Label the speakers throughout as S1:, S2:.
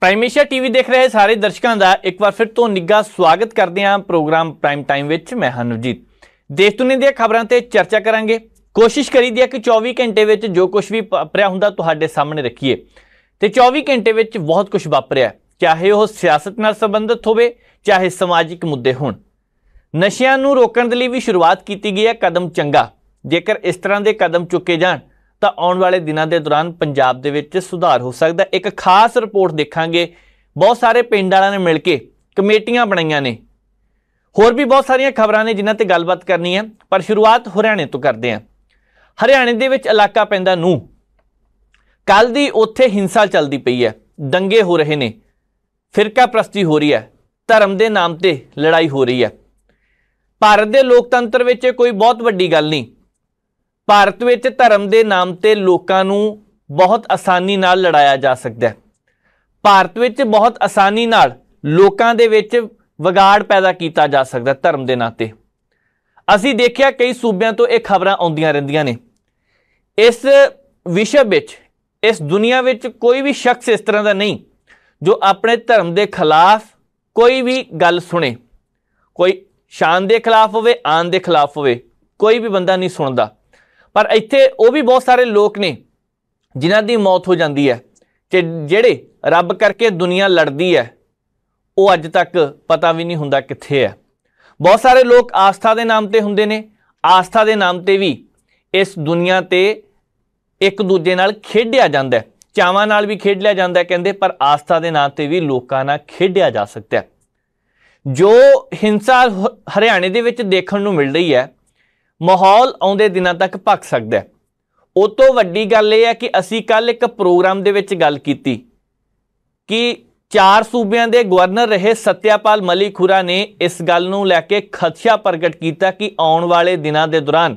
S1: ਪ੍ਰਾਈਮੇਸ਼ੀਆ TV ਦੇਖ ਰਹੇ ਸਾਰੇ ਦਰਸ਼ਕਾਂ ਦਾ ਇੱਕ ਵਾਰ ਫਿਰ ਤੋਂ ਨਿੱਘਾ ਸਵਾਗਤ ਕਰਦੇ ਹਾਂ ਪ੍ਰੋਗਰਾਮ ਪ੍ਰਾਈਮ ਟਾਈਮ ਵਿੱਚ ਮੈਂ ਹਾਂ ਦੇਸ਼ ਦੁਨੀਆ ਦੀਆਂ ਖਬਰਾਂ ਤੇ ਚਰਚਾ ਕਰਾਂਗੇ। ਕੋਸ਼ਿਸ਼ ਕਰੀਦੀ ਹੈ ਕਿ 24 ਘੰਟੇ ਵਿੱਚ ਜੋ ਕੁਝ ਵੀ ਵਾਪਰਿਆ ਹੁੰਦਾ ਤੁਹਾਡੇ ਸਾਹਮਣੇ ਰੱਖੀਏ। ਤੇ 24 ਘੰਟੇ ਵਿੱਚ ਬਹੁਤ ਕੁਝ ਵਾਪਰਿਆ ਚਾਹੇ ਉਹ ਸਿਆਸਤ ਨਾਲ ਸੰਬੰਧਿਤ ਹੋਵੇ, ਚਾਹੇ ਸਮਾਜਿਕ ਮੁੱਦੇ ਹੋਣ। ਨਸ਼ਿਆਂ ਨੂੰ ਰੋਕਣ ਦੇ ਲਈ ਵੀ ਸ਼ੁਰੂਆਤ ਕੀਤੀ ਗਈ ਹੈ ਕਦਮ ਚੰਗਾ। ਜੇਕਰ ਇਸ ਤਰ੍ਹਾਂ ਦੇ ਕਦਮ ਚੁੱਕੇ ਜਾਣ ਤਾਂ ਆਉਣ ਵਾਲੇ ਦਿਨਾਂ ਦੇ ਦੌਰਾਨ ਪੰਜਾਬ ਦੇ ਵਿੱਚ ਸੁਧਾਰ ਹੋ ਸਕਦਾ ਇੱਕ ਖਾਸ ਰਿਪੋਰਟ ਦੇਖਾਂਗੇ। ਬਹੁਤ ਸਾਰੇ ਪਿੰਡ ਵਾਲਿਆਂ ਨੇ ਮਿਲ ਕੇ ਕਮੇਟੀਆਂ ਬਣਾਈਆਂ ਨੇ। ਹੋਰ ਵੀ ਬਹੁਤ ਸਾਰੀਆਂ ਖਬਰਾਂ ਨੇ ਜਿਨ੍ਹਾਂ ਤੇ ਗੱਲਬਾਤ ਕਰਨੀ ਹੈ, ਪਰ ਸ਼ੁਰੂਆਤ ਹਰਿਆਣੇ ਤੋਂ ਕਰਦੇ ਹਾਂ। ਹਰਿਆਣੇ ਦੇ ਵਿੱਚ ਇਲਾਕਾ ਪੈਂਦਾ ਨੂੰ ਕੱਲ ਦੀ ਉੱਥੇ ਹਿੰਸਾ ਚੱਲਦੀ ਪਈ ਹੈ। ਦੰਗੇ ਹੋ ਰਹੇ ਨੇ। ਫਿਰਕਾ ਪ੍ਰਸਤੀ ਹੋ ਰਹੀ ਹੈ। ਧਰਮ ਦੇ ਨਾਮ ਤੇ ਲੜਾਈ ਹੋ ਰਹੀ ਹੈ। ਭਾਰਤ ਦੇ ਲੋਕਤੰਤਰ ਵਿੱਚ ਕੋਈ ਬਹੁਤ ਵੱਡੀ ਗੱਲ ਨਹੀਂ। ਭਾਰਤ ਵਿੱਚ ਧਰਮ ਦੇ ਨਾਮ ਤੇ ਲੋਕਾਂ ਨੂੰ ਬਹੁਤ ਆਸਾਨੀ ਨਾਲ ਲੜਾਇਆ ਜਾ ਸਕਦਾ ਹੈ। ਭਾਰਤ ਵਿੱਚ ਬਹੁਤ ਆਸਾਨੀ ਨਾਲ ਲੋਕਾਂ ਦੇ ਵਿੱਚ ਵਿਗਾੜ ਪੈਦਾ ਕੀਤਾ ਜਾ ਸਕਦਾ ਧਰਮ ਦੇ ਨਾਂ ਤੇ। ਅਸੀਂ ਦੇਖਿਆ ਕਈ ਸੂਬਿਆਂ ਤੋਂ ਇਹ ਖਬਰਾਂ ਆਉਂਦੀਆਂ ਰਹਿੰਦੀਆਂ ਨੇ। ਇਸ ਵਿਸ਼ਵ ਵਿੱਚ, ਇਸ ਦੁਨੀਆ ਵਿੱਚ ਕੋਈ ਵੀ ਸ਼ਖਸ ਇਸ ਤਰ੍ਹਾਂ ਦਾ ਨਹੀਂ ਜੋ ਆਪਣੇ ਧਰਮ ਦੇ ਖਿਲਾਫ ਕੋਈ ਵੀ ਗੱਲ ਸੁਣੇ। ਕੋਈ ਸ਼ਾਨ ਦੇ ਖਿਲਾਫ ਹੋਵੇ, ਆਨ ਦੇ ਖਿਲਾਫ ਹੋਵੇ, ਕੋਈ ਵੀ ਬੰਦਾ ਨਹੀਂ ਸੁਣਦਾ। ਪਰ ਇੱਥੇ ਉਹ ਵੀ ਬਹੁਤ ਸਾਰੇ ਲੋਕ ਨੇ ਜਿਨ੍ਹਾਂ ਦੀ ਮੌਤ ਹੋ ਜਾਂਦੀ ਹੈ ਕਿ ਜਿਹੜੇ ਰੱਬ ਕਰਕੇ ਦੁਨੀਆ ਲੜਦੀ ਹੈ, ਉਹ ਅੱਜ ਤੱਕ ਪਤਾ ਵੀ ਨਹੀਂ ਹੁੰਦਾ ਕਿੱਥੇ ਹੈ। ਬਹੁਤ ਸਾਰੇ ਲੋਕ ਆਸਥਾ ਦੇ ਨਾਮ ਤੇ ਹੁੰਦੇ ਨੇ, ਆਸਥਾ ਦੇ ਨਾਮ ਤੇ ਵੀ ਇਸ ਦੁਨੀਆ ਤੇ ਇੱਕ ਦੂਜੇ ਨਾਲ ਖੇਡਿਆ ਜਾਂਦਾ ਚਾਵਾਂ ਨਾਲ ਵੀ ਖੇਡ ਲਿਆ ਜਾਂਦਾ ਕਹਿੰਦੇ, ਪਰ ਆਸਥਾ ਦੇ ਨਾਂ ਤੇ ਵੀ ਲੋਕਾਂ ਨਾਲ ਖੇਡਿਆ ਜਾ ਸਕਦਾ ਜੋ ਹਿੰਸਾ ਹਰਿਆਣੇ ਦੇ ਵਿੱਚ ਦੇਖਣ ਨੂੰ ਮਿਲ ਰਹੀ ਹੈ ਮਾਹੌਲ ਆਉਂਦੇ ਦਿਨਾਂ ਤੱਕ ਭੱਕ ਸਕਦਾ ਹੈ। ਉਹ ਤੋਂ ਵੱਡੀ ਗੱਲ ਇਹ ਹੈ ਕਿ ਅਸੀਂ ਕੱਲ ਇੱਕ ਪ੍ਰੋਗਰਾਮ ਦੇ ਵਿੱਚ ਗੱਲ ਕੀਤੀ ਕਿ ਚਾਰ ਸੂਬਿਆਂ ਦੇ ਗਵਰਨਰ ਰਹੇ ਸਤਿਆਪਾਲ ਮਲਿਕਖੁਰਾ ਨੇ ਇਸ ਗੱਲ ਨੂੰ ਲੈ ਕੇ ਖਦਸ਼ਾ ਪ੍ਰਗਟ ਕੀਤਾ ਕਿ ਆਉਣ ਵਾਲੇ ਦਿਨਾਂ ਦੇ ਦੌਰਾਨ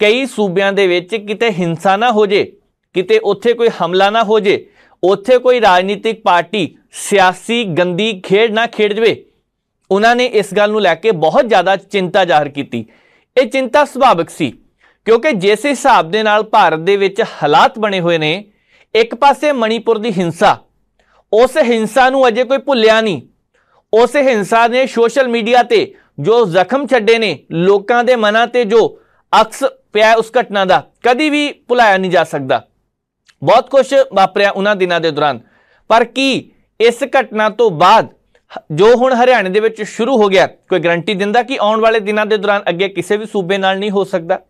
S1: ਕਈ ਸੂਬਿਆਂ ਦੇ ਵਿੱਚ ਕਿਤੇ ਹਿੰਸਾ ਨਾ ਹੋ ਜੇ, ਕਿਤੇ ਉੱਥੇ ਕੋਈ ਹਮਲਾ ਨਾ ਹੋ ਜੇ, ਉੱਥੇ ਕੋਈ ਰਾਜਨੀਤਿਕ ਪਾਰਟੀ ਸਿਆਸੀ ਗੰਦੀ ਖੇਡ ਨਾ ਖੇਡ ਜਵੇ। ਉਹਨਾਂ ਨੇ ਇਸ ਗੱਲ ਨੂੰ ਲੈ ਕੇ ਬਹੁਤ ਜ਼ਿਆਦਾ ਚਿੰਤਾ ਜ਼ਾਹਰ ਕੀਤੀ। ਇਹ ਚਿੰਤਾ ਸੁਭਾਵਿਕ ਸੀ, ਕਿਉਂਕਿ ਜਿਸ ਹਿਸਾਬ ਦੇ ਨਾਲ ਭਾਰਤ ਦੇ ਵਿੱਚ ਹਾਲਾਤ ਬਣੇ ਹੋਏ ਨੇ, ਇੱਕ ਪਾਸੇ ਮਣੀਪੁਰ ਦੀ ਹਿੰਸਾ, ਉਸ ਹਿੰਸਾ ਨੂੰ ਅਜੇ ਕੋਈ ਭੁੱਲਿਆ ਨਹੀਂ। ਉਸ ਹਿੰਸਾ ਨੇ ਸੋਸ਼ਲ ਮੀਡੀਆ ਤੇ ਜੋ ਜ਼ਖਮ ਛੱਡੇ ਨੇ ਲੋਕਾਂ ਦੇ ਮਨਾਂ ਤੇ ਜੋ ਅਕਸ ਪਿਆ ਉਸ ਘਟਨਾ ਦਾ, ਕਦੀ ਵੀ ਭੁਲਾਇਆ ਨਹੀਂ ਜਾ ਸਕਦਾ। ਬਹੁਤ ਕੁਝ ਵਾਪਰਿਆ ਉਹਨਾਂ ਦਿਨਾਂ ਦੇ ਦੌਰਾਨ। ਪਰ ਕੀ ਇਸ ਘਟਨਾ ਤੋਂ ਬਾਅਦ ਜੋ ਹੁਣ ਹਰਿਆਣੇ ਦੇ ਵਿੱਚ ਸ਼ੁਰੂ ਹੋ ਗਿਆ, ਕੋਈ ਗਰੰਟੀ ਦਿੰਦਾ ਕਿ ਆਉਣ ਵਾਲੇ ਦਿਨਾਂ ਦੇ ਦੌਰਾਨ ਅੱਗੇ ਕਿਸੇ ਵੀ ਸੂਬੇ ਨਾਲ ਨਹੀਂ ਹੋ ਸਕਦਾ?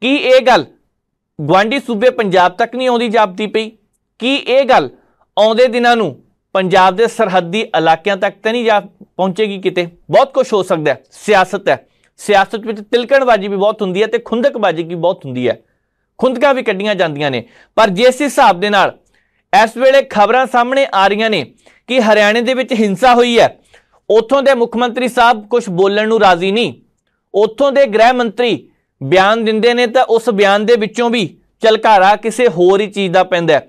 S1: ਕੀ ਇਹ ਗੱਲ ਗਵਾਂਡੀ ਸੂਬੇ ਪੰਜਾਬ ਤੱਕ ਨਹੀਂ ਆਉਂਦੀ ਜਾਪਦੀ ਪਈ? ਕੀ ਇਹ ਗੱਲ ਆਉਂਦੇ ਦਿਨਾਂ ਨੂੰ ਪੰਜਾਬ ਦੇ ਸਰਹੱਦੀ ਇਲਾਕਿਆਂ ਤੱਕ ਤਾਂ ਨਹੀਂ ਜਾ ਪਹੁੰਚੇਗੀ ਕਿਤੇ? ਬਹੁਤ ਕੁਝ ਹੋ ਸਕਦਾ ਹੈ। ਸਿਆਸਤ ਹੈ। ਸਿਆਸਤ ਵਿੱਚ ਤਿਲਕਣਬਾਜ਼ੀ ਵੀ ਬਹੁਤ ਹੁੰਦੀ ਹੈ ਤੇ ਖੁੰਦਕਬਾਜ਼ੀ ਵੀ ਬਹੁਤ ਹੁੰਦੀ ਹੈ। ਖੁੰਦਕਾਂ ਵੀ ਕੱਢੀਆਂ ਜਾਂਦੀਆਂ ਨੇ। ਪਰ ਜਿਸ ਹਿਸਾਬ ਦੇ ਨਾਲ ਇਸ ਵੇਲੇ ਖਬਰਾਂ ਸਾਹਮਣੇ ਆ ਰਹੀਆਂ ਨੇ ਕਿ ਹਰਿਆਣੇ ਦੇ ਵਿੱਚ ਹਿੰਸਾ ਹੋਈ ਹੈ। ਉੱਥੋਂ ਦੇ ਮੁੱਖ ਮੰਤਰੀ ਸਾਹਿਬ ਕੁਝ ਬੋਲਣ ਨੂੰ ਰਾਜ਼ੀ ਨਹੀਂ। ਉੱਥੋਂ ਦੇ ਗ੍ਰਹਿ ਮੰਤਰੀ ਬਿਆਨ ਦਿੰਦੇ ਨੇ ਤਾਂ ਉਸ ਬਿਆਨ ਦੇ ਵਿੱਚੋਂ ਵੀ ਚਲਕਾਰਾ ਕਿਸੇ ਹੋਰ ਹੀ ਚੀਜ਼ ਦਾ ਪੈਂਦਾ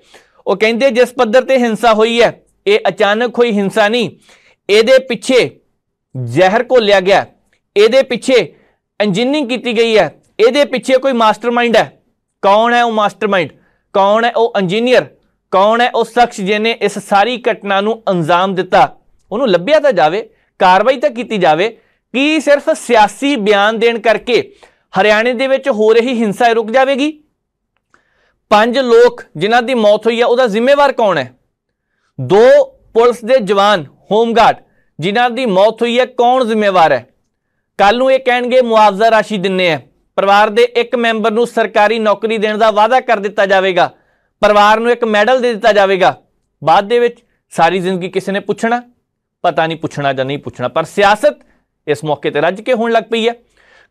S1: ਉਹ ਕਹਿੰਦੇ, ਜਿਸ ਪੱਧਰ ਤੇ ਹਿੰਸਾ ਹੋਈ ਹੈ, ਇਹ ਅਚਾਨਕ ਹੋਈ ਹਿੰਸਾ ਨਹੀਂ। ਇਹਦੇ ਪਿੱਛੇ ਜ਼ਹਿਰ ਘੋਲਿਆ ਗਿਆ ਇਹਦੇ ਪਿੱਛੇ ਇੰਜੀਨੀਅਰਿੰਗ ਕੀਤੀ ਗਈ ਹੈ। ਇਹਦੇ ਪਿੱਛੇ ਕੋਈ ਮਾਸਟਰਮਾਈਂਡ ਹੈ। ਕੌਣ ਹੈ ਉਹ ਮਾਸਟਰਮਾਈਂਡ ਕੌਣ ਹੈ ਉਹ ਇੰਜੀਨੀਅਰ ਕੌਣ ਹੈ ਉਹ ਸ਼ਖਸ ਜਿਹਨੇ ਇਸ ਸਾਰੀ ਘਟਨਾ ਨੂੰ ਅੰਜਾਮ ਦਿੱਤਾ? ਉਹਨੂੰ ਲੱਭਿਆ ਤਾਂ ਜਾਵੇ, ਕਾਰਵਾਈ ਤਾਂ ਕੀਤੀ ਜਾਵੇ, ਕੀ ਸਿਰਫ ਸਿਆਸੀ ਬਿਆਨ ਦੇਣ ਕਰਕੇ ਹਰਿਆਣੇ ਦੇ ਵਿੱਚ ਹੋ ਰਹੀ ਹਿੰਸਾ ਰੁਕ ਜਾਵੇਗੀ? ਪੰਜ ਲੋਕ ਜਿਨ੍ਹਾਂ ਦੀ ਮੌਤ ਹੋਈ ਹੈ ਉਹਦਾ ਜ਼ਿੰਮੇਵਾਰ ਕੌਣ ਹੈ? ਦੋ ਪੁਲਿਸ ਦੇ ਜਵਾਨ, ਹੋਮਗਾਰਡ, ਜਿਨ੍ਹਾਂ ਦੀ ਮੌਤ ਹੋਈ ਹੈ, ਕੌਣ ਜ਼ਿੰਮੇਵਾਰ ਹੈ? ਕੱਲ ਨੂੰ ਇਹ ਕਹਿਣਗੇ, ਮੁਆਵਜ਼ਾ ਰਾਸ਼ੀ ਦਿੰਨੇ ਆ। ਪਰਿਵਾਰ ਦੇ ਇੱਕ ਮੈਂਬਰ ਨੂੰ ਸਰਕਾਰੀ ਨੌਕਰੀ ਦੇਣ ਦਾ ਵਾਅਦਾ ਕਰ ਦਿੱਤਾ ਜਾਵੇਗਾ। ਪਰਿਵਾਰ ਨੂੰ ਇੱਕ ਮੈਡਲ ਦੇ ਦਿੱਤਾ ਜਾਵੇਗਾ। ਬਾਅਦ ਦੇ ਵਿੱਚ ਸਾਰੀ ਜ਼ਿੰਦਗੀ ਕਿਸੇ ਨੇ ਪੁੱਛਣਾ, ਪਤਾ ਨਹੀਂ ਪੁੱਛਣਾ ਜਾਂ ਨਹੀਂ ਪੁੱਛਣਾ, ਪਰ ਸਿਆਸਤ ਇਸ ਮੌਕੇ ਤੇ ਰੱਜ ਕੇ ਹੋਣ ਲੱਗ ਪਈ ਹੈ।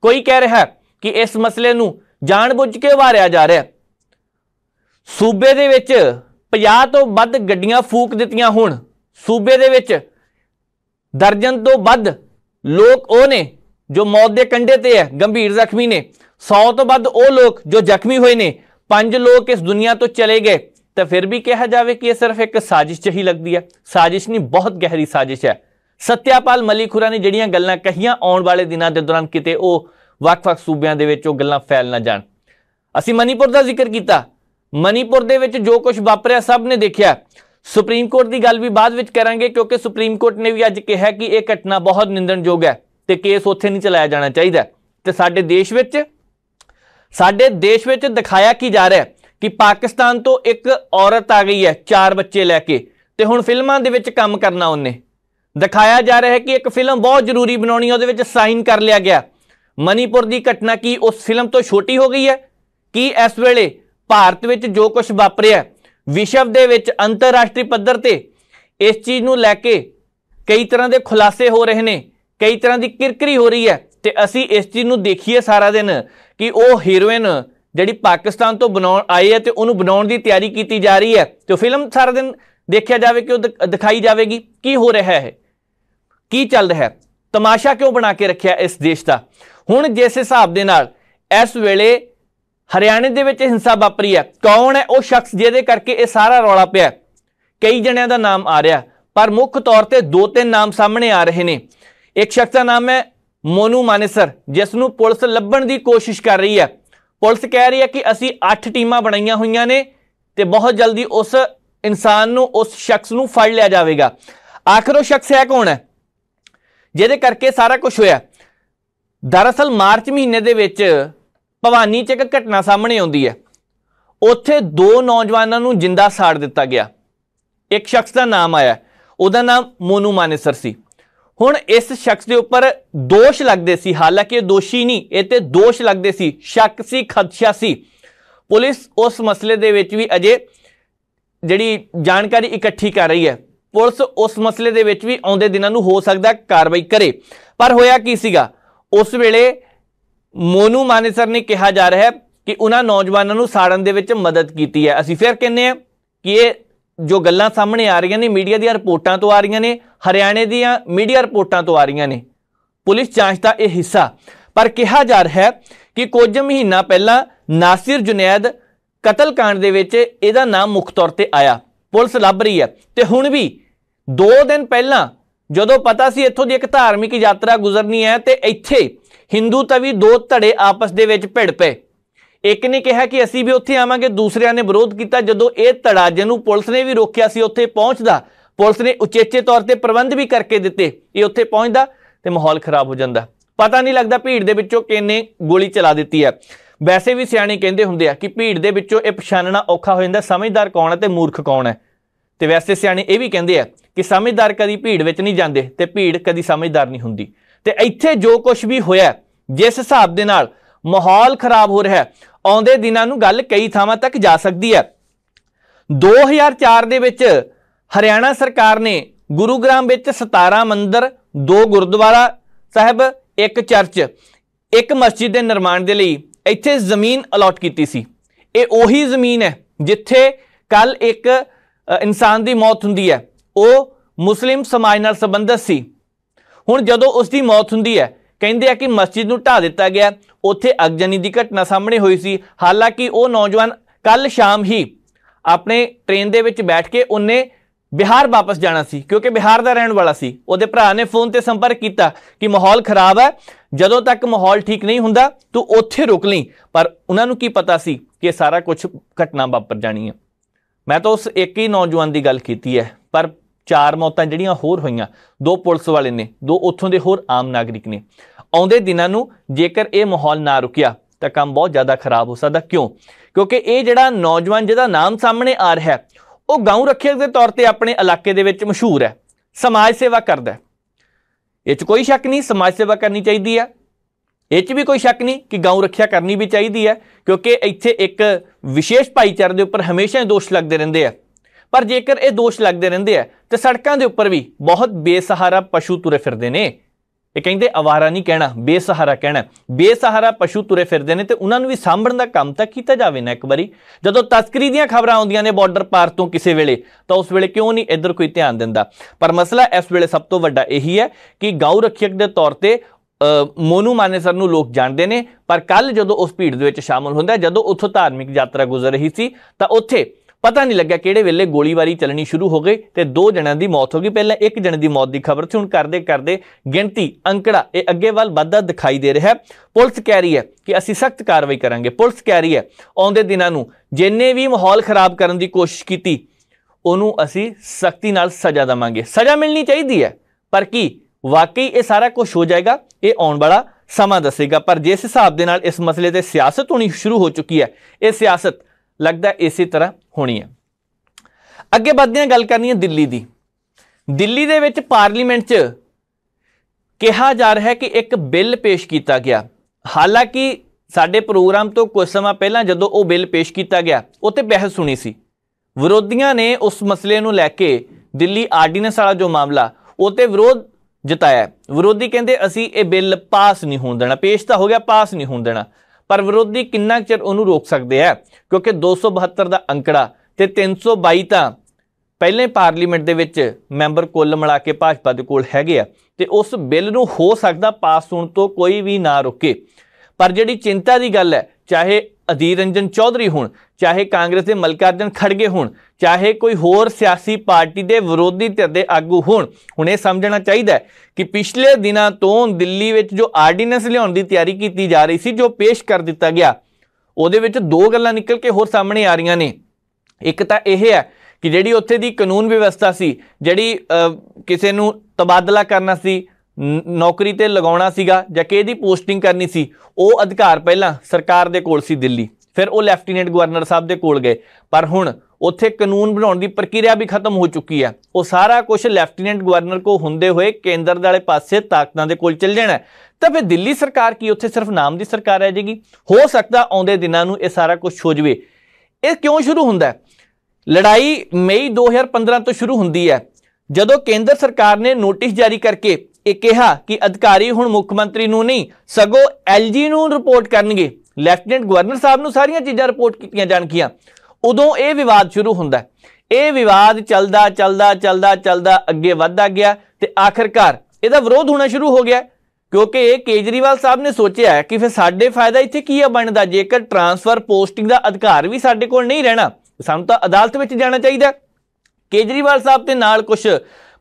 S1: ਕੋਈ ਕਹਿ ਰਿਹਾ ਕਿ ਇਸ ਮਸਲੇ ਨੂੰ ਜਾਣਬੁੱਝ ਕੇ ਵਾਰਿਆ ਜਾ ਰਿਹਾ ਸੂਬੇ ਦੇ ਵਿੱਚ 50 ਤੋਂ ਵੱਧ ਗੱਡੀਆਂ ਫੂਕ ਦਿੱਤੀਆਂ ਹੋਣ। ਸੂਬੇ ਦੇ ਵਿੱਚ ਦਰਜਨ ਤੋਂ ਵੱਧ ਲੋਕ ਉਹ ਨੇ ਜੋ ਮੌਤ ਦੇ ਕੰਢੇ ਤੇ ਹੈ, ਗੰਭੀਰ ਜ਼ਖਮੀ ਨੇ। 100 ਤੋਂ ਵੱਧ ਉਹ ਲੋਕ ਜੋ ਜ਼ਖਮੀ ਹੋਏ ਨੇ। ਪੰਜ ਲੋਕ ਇਸ ਦੁਨੀਆ ਤੋਂ ਚਲੇ ਗਏ, ਤਾਂ ਫਿਰ ਵੀ ਕਿਹਾ ਜਾਵੇ ਕਿ ਇਹ ਸਿਰਫ ਇੱਕ ਸਾਜ਼ਿਸ਼ ਹੀ ਲੱਗਦੀ ਹੈ। ਸਾਜ਼ਿਸ਼ ਨਹੀਂ, ਬਹੁਤ ਗਹਿਰੀ ਸਾਜ਼ਿਸ਼ ਹੈ। ਸਤਿਆਪਾਲ ਮਲੀਖੁਰਾ ਨੇ ਜਿਹੜੀਆਂ ਗੱਲਾਂ ਕਹੀਆਂ ਆਉਣ ਵਾਲੇ ਦਿਨਾਂ ਦੇ ਦੌਰਾਨ ਕਿਤੇ ਉਹ ਵੱਖ-ਵੱਖ ਸੂਬਿਆਂ ਦੇ ਵਿੱਚ ਉਹ ਗੱਲਾਂ ਫੈਲ ਨਾ ਜਾਣ। ਅਸੀਂ ਮਨੀਪੁਰ ਦਾ ਜ਼ਿਕਰ ਕੀਤਾ। ਮਨੀਪੁਰ ਦੇ ਵਿੱਚ ਜੋ ਕੁਝ ਵਾਪਰਿਆ ਸਭ ਨੇ ਦੇਖਿਆ। ਸੁਪਰੀਮ ਕੋਰਟ ਦੀ ਗੱਲ ਵੀ ਬਾਅਦ ਵਿੱਚ ਕਰਾਂਗੇ, ਕਿਉਂਕਿ ਸੁਪਰੀਮ ਕੋਰਟ ਨੇ ਵੀ ਅੱਜ ਕਿਹਾ ਕਿ ਇਹ ਘਟਨਾ ਬਹੁਤ ਨਿੰਦਣਯੋਗ ਹੈ ਤੇ ਕੇਸ ਉੱਥੇ ਨਹੀਂ ਚਲਾਇਆ ਜਾਣਾ ਚਾਹੀਦਾ। ਤੇ ਸਾਡੇ ਦੇਸ਼ ਵਿੱਚ ਸਾਡੇ ਦੇਸ਼ ਵਿੱਚ ਦਿਖਾਇਆ ਕੀ ਜਾ ਰਿਹਾ ਹੈ ਕਿ ਪਾਕਿਸਤਾਨ ਤੋਂ ਇੱਕ ਔਰਤ ਆ ਗਈ ਹੈ, ਚਾਰ ਬੱਚੇ ਲੈ ਕੇ। ਤੇ ਹੁਣ ਫਿਲਮਾਂ ਦੇ ਵਿੱਚ ਕੰਮ ਕਰਨਾ ਉਹਨੇ। ਦਿਖਾਇਆ ਜਾ ਰਿਹਾ ਹੈ ਕਿ ਇੱਕ ਫਿਲਮ ਬਹੁਤ ਜ਼ਰੂਰੀ ਬਣਾਉਣੀ ਉਹਦੇ ਵਿੱਚ ਸਾਈਨ ਕਰ ਲਿਆ ਗਿਆ। ਮਨੀਪੁਰ ਦੀ ਘਟਨਾ ਕੀ ਉਸ ਫਿਲਮ ਤੋਂ ਛੋਟੀ ਹੋ ਗਈ ਹੈ? ਕੀ ਇਸ ਵੇਲੇ ਭਾਰਤ ਵਿੱਚ ਜੋ ਕੁਝ ਵਾਪਰਿਆ, ਵਿਸ਼ਵ ਦੇ ਵਿੱਚ ਅੰਤਰਰਾਸ਼ਟਰੀ ਪੱਧਰ ਤੇ ਇਸ ਚੀਜ਼ ਨੂੰ ਲੈ ਕੇ ਕਈ ਤਰ੍ਹਾਂ ਦੇ ਖੁਲਾਸੇ ਹੋ ਰਹੇ ਨੇ, ਕਈ ਤਰ੍ਹਾਂ ਦੀ ਕਿਰਕਰੀ ਹੋ ਰਹੀ ਹੈ ਤੇ ਅਸੀਂ ਇਸ ਚੀਜ਼ ਨੂੰ ਦੇਖੀਏ ਸਾਰਾ ਦਿਨ ਕਿ ਉਹ ਹੀਰੋਇਨ ਜਿਹੜੀ ਪਾਕਿਸਤਾਨ ਤੋਂ ਬਣਾਉਣ ਆਈ ਹੈ ਤੇ ਉਹਨੂੰ ਬਣਾਉਣ ਦੀ ਤਿਆਰੀ ਕੀਤੀ ਜਾ ਰਹੀ ਹੈ ਤੇ ਫਿਲਮ ਸਾਰਾ ਦਿਨ ਦੇਖਿਆ ਜਾਵੇ ਕਿ ਉਹ ਦਿਖਾਈ ਜਾਵੇਗੀ। ਕੀ ਹੋ ਰਿਹਾ ਹੈ ਕੀ ਚੱਲ ਰਿਹਾ ਹੈ? ਤਮਾਸ਼ਾ ਕਿਉਂ ਬਣਾ ਕੇ ਰੱਖਿਆ ਇਸ ਦੇਸ਼ ਦਾ? ਹੁਣ ਜਿਸ ਹਿਸਾਬ ਦੇ ਨਾਲ ਇਸ ਵੇਲੇ ਹਰਿਆਣੇ ਦੇ ਵਿੱਚ ਹਿੰਸਾ ਵਾਪਰੀ ਹੈ। ਕੌਣ ਹੈ ਉਹ ਸ਼ਖਸ ਜਿਹਦੇ ਕਰਕੇ ਇਹ ਸਾਰਾ ਰੌਲਾ ਪਿਆ ਕਈ ਜਣਿਆਂ ਦਾ ਨਾਮ ਆ ਰਿਹਾ, ਪਰ ਮੁੱਖ ਤੌਰ ਤੇ ਦੋ ਤਿੰਨ ਨਾਮ ਸਾਹਮਣੇ ਆ ਰਹੇ ਨੇ। ਇੱਕ ਸ਼ਖਸ ਦਾ ਨਾਮ ਹੈ ਮੋਨੂ ਮਾਨੇਸਰ ਜਿਸ ਨੂੰ ਪੁਲਿਸ ਲੱਭਣ ਦੀ ਕੋਸ਼ਿਸ਼ ਕਰ ਰਹੀ ਹੈ। ਪੁਲਿਸ ਕਹਿ ਰਹੀ ਹੈ ਕਿ ਅਸੀਂ 8 ਟੀਮਾਂ ਬਣਾਈਆਂ ਹੋਈਆਂ ਨੇ ਤੇ ਬਹੁਤ ਜਲਦੀ ਉਸ ਇਨਸਾਨ ਨੂੰ, ਉਸ ਸ਼ਖਸ ਨੂੰ ਫੜ ਲਿਆ ਜਾਵੇਗਾ। ਆਖਰ ਉਹ ਸ਼ਖਸ ਹੈ ਕੌਣ ਹੈ? ਜਿਹਦੇ ਕਰਕੇ ਸਾਰਾ ਕੁਝ ਹੋਇਆ। ਦਰਅਸਲ ਮਾਰਚ ਮਹੀਨੇ ਦੇ ਵਿੱਚ ਭਵਾਨੀ ਚ ਇੱਕ ਘਟਨਾ ਸਾਹਮਣੇ ਆਉਂਦੀ ਹੈ। ਉੱਥੇ ਦੋ ਨੌਜਵਾਨਾਂ ਨੂੰ ਜਿੰਦਾ ਸਾੜ ਦਿੱਤਾ ਗਿਆ। ਇੱਕ ਸ਼ਖਸ ਦਾ ਨਾਮ ਆਇਆ। ਉਹਦਾ ਨਾਮ ਮੋਨੂ ਮਾਨੇਸਰ ਸੀ। ਹੁਣ ਇਸ ਸ਼ਖਸ ਦੇ ਉੱਪਰ ਦੋਸ਼ ਲੱਗਦੇ ਸੀ, ਹਾਲਾਂਕਿ ਇਹ ਦੋਸ਼ੀ ਨਹੀਂ, ਇਹ ਤੇ ਦੋਸ਼ ਲੱਗਦੇ ਸੀ, ਸ਼ੱਕ ਸੀ, ਖਦਸ਼ਾ ਸੀ। ਪੁਲਿਸ ਉਸ ਮਸਲੇ ਦੇ ਵਿੱਚ ਵੀ ਅਜੇ ਜਿਹੜੀ ਜਾਣਕਾਰੀ ਇਕੱਠੀ ਕਰ ਰਹੀ ਹੈ। ਪੁਲਿਸ ਉਸ ਮਸਲੇ ਦੇ ਵਿੱਚ ਵੀ ਆਉਂਦੇ ਦਿਨਾਂ ਨੂੰ ਹੋ ਸਕਦਾ ਕਾਰਵਾਈ ਕਰੇ। ਪਰ ਹੋਇਆ ਕੀ ਸੀਗਾ? ਉਸ ਵੇਲੇ ਮੋਨੂ ਮਾਨੇਸਰ ਨੇ ਕਿਹਾ ਜਾ ਰਿਹਾ ਹੈ ਕਿ ਉਹਨਾਂ ਨੌਜਵਾਨਾਂ ਨੂੰ ਸਾੜਨ ਦੇ ਵਿੱਚ ਮਦਦ ਕੀਤੀ ਹੈ। ਅਸੀਂ ਫਿਰ ਕਹਿੰਨੇ ਆ ਕਿ ਇਹ ਜੋ ਗੱਲਾਂ ਸਾਹਮਣੇ ਆ ਰਹੀਆਂ ਨੇ, ਮੀਡੀਆ ਦੀਆਂ ਰਿਪੋਰਟਾਂ ਤੋਂ ਆ ਰਹੀਆਂ ਨੇ, ਹਰਿਆਣੇ ਦੀਆਂ ਮੀਡੀਆ ਰਿਪੋਰਟਾਂ ਤੋਂ ਆ ਰਹੀਆਂ ਨੇ। ਪੁਲਿਸ ਜਾਂਚ ਦਾ ਇਹ ਹਿੱਸਾ। ਪਰ ਕਿਹਾ ਜਾ ਰਿਹਾ ਹੈ ਕਿ ਕੁਝ ਮਹੀਨਾ ਪਹਿਲਾਂ ਨਾਸਿਰ ਜੁਨੈਦ ਕਤਲकांड ਦੇ ਵਿੱਚ ਇਹਦਾ ਨਾਮ ਮੁੱਖ ਤੌਰ ਤੇ ਆਇਆ। ਪੁਲਿਸ ਲੱਭ ਰਹੀ ਹੈ। ਤੇ ਹੁਣ ਵੀ 2 ਦਿਨ ਪਹਿਲਾਂ ਜਦੋਂ ਪਤਾ ਸੀ ਇੱਥੋਂ ਦੀ ਇੱਕ ਧਾਰਮਿਕ ਯਾਤਰਾ ਗੁਜ਼ਰਨੀ ਹੈ ਤੇ ਇੱਥੇ ਹਿੰਦੂ ਤਵੀ ਦੋ ਧੜੇ ਆਪਸ ਦੇ ਵਿੱਚ ਭਿੜ ਪਏ। ਇੱਕ ਨੇ ਕਿਹਾ ਕਿ ਅਸੀਂ ਵੀ ਉੱਥੇ ਆਵਾਂਗੇ, ਦੂਸਰਿਆਂ ਨੇ ਵਿਰੋਧ ਕੀਤਾ। ਜਦੋਂ ਇਹ ਧੜਾ ਜਿਹਨੂੰ ਪੁਲਿਸ ਨੇ ਵੀ ਰੋਕਿਆ ਸੀ, ਉੱਥੇ ਪਹੁੰਚਦਾ। ਪੁਲਿਸ ਨੇ ਉਚੇਚੇ ਤੌਰ ਤੇ ਪ੍ਰਬੰਧ ਵੀ ਕਰਕੇ ਦਿੱਤੇ। ਇਹ ਉੱਥੇ ਪਹੁੰਚਦਾ ਤੇ ਮਾਹੌਲ ਖਰਾਬ ਹੋ ਜਾਂਦਾ। ਪਤਾ ਨਹੀਂ ਲੱਗਦਾ ਭੀੜ ਦੇ ਵਿੱਚੋਂ ਕਿੰਨੇ ਗੋਲੀ ਚਲਾ ਦਿੱਤੀ ਹੈ। ਵੈਸੇ ਵੀ ਸਿਆਣੇ ਕਹਿੰਦੇ ਹੁੰਦੇ ਆ ਕਿ ਭੀੜ ਦੇ ਵਿੱਚੋਂ ਇਹ ਪਛਾਣਨਾ ਔਖਾ ਹੋ ਜਾਂਦਾ। ਸਮਝਦਾਰ ਕੌਣ ਹੈ ਤੇ ਮੂਰਖ ਕੌਣ ਹੈ? ਤੇ ਵੈਸੇ ਸਿਆਣੇ ਇਹ ਵੀ ਕਹਿੰਦੇ ਆ ਕਿ ਸਮਝਦਾਰ ਕਦੀ ਭੀੜ ਵਿੱਚ ਨਹੀਂ ਜਾਂਦੇ ਤੇ ਭੀੜ ਕਦੀ ਸਮਝਦਾਰ ਨਹੀਂ ਹੁੰਦੀ। ਤੇ ਇੱਥੇ ਜੋ ਕੁਝ ਵੀ ਹੋਇਆ, ਜਿਸ ਹਿਸਾਬ ਦੇ ਨਾਲ ਮਾਹੌਲ ਖਰਾਬ ਹੋ ਰਿਹਾ ਆਉਂਦੇ ਦਿਨਾਂ ਨੂੰ ਗੱਲ ਕਈ ਥਾਵਾਂ ਤੱਕ ਜਾ ਸਕਦੀ ਹੈ। 2004 ਦੇ ਵਿੱਚ ਹਰਿਆਣਾ ਸਰਕਾਰ ਨੇ ਗੁਰੂਗ੍ਰਾਮ ਵਿੱਚ 17 ਮੰਦਰ, ਦੋ ਗੁਰਦੁਆਰਾ ਸਾਹਿਬ, ਇੱਕ ਚਰਚ, ਇੱਕ ਮਸਜਿਦ ਦੇ ਨਿਰਮਾਣ ਦੇ ਲਈ ਇੱਥੇ ਜ਼ਮੀਨ ਅਲਾਟ ਕੀਤੀ ਸੀ। ਇਹ ਉਹੀ ਜ਼ਮੀਨ ਹੈ ਜਿੱਥੇ ਕੱਲ ਇੱਕ ਇਨਸਾਨ ਦੀ ਮੌਤ ਹੁੰਦੀ ਹੈ। ਉਹ ਮੁਸਲਿਮ ਸਮਾਜ ਨਾਲ ਸੰਬੰਧਿਤ ਸੀ। ਹੁਣ ਜਦੋਂ ਉਸ ਦੀ ਮੌਤ ਹੁੰਦੀ ਹੈ ਕਹਿੰਦੇ ਆ ਕਿ ਮਸਜਿਦ ਨੂੰ ਢਾ ਦਿੱਤਾ ਗਿਆ। ਉੱਥੇ ਅਗਜਨੀ ਦੀ ਘਟਨਾ ਸਾਹਮਣੇ ਹੋਈ ਸੀ। ਹਾਲਾਂਕਿ ਉਹ ਨੌਜਵਾਨ ਕੱਲ ਸ਼ਾਮ ਹੀ ਆਪਣੇ ਟ੍ਰੇਨ ਦੇ ਵਿੱਚ ਬੈਠ ਕੇ ਉਹਨੇ ਬਿਹਾਰ ਵਾਪਸ ਜਾਣਾ ਸੀ, ਕਿਉਂਕਿ ਬਿਹਾਰ ਦਾ ਰਹਿਣ ਵਾਲਾ ਸੀ। ਉਹਦੇ ਭਰਾ ਨੇ ਫੋਨ ਤੇ ਸੰਪਰਕ ਕੀਤਾ ਕਿ ਮਾਹੌਲ ਖਰਾਬ ਹੈ ਜਦੋਂ ਤੱਕ ਮਾਹੌਲ ਠੀਕ ਨਹੀਂ ਹੁੰਦਾ, ਤੂੰ ਉੱਥੇ ਰੁਕ ਲਈ। ਪਰ ਉਹਨਾਂ ਨੂੰ ਕੀ ਪਤਾ ਸੀ ਕਿ ਸਾਰਾ ਕੁਝ ਘਟਨਾ ਵਾਪਰ ਜਾਣੀ ਹੈ ਮੈਂ ਤਾਂ ਉਸ ਇੱਕ ਹੀ ਨੌਜਵਾਨ ਦੀ ਗੱਲ ਕੀਤੀ ਹੈ। ਪਰ ਚਾਰ ਮੌਤਾਂ ਜਿਹੜੀਆਂ ਹੋਰ ਹੋਈਆਂ, ਦੋ ਪੁਲਿਸ ਵਾਲੇ ਨੇ, ਦੋ ਉੱਥੋਂ ਦੇ ਹੋਰ ਆਮ ਨਾਗਰਿਕ ਨੇ। ਆਉਂਦੇ ਦਿਨਾਂ ਨੂੰ ਜੇਕਰ ਇਹ ਮਾਹੌਲ ਨਾ ਰੁਕਿਆ, ਤਾਂ ਕੰਮ ਬਹੁਤ ਜ਼ਿਆਦਾ ਖਰਾਬ ਹੋ ਸਕਦਾ। ਕਿਉਂ? ਕਿਉਂਕਿ ਇਹ ਜਿਹੜਾ ਨੌਜਵਾਨ ਜਿਹਦਾ ਨਾਮ ਸਾਹਮਣੇ ਆ ਰਿਹਾ ਹੈ, ਉਹ ਗਾਉਂ ਰੱਖਿਅਕ ਦੇ ਤੌਰ ਤੇ ਆਪਣੇ ਇਲਾਕੇ ਦੇ ਵਿੱਚ ਮਸ਼ਹੂਰ ਹੈ, ਸਮਾਜ ਸੇਵਾ ਕਰਦਾ ਹੈ। ਇਹ 'ਚ ਕੋਈ ਸ਼ੱਕ ਨਹੀਂ, ਸਮਾਜ ਸੇਵਾ ਕਰਨੀ ਚਾਹੀਦੀ ਹੈ। ਇਹ 'ਚ ਵੀ ਕੋਈ ਸ਼ੱਕ ਨਹੀਂ ਕਿ ਗਾਉਂ ਰੱਖਿਆ ਕਰਨੀ ਵੀ ਚਾਹੀਦੀ ਹੈ, ਕਿਉਂਕਿ ਇੱਥੇ ਇੱਕ ਵਿਸ਼ੇਸ਼ ਭਾਈਚਾਰੇ ਦੇ ਉੱਪਰ ਹਮੇਸ਼ਾ ਹੀ ਦੋਸ਼ ਲੱਗਦੇ ਰਹਿੰਦੇ ਆ। ਪਰ ਜੇਕਰ ਇਹ ਦੋਸ਼ ਲੱਗਦੇ ਰਹਿੰਦੇ ਆ, ਤੇ ਸੜਕਾਂ ਦੇ ਉੱਪਰ ਵੀ ਬਹੁਤ ਬੇਸਹਾਰਾ ਪਸ਼ੂ ਤੁਰੇ ਫਿਰਦੇ ਨੇ। ਇਹ ਕਹਿੰਦੇ ਅਵਾਰਾ ਨਹੀਂ ਕਹਿਣਾ, ਬੇਸਹਾਰਾ ਕਹਿਣਾ। ਬੇਸਹਾਰਾ ਪਸ਼ੂ ਤੁਰੇ ਫਿਰਦੇ ਨੇ ਤੇ ਉਹਨਾਂ ਨੂੰ ਵੀ ਸਾਂਭਣ ਦਾ ਕੰਮ ਤਾਂ ਕੀਤਾ ਜਾਵੇ ਨਾ ਇੱਕ ਵਾਰੀ। ਜਦੋਂ ਤਸਕਰੀ ਦੀਆਂ ਖਬਰਾਂ ਆਉਂਦੀਆਂ ਨੇ ਬਾਰਡਰ ਪਾਰ ਤੋਂ ਕਿਸੇ ਵੇਲੇ, ਤਾਂ ਉਸ ਵੇਲੇ ਕਿਉਂ ਨਹੀਂ ਇੱਧਰ ਕੋਈ ਧਿਆਨ ਦਿੰਦਾ? ਪਰ ਮਸਲਾ ਇਸ ਵੇਲੇ ਸਭ ਤੋਂ ਵੱਡਾ ਇਹੀ ਹੈ ਕਿ ਗਾਉ ਰੱਖਿਅਕ ਦੇ ਤੌਰ ਤੇ ਮੋਨੂ ਮਾਨੇਸਰ ਨੂੰ ਲੋਕ ਜਾਣਦੇ ਨੇ, ਪਰ ਕੱਲ ਜਦੋਂ ਉਸ ਭੀੜ ਦੇ ਵਿੱਚ ਸ਼ਾਮਲ ਹੁੰਦਾ, ਜਦੋਂ ਉੱਥੋਂ ਧਾਰਮਿਕ ਯਾਤਰਾ ਗੁਜ਼ਰ ਰਹੀ ਸੀ, ਤਾਂ ਉੱਥੇ ਪਤਾ ਨਹੀਂ ਲੱਗਿਆ ਕਿਹੜੇ ਵੇਲੇ ਗੋਲੀਬਾਰੀ ਚੱਲਣੀ ਸ਼ੁਰੂ ਹੋ ਗਈ ਤੇ ਦੋ ਜਣਿਆਂ ਦੀ ਮੌਤ ਹੋ ਗਈ। ਪਹਿਲਾਂ ਇੱਕ ਜਣੇ ਦੀ ਮੌਤ ਦੀ ਖਬਰ ਸੀ। ਹੁਣ ਕਰਦੇ ਕਰਦੇ ਗਿਣਤੀ, ਅੰਕੜਾ, ਇਹ ਅੱਗੇ ਵੱਲ ਵੱਧਦਾ ਦਿਖਾਈ ਦੇ ਰਿਹਾ ਹੈ। ਪੁਲਿਸ ਕਹਿ ਰਹੀ ਹੈ ਕਿ ਅਸੀਂ ਸਖਤ ਕਾਰਵਾਈ ਕਰਾਂਗੇ। ਪੁਲਿਸ ਕਹਿ ਰਹੀ ਹੈ, ਆਉਂਦੇ ਦਿਨਾਂ ਨੂੰ ਜਿੰਨੇ ਵੀ ਮਾਹੌਲ ਖਰਾਬ ਕਰਨ ਦੀ ਕੋਸ਼ਿਸ਼ ਕੀਤੀ, ਉਹਨੂੰ ਅਸੀਂ ਸਖਤੀ ਨਾਲ ਸਜ਼ਾ ਦਵਾਂਗੇ। ਸਜ਼ਾ ਮਿਲਣੀ ਚਾਹੀਦੀ ਹੈ, ਪਰ ਕੀ? ਵਾਕਈ ਇਹ ਸਾਰਾ ਕੁਝ ਹੋ ਜਾਏਗਾ? ਇਹ ਆਉਣ ਵਾਲਾ ਸਮਾਂ ਦੱਸੇਗਾ। ਪਰ ਜਿਸ ਹਿਸਾਬ ਦੇ ਨਾਲ ਇਸ ਮਸਲੇ ਤੇ ਸਿਆਸਤ ਹੋਣੀ ਸ਼ੁਰੂ ਹੋ ਚੁੱਕੀ ਹੈ, ਇਹ ਸਿਆਸਤ ਲੱਗਦਾ ਇਸੇ ਤਰ੍ਹਾਂ ਹੋਣੀ ਹੈ। ਅੱਗੇ ਵਧਦੇ ਹਾਂ ਗੱਲ ਕਰਨੀ ਹੈ ਦਿੱਲੀ ਦੀ। ਦਿੱਲੀ ਦੇ ਵਿੱਚ ਪਾਰਲੀਮੈਂਟ 'ਚ ਕਿਹਾ ਜਾ ਰਿਹਾ ਹੈ ਕਿ ਇੱਕ ਬਿੱਲ ਪੇਸ਼ ਕੀਤਾ ਗਿਆ। ਹਾਲਾਂਕਿ ਸਾਡੇ ਪ੍ਰੋਗਰਾਮ ਤੋਂ ਕੁਝ ਸਮਾਂ ਪਹਿਲਾਂ ਜਦੋਂ ਉਹ ਬਿੱਲ ਪੇਸ਼ ਕੀਤਾ ਗਿਆ, ਉਹ ਤੇ ਬਹਿਸ ਸੁਣੀ ਸੀ। ਵਿਰੋਧੀਆਂ ਨੇ ਉਸ ਮਸਲੇ ਨੂੰ ਲੈ ਕੇ ਦਿੱਲੀ ਆਰਡੀਨੈਂਸ ਵਾਲਾ ਜੋ ਮਾਮਲਾ, ਉਹ ਤੇ ਵਿਰੋਧ ਜਤਾਇਆ ਵਿਰੋਧੀ ਕਹਿੰਦੇ, ਅਸੀਂ ਇਹ ਬਿੱਲ ਪਾਸ ਨਹੀਂ ਹੋਣ ਦੇਣਾ। ਪੇਸ਼ ਤਾਂ ਹੋ ਗਿਆ, ਪਾਸ ਨਹੀਂ ਹੋਣ ਦੇਣਾ। ਪਰ ਵਿਰੋਧੀ ਕਿੰਨਾ ਚਿਰ ਉਹਨੂੰ ਰੋਕ ਸਕਦੇ ਆ? ਕਿਉਂਕਿ 272 ਦਾ ਅੰਕੜਾ ਤੇ 322 ਤਾਂ ਪਹਿਲੇ ਪਾਰਲੀਮੈਂਟ ਦੇ ਵਿੱਚ ਮੈਂਬਰ ਕੁੱਲ ਮਿਲਾ ਕੇ ਭਾਜਪਾ ਦੇ ਕੋਲ ਹੈਗੇ ਆ ਤੇ ਉਸ ਬਿੱਲ ਨੂੰ ਹੋ ਸਕਦਾ ਪਾਸ ਹੋਣ ਤੋਂ ਕੋਈ ਵੀ ਨਾ ਰੋਕੇ। ਪਰ ਜਿਹੜੀ ਚਿੰਤਾ ਦੀ ਗੱਲ ਹੈ, ਚਾਹੇ ਅਧੀਰ ਰੰਜਨ ਚੌਧਰੀ ਹੋਣ, ਚਾਹੇ ਕਾਂਗਰਸ ਦੇ ਮਲਕਾਰਜਨ ਖੜਗੇ ਹੋਣ, ਚਾਹੇ ਕੋਈ ਹੋਰ ਸਿਆਸੀ ਪਾਰਟੀ ਦੇ ਵਿਰੋਧੀ ਧਿਰ ਦੇ ਆਗੂ ਹੋਣ, ਹੁਣ ਇਹ ਸਮਝਣਾ ਚਾਹੀਦਾ ਕਿ ਪਿਛਲੇ ਦਿਨਾਂ ਤੋਂ ਦਿੱਲੀ ਵਿੱਚ ਜੋ ਆਰਡੀਨੈਂਸ ਲਿਆਉਣ ਦੀ ਤਿਆਰੀ ਕੀਤੀ ਜਾ ਰਹੀ ਸੀ, ਜੋ ਪੇਸ਼ ਕਰ ਦਿੱਤਾ ਗਿਆ, ਉਹਦੇ ਵਿੱਚ ਦੋ ਗੱਲਾਂ ਨਿਕਲ ਕੇ ਹੋਰ ਸਾਹਮਣੇ ਆ ਰਹੀਆਂ ਨੇ। ਇੱਕ ਤਾਂ ਇਹ ਹੈ ਕਿ ਜਿਹੜੀ ਉੱਥੇ ਦੀ ਕਾਨੂੰਨ ਵਿਵਸਥਾ ਸੀ, ਜਿਹੜੀ ਕਿਸੇ ਨੂੰ ਤਬਾਦਲਾ ਕਰਨਾ ਸੀ ਨੌਕਰੀ ਤੇ ਲਗਾਉਣਾ ਸੀਗਾ ਜਾਂ ਕਿ ਇਹਦੀ ਪੋਸਟਿੰਗ ਕਰਨੀ ਸੀ, ਉਹ ਅਧਿਕਾਰ ਪਹਿਲਾਂ ਸਰਕਾਰ ਦੇ ਕੋਲ ਸੀ ਦਿੱਲੀ। ਫਿਰ ਉਹ ਲੈਫਟੀਨੈਂਟ ਗਵਰਨਰ ਸਾਹਿਬ ਦੇ ਕੋਲ ਗਏ। ਪਰ ਹੁਣ ਉੱਥੇ ਕਾਨੂੰਨ ਬਣਾਉਣ ਦੀ ਪ੍ਰਕਿਰਿਆ ਵੀ ਖਤਮ ਹੋ ਚੁੱਕੀ ਹੈ। ਉਹ ਸਾਰਾ ਕੁਝ ਲੈਫਟੀਨੈਂਟ ਗਵਰਨਰ ਕੋ ਹੁੰਦੇ ਹੋਏ ਕੇਂਦਰ ਦੇ ਵਾਲੇ ਪਾਸੇ ਤਾਕਤਾਂ ਦੇ ਕੋਲ ਚੱਲ ਜਾਣਾ ਤਾਂ ਫਿਰ ਦਿੱਲੀ ਸਰਕਾਰ ਕੀ, ਉੱਥੇ ਸਿਰਫ ਨਾਮ ਦੀ ਸਰਕਾਰ ਰਹਿ ਜੇਗੀ ਹੋ ਸਕਦਾ ਆਉਂਦੇ ਦਿਨਾਂ ਨੂੰ ਇਹ ਸਾਰਾ ਕੁਝ ਹੋ ਜਵੇ। ਇਹ ਕਿਉਂ ਸ਼ੁਰੂ ਹੁੰਦਾ ਲੜਾਈ ਮਈ 2015 ਤੋਂ ਸ਼ੁਰੂ ਹੁੰਦੀ ਹੈ। ਜਦੋਂ ਕੇਂਦਰ ਸਰਕਾਰ ਨੇ ਨੋਟਿਸ ਜਾਰੀ ਕਰਕੇ ਇਹ ਕਿਹਾ ਕਿ ਅਧਿਕਾਰੀ ਹੁਣ ਮੁੱਖ ਮੰਤਰੀ ਨੂੰ ਨਹੀਂ, ਸਗੋ ਐਲਜੀ ਨੂੰ ਰਿਪੋਰਟ ਕਰਨਗੇ। ਲੈਫਟੀਨੈਂਟ ਗਵਰਨਰ ਸਾਹਿਬ ਨੂੰ ਸਾਰੀਆਂ ਚੀਜ਼ਾਂ ਰਿਪੋਰਟ ਕੀਤੀਆਂ ਜਾਣਗੀਆਂ। ਉਦੋਂ ਇਹ ਵਿਵਾਦ ਸ਼ੁਰੂ ਹੁੰਦਾ। ਇਹ ਵਿਵਾਦ ਚੱਲਦਾ ਚੱਲਦਾ ਚੱਲਦਾ ਚੱਲਦਾ, ਅੱਗੇ ਵੱਧਦਾ ਗਿਆ ਤੇ ਆਖਰਕਾਰ ਇਹਦਾ ਵਿਰੋਧ ਹੋਣਾ ਸ਼ੁਰੂ ਹੋ ਗਿਆ। ਕਿਉਂਕਿ ਇਹ ਕੇਜਰੀਵਾਲ ਸਾਹਿਬ ਨੇ ਸੋਚਿਆ ਕਿ ਫਿਰ ਸਾਡੇ ਫਾਇਦਾ ਇੱਥੇ ਕੀ ਆ ਬਣਦਾ? ਜੇਕਰ ਟਰਾਂਸਫਰ ਪੋਸਟਿੰਗ ਦਾ ਅਧਿਕਾਰ ਵੀ ਸਾਡੇ ਕੋਲ ਨਹੀਂ ਰਹਿਣਾ, ਸਾਨੂੰ ਤਾਂ ਅਦਾਲਤ ਵਿੱਚ ਜਾਣਾ ਚਾਹੀਦਾ। ਕੇਜਰੀਵਾਲ ਸਾਹਿਬ ਦੇ ਨਾਲ ਕੁਝ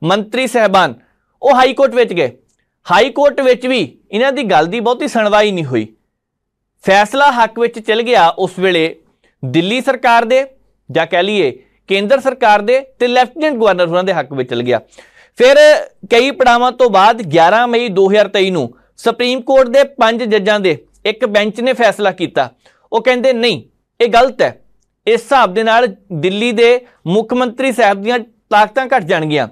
S1: ਮੰਤਰੀ ਸਹਿਬਾਨ, ਉਹ ਹਾਈ ਕੋਰਟ ਵਿੱਚ ਗਏ। ਹਾਈ ਕੋਰਟ ਵਿੱਚ ਵੀ ਇਹਨਾਂ ਦੀ ਗੱਲ ਦੀ ਬਹੁਤੀ ਸੁਣਵਾਈ ਨਹੀਂ ਹੋਈ। ਫੈਸਲਾ ਹੱਕ ਵਿੱਚ ਚਲ ਗਿਆ ਉਸ ਵੇਲੇ ਦਿੱਲੀ ਸਰਕਾਰ ਦੇ, ਜਾਂ ਕਹਿ ਲਈਏ ਕੇਂਦਰ ਸਰਕਾਰ ਦੇ ਤੇ ਲੈਫਟੀਨੈਂਟ ਗਵਰਨਰ ਉਹਨਾਂ ਦੇ ਹੱਕ ਵਿੱਚ ਚਲ ਗਿਆ। ਫਿਰ ਕਈ ਪੜਾਵਾਂ ਤੋਂ ਬਾਅਦ 11 ਮਈ 2023 ਨੂੰ ਸੁਪਰੀਮ ਕੋਰਟ ਦੇ ਪੰਜ ਜੱਜਾਂ ਦੇ ਇੱਕ ਬੈਂਚ ਨੇ ਫੈਸਲਾ ਕੀਤਾ। ਉਹ ਕਹਿੰਦੇ, ਨਹੀਂ, ਇਹ ਗਲਤ ਹੈ। ਇਸ ਹਿਸਾਬ ਦੇ ਨਾਲ ਦਿੱਲੀ ਦੇ ਮੁੱਖ ਮੰਤਰੀ ਸਾਹਿਬ ਦੀਆਂ ਤਾਕਤਾਂ ਘਟ ਜਾਣਗੀਆਂ।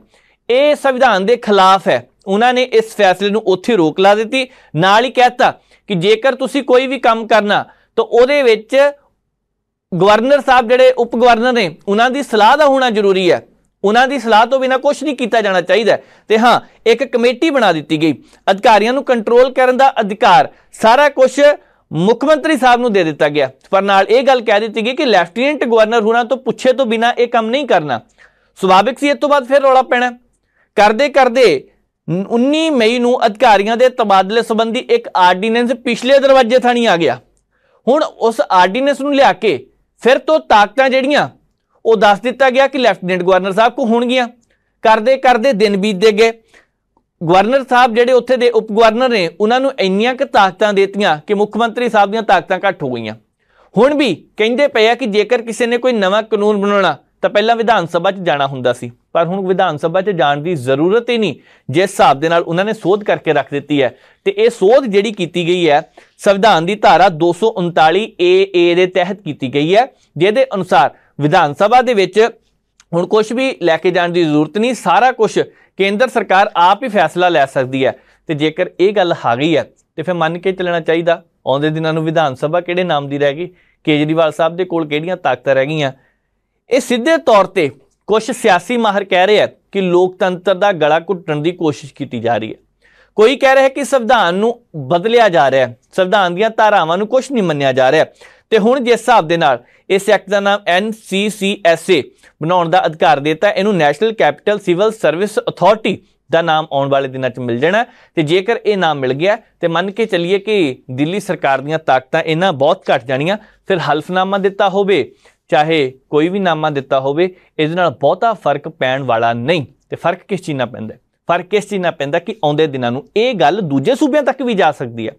S1: ਇਹ ਸੰਵਿਧਾਨ ਦੇ ਖਿਲਾਫ ਹੈ। ਉਹਨਾਂ ਨੇ ਇਸ ਫੈਸਲੇ ਨੂੰ ਉੱਥੇ ਰੋਕ ਲਾ ਦਿੱਤੀ। ਨਾਲ ਹੀ ਕਹਿਤਾ ਕਿ ਜੇਕਰ ਤੁਸੀਂ ਕੋਈ ਵੀ ਕੰਮ ਕਰਨਾ, ਤਾਂ ਉਹਦੇ ਵਿੱਚ ਗਵਰਨਰ ਸਾਹਿਬ ਜਿਹੜੇ ਉਪ ਗਵਰਨਰ ਨੇ, ਉਹਨਾਂ ਦੀ ਸਲਾਹ ਦਾ ਹੋਣਾ ਜ਼ਰੂਰੀ ਹੈ। ਉਹਨਾਂ ਦੀ ਸਲਾਹ ਤੋਂ ਬਿਨਾ ਕੁਝ ਨਹੀਂ ਕੀਤਾ ਜਾਣਾ ਚਾਹੀਦਾ ਤੇ ਹਾਂ, ਇੱਕ ਕਮੇਟੀ ਬਣਾ ਦਿੱਤੀ ਗਈ। ਅਧਿਕਾਰੀਆਂ ਨੂੰ ਕੰਟਰੋਲ ਕਰਨ ਦਾ ਅਧਿਕਾਰ, ਸਾਰਾ ਕੁਝ ਮੁੱਖ ਮੰਤਰੀ ਸਾਹਿਬ ਨੂੰ ਦੇ ਦਿੱਤਾ ਗਿਆ। ਪਰ ਨਾਲ ਇਹ ਗੱਲ ਕਹਿ ਦਿੱਤੀ ਗਈ ਕਿ ਲੈਫਟੀਨੈਂਟ ਗਵਰਨਰ ਹੁਣਾਂ ਤੋਂ ਪੁੱਛੇ ਤੋਂ ਬਿਨਾ ਇਹ ਕੰਮ ਨਹੀਂ ਕਰਨਾ। ਸੁਭਾਵਿਕ ਸੀ ਇਸ ਤੋਂ ਬਾਅਦ ਫਿਰ ਰੌਲਾ ਪੈਣਾ। ਕਰਦੇ ਕਰਦੇ 19 ਮਈ ਨੂੰ ਅਧਿਕਾਰੀਆਂ ਦੇ ਤਬਾਦਲੇ ਸੰਬੰਧੀ ਇੱਕ ਆਰਡੀਨੈਂਸ ਪਿਛਲੇ ਦਰਵਾਜ਼ੇ ਥਾਣੀ ਆ ਗਿਆ। ਹੁਣ ਉਸ ਆਰਡੀਨੈਂਸ ਨੂੰ ਲਿਆ ਕੇ ਫਿਰ ਤੋਂ ਤਾਕਤਾਂ ਜਿਹੜੀਆਂ, ਉਹ ਦੱਸ ਦਿੱਤਾ ਗਿਆ ਕਿ ਲੈਫਟੀਨੈਂਟ ਗਵਰਨਰ ਸਾਹਿਬ ਕੋ ਹੋਣਗੀਆਂ। ਕਰਦੇ ਕਰਦੇ ਦਿਨ ਬੀਤਦੇ ਗਏ। ਗਵਰਨਰ ਸਾਹਿਬ ਜਿਹੜੇ ਉੱਥੇ ਦੇ ਉਪ ਗਵਰਨਰ ਨੇ, ਉਹਨਾਂ ਨੂੰ ਇੰਨੀਆਂ ਕਿ ਤਾਕਤਾਂ ਦਿੱਤੀਆਂ ਕਿ ਮੁੱਖ ਮੰਤਰੀ ਸਾਹਿਬ ਦੀਆਂ ਤਾਕਤਾਂ ਘੱਟ ਹੋ ਗਈਆਂ। ਹੁਣ ਵੀ ਕਹਿੰਦੇ ਪਏ ਆ ਕਿ ਜੇਕਰ ਕਿਸੇ ਨੇ ਕੋਈ ਨਵਾਂ ਕਾਨੂੰਨ ਬਣਾਉਣਾ, ਤਾਂ ਪਹਿਲਾਂ ਵਿਧਾਨ ਸਭਾ 'ਚ ਜਾਣਾ ਹੁੰਦਾ ਸੀ। ਪਰ ਹੁਣ ਵਿਧਾਨ ਸਭਾ 'ਚ ਜਾਣ ਦੀ ਜ਼ਰੂਰਤ ਹੀ ਨਹੀਂ, ਜਿਸ ਹਿਸਾਬ ਦੇ ਨਾਲ ਉਹਨਾਂ ਨੇ ਸੋਧ ਕਰਕੇ ਰੱਖ ਦਿੱਤੀ ਹੈ। ਤੇ ਇਹ ਸੋਧ ਜਿਹੜੀ ਕੀਤੀ ਗਈ ਹੈ, ਸੰਵਿਧਾਨ ਦੀ ਧਾਰਾ 239 ਏ ਏ ਦੇ ਤਹਿਤ ਕੀਤੀ ਗਈ ਹੈ, ਜਿਹਦੇ ਅਨੁਸਾਰ ਵਿਧਾਨ ਸਭਾ ਦੇ ਵਿੱਚ ਹੁਣ ਕੁਝ ਵੀ ਲੈ ਕੇ ਜਾਣ ਦੀ ਜ਼ਰੂਰਤ ਨਹੀਂ, ਸਾਰਾ ਕੁਝ ਕੇਂਦਰ ਸਰਕਾਰ ਆਪ ਹੀ ਫੈਸਲਾ ਲੈ ਸਕਦੀ ਹੈ। ਤੇ ਜੇਕਰ ਇਹ ਗੱਲ ਆ ਗਈ ਹੈ, ਤੇ ਫਿਰ ਮੰਨ ਕੇ ਚੱਲਣਾ ਚਾਹੀਦਾ, ਆਉਂਦੇ ਦਿਨਾਂ ਨੂੰ ਵਿਧਾਨ ਸਭਾ ਕਿਹੜੇ ਨਾਮ ਦੀ ਰਹਿ ਗਈ, ਕੇਜਰੀਵਾਲ ਸਾਹਿਬ ਦੇ ਕੋਲ ਕਿਹੜੀਆਂ ਤਾਕਤਾਂ ਰਹਿ ਗਈਆਂ? ਇਹ ਸਿੱਧੇ ਤੌਰ ਤੇ ਕੁਝ ਸਿਆਸੀ ਮਾਹਰ ਕਹਿ ਰਹੇ ਆ ਕਿ ਲੋਕਤੰਤਰ ਦਾ ਗਲਾ ਘੁੱਟਣ ਦੀ ਕੋਸ਼ਿਸ਼ ਕੀਤੀ ਜਾ ਰਹੀ ਹੈ। ਕੋਈ ਕਹਿ ਰਿਹਾ ਕਿ ਸੰਵਿਧਾਨ ਨੂੰ ਬਦਲਿਆ ਜਾ ਰਿਹਾ ਹੈ, ਸੰਵਿਧਾਨ ਦੀਆਂ ਧਾਰਾਵਾਂ ਨੂੰ ਕੁਝ ਨਹੀਂ ਮੰਨਿਆ ਜਾ ਰਿਹਾ। ਤੇ ਹੁਣ ਜਿਸ ਹਿਸਾਬ ਦੇ ਨਾਲ ਇਸ ਐਕਟ ਦਾ ਨਾਮ NCCSA ਬਣਾਉਣ ਦਾ ਅਧਿਕਾਰ ਦਿੱਤਾ, ਇਹਨੂੰ national capital civil service authority ਦਾ ਨਾਮ ਆਉਣ ਵਾਲੇ ਦਿਨਾਂ 'ਚ ਮਿਲ ਜਾਣਾ ਤੇ ਜੇਕਰ ਇਹ ਨਾਮ ਮਿਲ ਗਿਆ ਤੇ ਮੰਨ ਕੇ ਚੱਲੀਏ ਕਿ ਦਿੱਲੀ ਸਰਕਾਰ ਦੀਆਂ ਤਾਕਤਾਂ ਇਹਨਾਂ ਬਹੁਤ ਘਟ ਜਾਣੀਆਂ, ਫਿਰ ਹਲਫਨਾਮਾ ਦਿੱਤਾ ਹੋਵੇ, ਚਾਹੇ ਕੋਈ ਵੀ ਨਾਮਾ ਦਿੱਤਾ ਹੋਵੇ, ਇਹਦੇ ਨਾਲ ਬਹੁਤਾ ਫ਼ਰਕ ਪੈਣ ਵਾਲਾ ਨਹੀਂ। ਤੇ ਫ਼ਰਕ ਕਿਸ ਚੀਜ਼ ਨਾਲ ਪੈਂਦਾ ਫ਼ਰਕ ਕਿਸ ਚੀਜ਼ ਨਾਲ ਪੈਂਦਾ ਕਿ ਆਉਂਦੇ ਦਿਨਾਂ ਨੂੰ ਇਹ ਗੱਲ ਦੂਜੇ ਸੂਬਿਆਂ ਤੱਕ ਵੀ ਜਾ ਸਕਦੀ ਹੈ।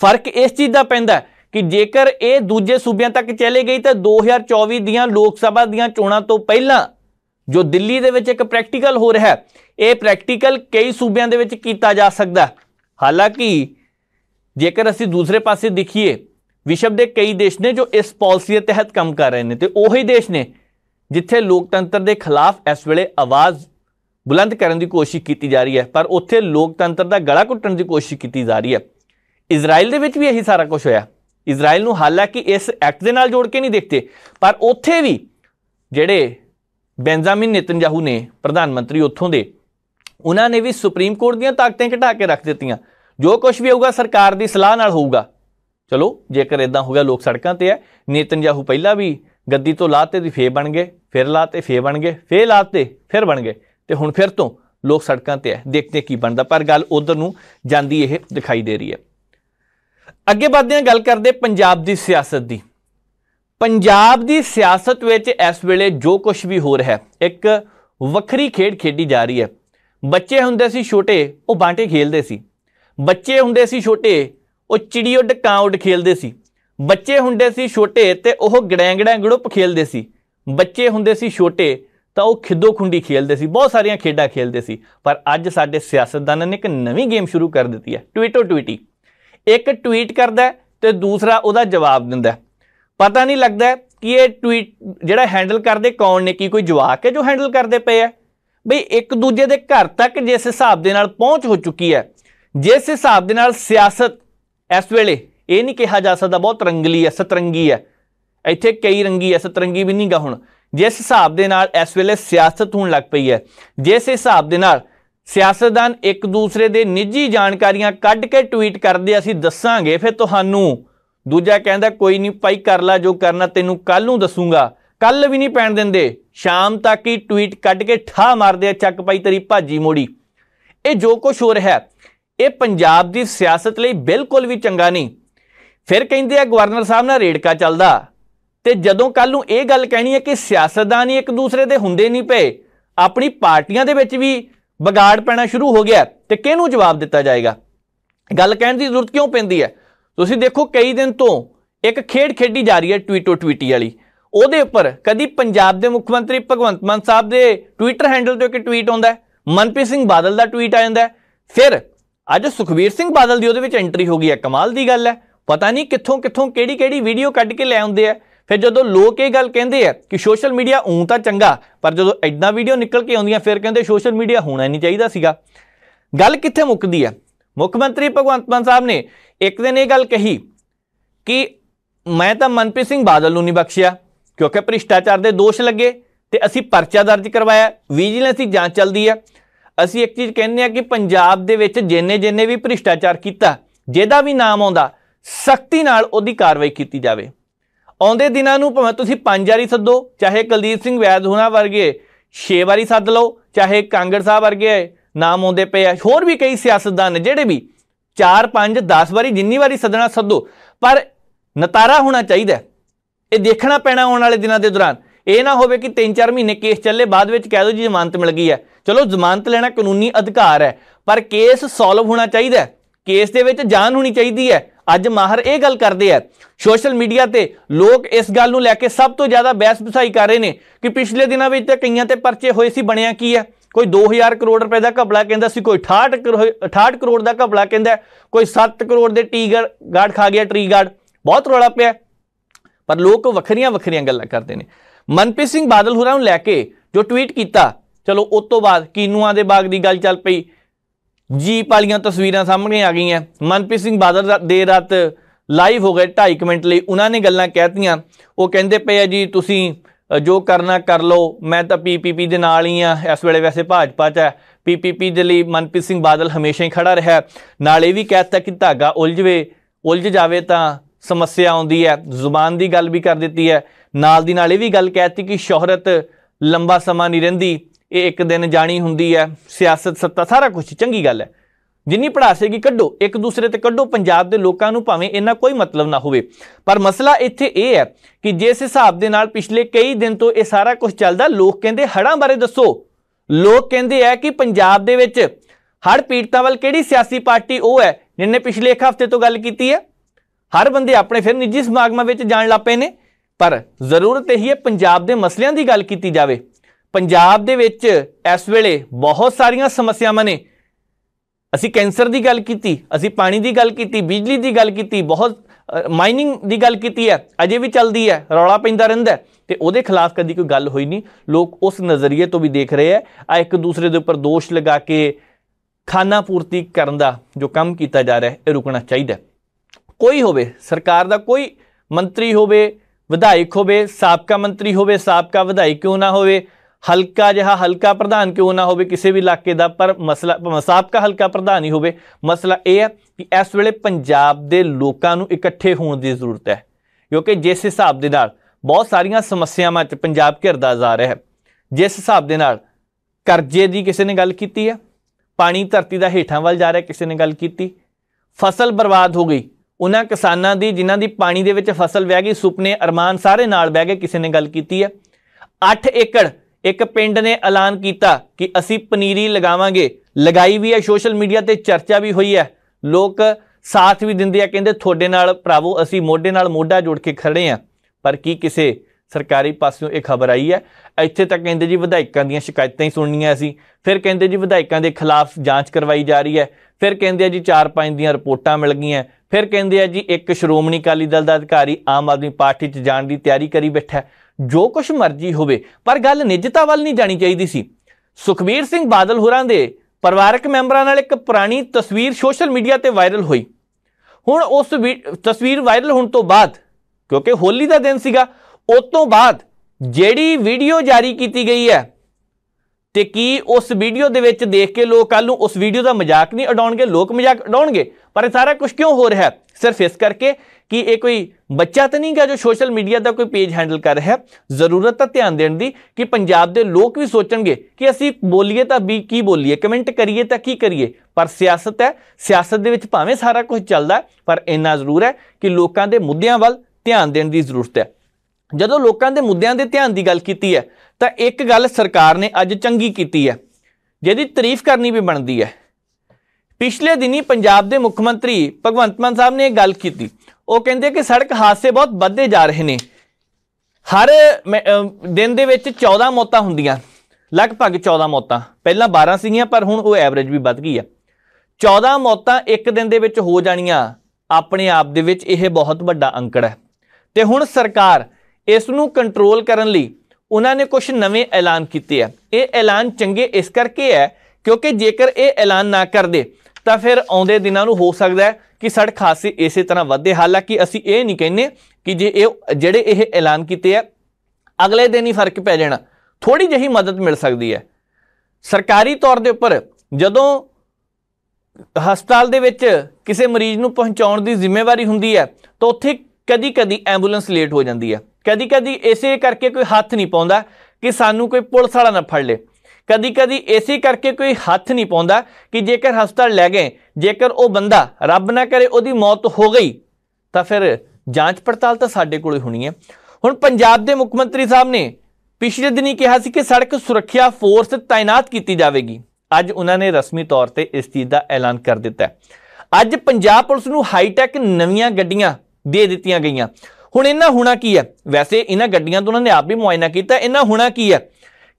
S1: ਫ਼ਰਕ ਇਸ ਚੀਜ਼ ਦਾ ਪੈਂਦਾ ਕਿ ਜੇਕਰ ਇਹ ਦੂਜੇ ਸੂਬਿਆਂ ਤੱਕ ਚਲੇ ਗਈ ਤਾਂ 2024 ਦੀਆਂ ਲੋਕ ਸਭਾ ਦੀਆਂ ਚੋਣਾਂ ਤੋਂ ਪਹਿਲਾਂ ਜੋ ਦਿੱਲੀ ਦੇ ਵਿੱਚ ਇੱਕ ਪ੍ਰੈਕਟੀਕਲ ਹੋ ਰਿਹਾ ਹੈ, ਇਹ ਪ੍ਰੈਕਟੀਕਲ ਕਈ ਸੂਬਿਆਂ ਦੇ ਵਿੱਚ ਕੀਤਾ ਜਾ ਸਕਦਾ ਹਾਲਾਂਕਿ, ਜੇਕਰ ਅਸੀਂ ਦੂਸਰੇ ਪਾਸੇ ਦੇਖੀਏ, ਵਿਸ਼ਵ ਦੇ ਕਈ ਦੇਸ਼ ਨੇ ਜੋ ਇਸ ਪਾਲਿਸੀ ਦੇ ਤਹਿਤ ਕੰਮ ਕਰ ਰਹੇ ਨੇ ਤੇ ਉਹੀ ਦੇਸ਼ ਨੇ ਜਿੱਥੇ ਲੋਕਤੰਤਰ ਦੇ ਖਿਲਾਫ ਇਸ ਵੇਲੇ ਆਵਾਜ਼ ਬੁਲੰਦ ਕਰਨ ਦੀ ਕੋਸ਼ਿਸ਼ ਕੀਤੀ ਜਾ ਰਹੀ ਹੈ, ਪਰ ਉੱਥੇ ਲੋਕਤੰਤਰ ਦਾ ਗਲਾ ਘੁੱਟਣ ਦੀ ਕੋਸ਼ਿਸ਼ ਕੀਤੀ ਜਾ ਰਹੀ ਹੈ। ਇਜ਼ਰਾਈਲ ਦੇ ਵਿੱਚ ਵੀ ਇਹੀ ਸਾਰਾ ਕੁਝ ਹੋਇਆ। ਇਜ਼ਰਾਈਲ ਨੂੰ ਹਾਲਾਂਕਿ ਇਸ ਐਕਟ ਦੇ ਨਾਲ ਜੋੜ ਕੇ ਨਹੀਂ ਦੇਖਦੇ, ਪਰ ਉੱਥੇ ਵੀ ਜਿਹੜੇ ਬੈਂਜ਼ਾਮਿਨ ਨੇਤਨਯਾਹੂ ਨੇ ਪ੍ਰਧਾਨ ਮੰਤਰੀ ਉੱਥੋਂ ਦੇ, ਉਹਨਾਂ ਨੇ ਵੀ ਸੁਪਰੀਮ ਕੋਰਟ ਦੀਆਂ ਤਾਕਤਾਂ ਘਟਾ ਕੇ ਰੱਖ ਦਿੱਤੀਆਂ। ਜੋ ਕੁਝ ਵੀ ਹੋਊਗਾ ਸਰਕਾਰ ਦੀ ਸਲਾਹ ਨਾਲ ਹੋਊਗਾ। ਚਲੋ, ਜੇਕਰ ਇਦਾਂ ਹੋ ਗਿਆ, ਲੋਕ ਸੜਕਾਂ ਤੇ ਹੈ। ਨੇਤਨਯਾਹੂ ਪਹਿਲਾਂ ਵੀ ਗੱਦੀ ਤੋਂ ਲਾਤੇ ਦੀ ਫੇ ਬਣ ਗਏ, ਫਿਰ ਲਾਤੇ ਫੇ ਬਣ ਗਏ ਫੇ ਲਾਤੇ ਫਿਰ ਬਣ ਗਏ ਤੇ ਹੁਣ ਫਿਰ ਤੋਂ ਲੋਕ ਸੜਕਾਂ ਤੇ ਹੈ। ਦੇਖਦੇ ਕੀ ਬਣਦਾ, ਪਰ ਗੱਲ ਉਧਰ ਨੂੰ ਜਾਂਦੀ ਇਹ ਦਿਖਾਈ ਦੇ ਰਹੀ ਹੈ। ਅੱਗੇ ਵਧਦੇ ਹਾਂ ਗੱਲ ਕਰਦੇ ਪੰਜਾਬ ਦੀ ਸਿਆਸਤ ਦੀ। ਪੰਜਾਬ ਦੀ ਸਿਆਸਤ ਵਿੱਚ ਇਸ ਵੇਲੇ ਜੋ ਕੁਝ ਵੀ ਹੋ ਰਿਹਾ ਹੈ ਇੱਕ ਵੱਖਰੀ ਖੇਡ ਖੇਡੀ ਜਾ ਰਹੀ ਹੈ। ਬੱਚੇ ਹੁੰਦੇ ਸੀ ਛੋਟੇ, ਉਹ ਬਾਂਟੇ ਖੇਲਦੇ ਸੀ। ਬੱਚੇ ਹੁੰਦੇ ਸੀ ਛੋਟੇ, ਉਹ ਚਿੜੀ ਉੱਡ ਕਾਂ ਉੱਡ ਖੇਲਦੇ ਸੀ। ਬੱਚੇ ਹੁੰਦੇ ਸੀ ਛੋਟੇ ਤੇ ਉਹ ਗੜੈਂਗੜਾਂ ਗੜੁੱਪ ਖੇਲਦੇ ਸੀ। ਬੱਚੇ ਹੁੰਦੇ ਸੀ ਛੋਟੇ, ਤਾਂ ਉਹ ਖਿੱਦੋ ਖੁੰਡੀ ਖੇਲਦੇ ਸੀ, ਬਹੁਤ ਸਾਰੀਆਂ ਖੇਡਾਂ ਖੇਲਦੇ ਸੀ। ਪਰ ਅੱਜ ਸਾਡੇ ਸਿਆਸਤਦਾਨਾਂ ਨੇ ਇੱਕ ਨਵੀਂ ਗੇਮ ਸ਼ੁਰੂ ਕਰ ਦਿੱਤੀ ਹੈ ਟਵੀਟੋ ਟਵੀਟੀ ਇੱਕ ਟਵੀਟ ਕਰਦਾ ਤੇ ਦੂਸਰਾ ਉਹਦਾ ਜਵਾਬ ਦਿੰਦਾ ਪਤਾ ਨਹੀਂ ਲੱਗਦਾ ਕਿ ਇਹ ਟਵੀਟ ਜਿਹੜਾ ਹੈਂਡਲ ਕਰਦੇ ਕੌਣ ਨੇ, ਕੀ ਕੋਈ ਜਵਾਕ ਹੈ ਜੋ ਹੈਂਡਲ ਕਰਦੇ ਪਏ ਆ ਬਈ ਇੱਕ ਦੂਜੇ ਦੇ ਘਰ ਤੱਕ ਜਿਸ ਹਿਸਾਬ ਦੇ ਨਾਲ ਪਹੁੰਚ ਹੋ ਚੁੱਕੀ ਹੈ, ਜਿਸ ਹਿਸਾਬ ਦੇ ਨਾਲ ਸਿਆਸਤ ਇਸ ਵੇਲੇ ਇਹ ਨਹੀਂ ਕਿਹਾ ਜਾ ਸਕਦਾ ਬਹੁਤ ਰੰਗਲੀ ਹੈ, ਸਤਰੰਗੀ ਹੈ। ਇੱਥੇ ਕਈ ਰੰਗੀ ਹੈ, ਸਤਰੰਗੀ ਵੀ ਨਹੀਂਗਾ ਹੁਣ। ਜਿਸ ਹਿਸਾਬ ਦੇ ਨਾਲ ਇਸ ਵੇਲੇ ਸਿਆਸਤ ਹੋਣ ਲੱਗ ਪਈ ਹੈ, ਜਿਸ ਹਿਸਾਬ ਦੇ ਨਾਲ ਸਿਆਸਤਦਾਨ ਇੱਕ ਦੂਸਰੇ ਦੇ ਨਿੱਜੀ ਜਾਣਕਾਰੀਆਂ ਕੱਢ ਕੇ ਟਵੀਟ ਕਰਦੇ ਅਸੀਂ ਦੱਸਾਂਗੇ। ਫਿਰ ਤੁਹਾਨੂੰ ਦੂਜਾ ਕਹਿੰਦਾ, ਕੋਈ ਨਹੀਂ ਭਾਈ ਕਰ ਲੈ, ਜੋ ਕਰਨਾ ਤੈਨੂੰ ਕੱਲ ਨੂੰ ਦੱਸੂਗਾ। ਕੱਲ ਵੀ ਨਹੀਂ ਪੈਣ ਦਿੰਦੇ। ਸ਼ਾਮ ਤੱਕ ਹੀ ਟਵੀਟ ਕੱਢ ਕੇ ਠਾ ਮਾਰਦੇ ਆ, ਚੱਕ ਪਾਈ ਤੇਰੀ ਭਾਜੀ ਮੋੜੀ। ਇਹ ਜੋ ਕੁਝ ਹੋ ਰਿਹਾ ਇਹ ਪੰਜਾਬ ਦੀ ਸਿਆਸਤ ਲਈ ਬਿਲਕੁਲ ਵੀ ਚੰਗਾ ਨਹੀਂ। ਫਿਰ ਕਹਿੰਦੇ ਆ, ਗਵਰਨਰ ਸਾਹਿਬ ਨਾਲ ਰੇੜਕਾ ਚੱਲਦਾ। ਤੇ ਜਦੋਂ ਕੱਲ ਨੂੰ ਇਹ ਗੱਲ ਕਹਿਣੀ ਹੈ ਕਿ ਸਿਆਸਤਦਾਨ ਹੀ ਇੱਕ ਦੂਸਰੇ ਦੇ ਹੁੰਦੇ ਨਹੀਂ ਪਏ, ਆਪਣੀ ਪਾਰਟੀਆਂ ਦੇ ਵਿੱਚ ਵੀ ਵਿਗਾੜ ਪੈਣਾ ਸ਼ੁਰੂ ਹੋ ਗਿਆ ਤੇ ਕਿਹਨੂੰ ਜਵਾਬ ਦਿੱਤਾ ਜਾਏਗਾ? ਗੱਲ ਕਹਿਣ ਦੀ ਜ਼ਰੂਰਤ ਕਿਉਂ ਪੈਂਦੀ ਹੈ? ਤੁਸੀਂ ਦੇਖੋ ਕਈ ਦਿਨ ਤੋਂ ਇੱਕ ਖੇਡ ਖੇਡੀ ਜਾ ਰਹੀ ਹੈ ਟਵੀਟੋ ਟਵੀਟੀ ਵਾਲੀ। ਉਹਦੇ ਉੱਪਰ ਕਦੀ ਪੰਜਾਬ ਦੇ ਮੁੱਖ ਮੰਤਰੀ ਭਗਵੰਤ ਮਾਨ ਸਾਹਿਬ ਦੇ ਟਵਿੱਟਰ ਹੈਂਡਲ ਤੇ ਇੱਕ ਟਵੀਟ ਆਉਂਦਾ ਮਨਪ੍ਰੀਤ ਸਿੰਘ ਬਾਦਲ ਦਾ ਟਵੀਟ ਆ ਜਾਂਦਾ ਫਿਰ ਅੱਜ ਸੁਖਵੀਰ ਸਿੰਘ ਬਾਦਲ ਦੀ ਉਹਦੇ ਵਿੱਚ ਐਂਟਰੀ ਹੋ ਗਈ ਹੈ। ਕਮਾਲ ਦੀ ਗੱਲ ਹੈ। ਪਤਾ ਨਹੀਂ ਕਿੱਥੋਂ ਕਿੱਥੋਂ ਕਿਹੜੀ ਕਿਹੜੀ ਵੀਡੀਓ ਕੱਢ ਕੇ ਲੈ ਆਉਂਦੇ ਆ। ਫਿਰ ਜਦੋਂ ਲੋਕ ਇਹ ਗੱਲ ਕਹਿੰਦੇ ਆ ਕਿ ਸੋਸ਼ਲ ਮੀਡੀਆ ਉਂ ਤਾਂ ਚੰਗਾ, ਪਰ ਜਦੋਂ ਐਦਾਂ ਵੀਡੀਓ ਨਿਕਲ ਕੇ ਆਉਂਦੀਆਂ, ਫਿਰ ਕਹਿੰਦੇ ਸੋਸ਼ਲ ਮੀਡੀਆ ਹੋਣਾ ਨਹੀਂ ਚਾਹੀਦਾ ਸੀਗਾ। ਗੱਲ ਕਿੱਥੇ ਮੁੱਕਦੀ ਹੈ ਮੁੱਖ ਮੰਤਰੀ ਭਗਵੰਤ ਮਾਨ ਸਾਹਿਬ ਨੇ ਇੱਕ ਦਿਨ ਇਹ ਗੱਲ ਕਹੀ ਕਿ ਮੈਂ ਤਾਂ ਮਨਪ੍ਰੀਤ ਸਿੰਘ ਬਾਦਲ ਨੂੰ ਨਹੀਂ ਬਖਸ਼ਿਆ, ਕਿਉਂਕਿ ਭ੍ਰਿਸ਼ਟਾਚਾਰ ਦੇ ਦੋਸ਼ ਲੱਗੇ ਤੇ ਅਸੀਂ ਪਰਚਾ ਦਰਜ ਕਰਵਾਇਆ ਵਿਜੀਲੈਂਸ ਦੀ ਜਾਂਚ ਚੱਲਦੀ ਹੈ ਅਸੀਂ ਇੱਕ ਚੀਜ਼ ਕਹਿੰਦੇ ਆ ਕਿ ਪੰਜਾਬ ਦੇ ਵਿੱਚ ਜਿੰਨੇ ਜਿੰਨੇ ਵੀ ਭ੍ਰਿਸ਼ਟਾਚਾਰ ਕੀਤਾ, ਜਿਹਦਾ ਵੀ ਨਾਮ ਆਉਂਦਾ, ਸਖਤੀ ਨਾਲ ਉਹਦੀ ਕਾਰਵਾਈ ਕੀਤੀ ਜਾਵੇ। ਆਉਂਦੇ ਦਿਨਾਂ ਨੂੰ ਭਾਵੇਂ ਤੁਸੀਂ ਪੰਜ ਵਾਰੀ ਸੱਦੋ, ਚਾਹੇ ਕੁਲਦੀਪ ਸਿੰਘ ਵੈਦ ਹੋਣਾ ਵਰਗੇ 6 ਵਾਰੀ ਸੱਦ ਲਓ, ਚਾਹੇ ਕਾਂਗੜ ਸਾਹਿਬ ਵਰਗੇ ਨਾਮ ਆਉਂਦੇ ਪਏ ਆ, ਹੋਰ ਵੀ ਕਈ ਸਿਆਸਤਦਾਨ ਨੇ ਜਿਹੜੇ ਵੀ 4 5 10 ਵਾਰੀ, ਜਿੰਨੀ ਵਾਰੀ ਸੱਦਣਾ ਸੱਦੋ, ਪਰ ਨਤਾਰਾ ਹੋਣਾ ਚਾਹੀਦਾ ਇਹ ਦੇਖਣਾ ਪੈਣਾ ਆਉਣ ਵਾਲੇ ਦਿਨਾਂ ਦੇ ਦੌਰਾਨ। ਇਹ ਨਾ ਹੋਵੇ ਕਿ 3-4 ਮਹੀਨੇ ਕੇਸ ਚੱਲੇ, ਬਾਅਦ ਵਿੱਚ ਕਹਿ ਦੋ ਜੀ ਜ਼ਮਾਨਤ ਮਿਲ ਗਈ ਹੈ। ਚਲੋ, ਜ਼ਮਾਨਤ ਲੈਣਾ ਕਾਨੂੰਨੀ ਅਧਿਕਾਰ ਹੈ, ਪਰ ਕੇਸ ਸੋਲਵ ਹੋਣਾ ਚਾਹੀਦਾ ਕੇਸ ਦੇ ਵਿੱਚ ਜਾਨ ਹੋਣੀ ਚਾਹੀਦੀ ਹੈ। ਅੱਜ ਮਾਹਰ ਇਹ ਗੱਲ ਕਰਦੇ ਆ, ਸੋਸ਼ਲ ਮੀਡੀਆ ਤੇ ਲੋਕ ਇਸ ਗੱਲ ਨੂੰ ਲੈ ਕੇ ਸਭ ਤੋਂ ਜ਼ਿਆਦਾ ਬਹਿਸ ਬਸਾਈ ਕਰ ਰਹੇ ਨੇ ਕਿ ਪਿਛਲੇ ਦਿਨਾਂ ਵਿੱਚ ਤਾਂ ਕਈਆਂ ਤੇ ਪਰਚੇ ਹੋਏ ਸੀ, ਬਣਿਆ ਕੀ ਹੈ ਕੋਈ 2000 ਕਰੋੜ ਰੁਪਏ ਦਾ ਘਪਲਾ ਕਹਿੰਦਾ ਸੀ, ਕੋਈ 68 68 ਕਰੋੜ ਦਾ ਘਪਲਾ ਕਹਿੰਦਾ ਕੋਈ 7 ਕਰੋੜ ਦੇ ਟੀਗਰ ਗਾਰਡ ਖਾ ਗਿਆ ਟਰੀ ਗਾਰਡ। ਬਹੁਤ ਰੌਲਾ ਪਿਆ। ਪਰ ਲੋਕ ਵੱਖਰੀਆਂ ਵੱਖਰੀਆਂ ਗੱਲਾਂ ਕਰਦੇ ਨੇ। ਮਨਪ੍ਰੀਤ ਸਿੰਘ ਬਾਦਲ ਹੋਰਾਂ ਨੂੰ ਲੈ ਕੇ ਜੋ ਟਵੀਟ ਕੀਤਾ, ਚਲੋ ਉਸ ਤੋਂ ਬਾਅਦ ਕੀਨੂਆਂ ਦੇ ਬਾਗ ਦੀ ਗੱਲ ਚੱਲ ਪਈ। ਜੀਪ ਵਾਲੀਆਂ ਤਸਵੀਰਾਂ ਸਾਹਮਣੇ ਆ ਗਈਆਂ। ਮਨਪ੍ਰੀਤ ਸਿੰਘ ਬਾਦਲ ਦੇ ਰਾਤ ਲਾਈਵ ਹੋ ਗਏ 2.5 ਮਿੰਟ ਲਈ। ਉਹਨਾਂ ਨੇ ਗੱਲਾਂ ਕਹਿਤੀਆਂ। ਉਹ ਕਹਿੰਦੇ ਪਏ ਆ ਜੀ, ਤੁਸੀਂ ਜੋ ਕਰਨਾ ਕਰ ਲਓ। ਮੈਂ ਤਾਂ ਪੀਪੀਪੀ ਦੇ ਨਾਲ ਹੀ ਆ। ਇਸ ਵੇਲੇ ਵੈਸੇ ਭਾਜਪਾ 'ਚ ਹੈ। ਪੀਪੀਪੀ ਦੇ ਲਈ ਮਨਪ੍ਰੀਤ ਸਿੰਘ ਬਾਦਲ ਹਮੇਸ਼ਾ ਹੀ ਖੜਾ ਰਿਹਾ। ਨਾਲ ਇਹ ਵੀ ਕਹਿਤਾ ਕਿ ਧਾਗਾ ਉਲਝਵੇ, ਉਲਝ ਜਾਵੇ ਤਾਂ ਸਮੱਸਿਆ ਆਉਂਦੀ ਹੈ। ਜ਼ੁਬਾਨ ਦੀ ਗੱਲ ਵੀ ਕਰ ਦਿੱਤੀ ਹੈ। ਨਾਲ ਦੀ ਨਾਲ ਇਹ ਵੀ ਗੱਲ ਕਹਿਤੀ ਕਿ ਸ਼ੋਹਰਤ ਲੰਬਾ ਸਮਾਂ ਨਹੀਂ ਰਹਿੰਦੀ। ਇਹ ਇੱਕ ਦਿਨ ਜਾਣੀ ਹੁੰਦੀ ਹੈ, ਸਿਆਸਤ, ਸੱਤਾ, ਸਾਰਾ ਕੁਝ ਚੰਗੀ ਗੱਲ ਹੈ। ਜਿੰਨੀ ਪੜਾਸੇਗੀ ਕੱਢੋ, ਇੱਕ ਦੂਸਰੇ ਤੇ ਕੱਢੋ, ਪੰਜਾਬ ਦੇ ਲੋਕਾਂ ਨੂੰ ਭਾਵੇਂ ਇਹਨਾਂ ਕੋਈ ਮਤਲਬ ਨਾ ਹੋਵੇ। ਪਰ ਮਸਲਾ ਇੱਥੇ ਇਹ ਹੈ ਕਿ ਜਿਸ ਹਿਸਾਬ ਦੇ ਨਾਲ ਪਿਛਲੇ ਕਈ ਦਿਨ ਤੋਂ ਇਹ ਸਾਰਾ ਕੁਝ ਚੱਲਦਾ, ਲੋਕ ਕਹਿੰਦੇ ਹੜਾਂ ਬਾਰੇ ਦੱਸੋ। ਲੋਕ ਕਹਿੰਦੇ ਆ ਕਿ ਪੰਜਾਬ ਦੇ ਵਿੱਚ ਹੜ ਪੀੜਤਾਂ ਵੱਲ ਕਿਹੜੀ ਸਿਆਸੀ ਪਾਰਟੀ ਉਹ ਹੈ, ਜਿਨੇ ਪਿਛਲੇ ਇੱਕ ਹਫ਼ਤੇ ਤੋਂ ਗੱਲ ਕੀਤੀ ਹੈ। ਹਰ ਬੰਦੇ ਆਪਣੇ ਫਿਰ ਨਿੱਜੀ ਸਮਾਗਮਾਂ ਵਿੱਚ ਜਾਣ ਲੱਪੇ ਨੇ, ਪਰ ਜ਼ਰੂਰਤ ਇਹੀ ਹੈ ਪੰਜਾਬ ਦੇ ਮਸਲਿਆਂ ਦੀ ਗੱਲ ਕੀਤੀ ਜਾਵੇ। ਪੰਜਾਬ ਦੇ ਵਿੱਚ ਇਸ ਵੇਲੇ ਬਹੁਤ ਸਾਰੀਆਂ ਸਮੱਸਿਆਵਾਂ ਨੇ। ਅਸੀਂ ਕੈਂਸਰ ਦੀ ਗੱਲ ਕੀਤੀ, ਅਸੀਂ ਪਾਣੀ ਦੀ ਗੱਲ ਕੀਤੀ, ਬਿਜਲੀ ਦੀ ਗੱਲ ਕੀਤੀ, ਬਹੁਤ ਮਾਈਨਿੰਗ ਦੀ ਗੱਲ ਕੀਤੀ ਹੈ, ਅਜੇ ਵੀ ਚੱਲਦੀ ਹੈ, ਰੌਲਾ ਪੈਂਦਾ ਰਹਿੰਦਾ ਹੈ। ਤੇ ਉਹਦੇ ਖਿਲਾਫ ਕਦੀ ਕੋਈ ਗੱਲ ਹੋਈ ਨਹੀਂ। ਲੋਕ ਉਸ ਨਜ਼ਰੀਏ ਤੋਂ ਵੀ ਦੇਖ ਰਹੇ ਆ ਆ ਇੱਕ ਦੂਸਰੇ ਦੇ ਉੱਪਰ ਦੋਸ਼ ਲਗਾ ਕੇ ਖਾਨਾ ਪੂਰਤੀ ਕਰਨ ਦਾ ਜੋ ਕੰਮ ਕੀਤਾ ਜਾ ਰਿਹਾ ਇਹ ਰੁਕਣਾ ਚਾਹੀਦਾ ਕੋਈ ਹੋਵੇ, ਸਰਕਾਰ ਦਾ ਕੋਈ ਮੰਤਰੀ ਹੋਵੇ, ਵਿਧਾਇਕ ਹੋਵੇ, ਸਾਬਕਾ ਮੰਤਰੀ ਹੋਵੇ, ਸਾਬਕਾ ਵਿਧਾਇਕ ਕਿਉਂ ਨਾ ਹੋਵੇ ਹਲਕਾ ਜਿਹਾ ਹਲਕਾ ਪ੍ਰਧਾਨ ਕਿਉਂ ਨਾ ਹੋਵੇ, ਕਿਸੇ ਵੀ ਇਲਾਕੇ ਦਾ, ਪਰ ਮਸਲਾ ਭਾਵੇਂ ਸਾਬਕਾ ਹਲਕਾ ਪ੍ਰਧਾਨ ਹੀ ਹੋਵੇ। ਮਸਲਾ ਇਹ ਹੈ ਕਿ ਇਸ ਵੇਲੇ ਪੰਜਾਬ ਦੇ ਲੋਕਾਂ ਨੂੰ ਇਕੱਠੇ ਹੋਣ ਦੀ ਜ਼ਰੂਰਤ ਹੈ, ਕਿਉਂਕਿ ਜਿਸ ਹਿਸਾਬ ਦੇ ਨਾਲ ਬਹੁਤ ਸਾਰੀਆਂ ਸਮੱਸਿਆਵਾਂ 'ਚ ਪੰਜਾਬ ਘਿਰਦਾ ਜਾ ਰਿਹਾ ਹੈ, ਜਿਸ ਹਿਸਾਬ ਦੇ ਨਾਲ ਕਰਜ਼ੇ ਦੀ ਕਿਸੇ ਨੇ ਗੱਲ ਕੀਤੀ ਹੈ, ਪਾਣੀ ਧਰਤੀ ਦਾ ਹੇਠਾਂ ਵੱਲ ਜਾ ਰਿਹਾ, ਕਿਸੇ ਨੇ ਗੱਲ ਕੀਤੀ, ਫਸਲ ਬਰਬਾਦ ਹੋ ਗਈ, ਉਹਨਾਂ ਕਿਸਾਨਾਂ ਦੀ, ਜਿਨ੍ਹਾਂ ਦੀ ਪਾਣੀ ਦੇ ਵਿੱਚ ਫਸਲ ਵਹਿ ਗਈ, ਸੁਪਨੇ ਅਰਮਾਨ ਸਾਰੇ ਨਾਲ ਬਹਿ ਗਏ, ਕਿਸੇ ਨੇ ਗੱਲ ਕੀਤੀ ਹੈ। 8 ਏਕੜ ਇੱਕ ਪਿੰਡ ਨੇ ਐਲਾਨ ਕੀਤਾ ਕਿ ਅਸੀਂ ਪਨੀਰੀ ਲਗਾਵਾਂਗੇ। ਲਗਾਈ ਵੀ ਹੈ, ਸੋਸ਼ਲ ਮੀਡੀਆ ਤੇ ਚਰਚਾ ਵੀ ਹੋਈ ਹੈ। ਲੋਕ ਸਾਥ ਵੀ ਦਿੰਦੇ ਆ, ਕਹਿੰਦੇ ਤੁਹਾਡੇ ਨਾਲ ਭਰਾਵੋ, ਅਸੀਂ ਮੋਢੇ ਨਾਲ ਮੋਢਾ ਜੋੜ ਕੇ ਖੜੇ ਆ ਪਰ ਕੀ ਕਿਸੇ ਸਰਕਾਰੀ ਪਾਸਿਓਂ ਇਹ ਖਬਰ ਆਈ ਹੈ? ਇੱਥੇ ਤੱਕ ਕਹਿੰਦੇ ਜੀ ਵਿਧਾਇਕਾਂ ਦੀਆਂ ਸ਼ਿਕਾਇਤਾਂ ਹੀ ਸੁਣਨੀਆਂ ਸੀ। ਫਿਰ ਕਹਿੰਦੇ ਜੀ ਵਿਧਾਇਕਾਂ ਦੇ ਖਿਲਾਫ ਜਾਂਚ ਕਰਵਾਈ ਜਾ ਰਹੀ ਹੈ। ਫਿਰ ਕਹਿੰਦੇ ਆ ਜੀ 4-5 ਦੀਆਂ ਰਿਪੋਰਟਾਂ ਮਿਲ ਗਈਆਂ। ਫਿਰ ਕਹਿੰਦੇ ਆ ਜੀ ਇੱਕ ਸ਼੍ਰੋਮਣੀ ਅਕਾਲੀ ਦਲ ਦਾ ਅਧਿਕਾਰੀ ਆਮ ਆਦਮੀ ਪਾਰਟੀ 'ਚ ਜਾਣ ਦੀ ਤਿਆਰੀ ਕਰੀ ਬੈਠਾ ਜੋ ਕੁਝ ਮਰਜ਼ੀ ਹੋਵੇ, ਪਰ ਗੱਲ ਨਿੱਜਤਾ ਵੱਲ ਨਹੀਂ ਜਾਣੀ ਚਾਹੀਦੀ ਸੀ। ਸੁਖਬੀਰ ਸਿੰਘ ਬਾਦਲ ਹੋਰਾਂ ਦੇ ਪਰਿਵਾਰਕ ਮੈਂਬਰਾਂ ਨਾਲ ਇੱਕ ਪੁਰਾਣੀ ਤਸਵੀਰ ਸੋਸ਼ਲ ਮੀਡੀਆ ਤੇ ਵਾਇਰਲ ਹੋਈ। ਹੁਣ ਉਸ ਵੀ- ਤਸਵੀਰ ਵਾਇਰਲ ਹੋਣ ਤੋਂ ਬਾਅਦ, ਕਿਉਂਕਿ ਹੋਲੀ ਦਾ ਦਿਨ ਸੀਗਾ, ਉਸ ਤੋਂ ਬਾਅਦ ਜਿਹੜੀ ਵੀਡੀਓ ਜਾਰੀ ਕੀਤੀ ਗਈ ਹੈ ਤੇ ਕੀ ਉਸ ਵੀਡੀਓ ਦੇ ਵਿੱਚ ਦੇਖ ਕੇ ਲੋਕ ਕੱਲ ਨੂੰ ਉਸ ਵੀਡੀਓ ਦਾ ਮਜ਼ਾਕ ਨਹੀਂ ਉਡਾਉਣਗੇ? ਲੋਕ ਮਜ਼ਾਕ ਉਡਾਉਣਗੇ, ਪਰ ਇਹ ਸਾਰਾ ਕੁਝ ਕਿਉਂ ਹੋ ਰਿਹਾ? ਸਿਰਫ ਇਸ ਕਰਕੇ ਕਿ ਇਹ ਕੋਈ ਬੱਚਾ ਤਾਂ ਨਹੀਂ ਗਾ ਜੋ ਸੋਸ਼ਲ ਮੀਡੀਆ ਦਾ ਕੋਈ ਪੇਜ ਹੈਂਡਲ ਕਰ ਰਿਹਾ? ਜ਼ਰੂਰਤ ਤਾਂ ਧਿਆਨ ਦੇਣ ਦੀ ਕਿ ਪੰਜਾਬ ਦੇ ਲੋਕ ਵੀ ਸੋਚਣਗੇ ਕਿ ਅਸੀਂ ਬੋਲੀਏ ਤਾਂ ਵੀ ਕੀ ਬੋਲੀਏ? ਕਮੈਂਟ ਕਰੀਏ ਤਾਂ ਕੀ ਕਰੀਏ? ਪਰ ਸਿਆਸਤ ਹੈ, ਸਿਆਸਤ ਦੇ ਵਿੱਚ ਭਾਵੇਂ ਸਾਰਾ ਕੁਝ ਚੱਲਦਾ ਪਰ ਇੰਨਾ ਜ਼ਰੂਰ ਹੈ ਕਿ ਲੋਕਾਂ ਦੇ ਮੁੱਦਿਆਂ ਵੱਲ ਧਿਆਨ ਦੇਣ ਦੀ ਜ਼ਰੂਰਤ ਹੈ। ਜਦੋਂ ਲੋਕਾਂ ਦੇ ਮੁੱਦਿਆਂ ਦੇ ਧਿਆਨ ਦੀ ਗੱਲ ਕੀਤੀ ਹੈ, ਤਾਂ ਇੱਕ ਗੱਲ ਸਰਕਾਰ ਨੇ ਅੱਜ ਚੰਗੀ ਕੀਤੀ ਹੈ, ਜਿਹਦੀ ਤਾਰੀਫ ਕਰਨੀ ਵੀ ਬਣਦੀ ਹੈ। ਪਿਛਲੇ ਦਿਨੀ ਪੰਜਾਬ ਦੇ ਮੁੱਖ ਮੰਤਰੀ ਭਗਵੰਤ ਮਾਨ ਸਾਹਿਬ ਨੇ ਇਹ ਗੱਲ ਕੀਤੀ। ਉਹ ਕਹਿੰਦੇ ਕਿ ਸੜਕ ਹਾਦਸੇ ਬਹੁਤ ਵੱਧਦੇ ਜਾ ਰਹੇ ਨੇ। ਹਰ, ਮ- ਦਿਨ ਦੇ ਵਿੱਚ 14 ਮੌਤਾਂ ਹੁੰਦੀਆਂ। ਲਗਭਗ 14 ਮੌਤਾਂ। ਪਹਿਲਾਂ 12 ਸੀਗੀਆਂ, ਪਰ ਹੁਣ ਉਹ ਐਵਰੇਜ ਵੀ ਵੱਧ ਗਈ ਆ। 14 ਮੌਤਾਂ ਇੱਕ ਦਿਨ ਦੇ ਵਿੱਚ ਹੋ ਜਾਣੀਆਂ। ਆਪਣੇ ਆਪ ਦੇ ਵਿੱਚ ਇਹ ਬਹੁਤ ਵੱਡਾ ਅੰਕੜ ਹੈ। ਤੇ ਹੁਣ ਸਰਕਾਰ ਇਸ ਨੂੰ ਕੰਟਰੋਲ ਕਰਨ ਲਈ ਉਹਨਾਂ ਨੇ ਕੁਝ ਨਵੇਂ ਐਲਾਨ ਕੀਤੇ ਆ। ਇਹ ਐਲਾਨ ਚੰਗੇ ਇਸ ਕਰਕੇ ਹੈ ਕਿਉਂਕਿ ਜੇਕਰ ਇਹ ਐਲਾਨ ਨਾ ਕਰਦੇ ਤਾਂ ਫਿਰ ਆਉਂਦੇ ਦਿਨਾਂ ਨੂੰ ਹੋ ਸਕਦਾ ਹੈ ਕਿ ਸੜਕ ਹਾਦਸੇ ਇਸੇ ਤਰ੍ਹਾਂ ਵਧਦੇ। ਹਾਲਾਂਕਿ ਅਸੀਂ ਇਹ ਨਹੀਂ ਕਹਿੰਦੇ ਕਿ ਜੇ ਇਹ, ਜਿਹੜੇ ਇਹ ਐਲਾਨ ਕੀਤੇ ਆ, ਅਗਲੇ ਦਿਨ ਹੀ ਫ਼ਰਕ ਪੈ ਜਾਣਾ। ਥੋੜੀ ਜਿਹੀ ਮਦਦ ਮਿਲ ਸਕਦੀ ਹੈ। ਸਰਕਾਰੀ ਤੌਰ ਦੇ ਉੱਪਰ ਜਦੋਂ ਹਸਪਤਾਲ ਦੇ ਵਿੱਚ ਕਿਸੇ ਮਰੀਜ਼ ਨੂੰ ਪਹੁੰਚਾਉਣ ਦੀ ਜ਼ਿੰਮੇਵਾਰੀ ਹੁੰਦੀ ਹੈ, ਤਾਂ ਉੱਥੇ ਕਦੀ-ਕਦੀ ਐਂਬੂਲੈਂਸ ਲੇਟ ਹੋ ਜਾਂਦੀ ਹੈ। ਕਦੀ-ਕਦੀ ਇਸੇ ਕਰਕੇ ਕੋਈ ਹੱਥ ਨਹੀਂ ਪਾਉਂਦਾ ਕਿ ਸਾਨੂੰ ਕੋਈ ਪੁਲਿਸ ਵਾਲਾ ਨਾ ਫੜ ਲੇ। ਕਦੀ-ਕਦੀ ਇਸੇ ਕਰਕੇ ਕੋਈ ਹੱਥ ਨਹੀਂ ਪਾਉਂਦਾ ਕਿ ਜੇਕਰ ਹਸਪਤਾਲ ਲੈ ਗਏ, ਜੇਕਰ ਉਹ ਬੰਦਾ ਰੱਬ ਨਾ ਕਰੇ, ਉਹਦੀ ਮੌਤ ਹੋ ਗਈ, ਤਾਂ ਫਿਰ ਜਾਂਚ ਪੜਤਾਲ ਤਾਂ ਸਾਡੇ ਕੋਲ ਹੀ ਹੋਣੀ ਹੈ। ਹੁਣ ਪੰਜਾਬ ਦੇ ਮੁੱਖ ਮੰਤਰੀ ਸਾਹਿਬ ਨੇ ਪਿਛਲੇ ਦਿਨੀ ਕਿਹਾ ਸੀ ਕਿ ਸੜਕ ਸੁਰੱਖਿਆ ਫੋਰਸ ਤਾਇਨਾਤ ਕੀਤੀ ਜਾਵੇਗੀ। ਅੱਜ ਉਹਨਾਂ ਨੇ ਰਸਮੀ ਤੌਰ ਤੇ ਇਸ ਚੀਜ਼ ਦਾ ਐਲਾਨ ਕਰ ਦਿੱਤਾ ਅੱਜ ਪੰਜਾਬ ਪੁਲਿਸ ਨੂੰ ਹਾਈਟੈਕ ਨਵੀਆਂ ਗੱਡੀਆਂ ਦੇ ਦਿੱਤੀਆਂ ਗਈਆਂ। ਹੁਣ ਇਹਨਾਂ ਹੋਣਾ ਕੀ ਹੈ? ਵੈਸੇ ਇਹਨਾਂ ਗੱਡੀਆਂ ਤੋਂ ਉਹਨਾਂ ਨੇ ਆਪ ਵੀ ਮੁਆਇਨਾ ਕੀਤਾ, ਇਹਨਾਂ ਹੋਣਾ ਕੀ ਹੈ?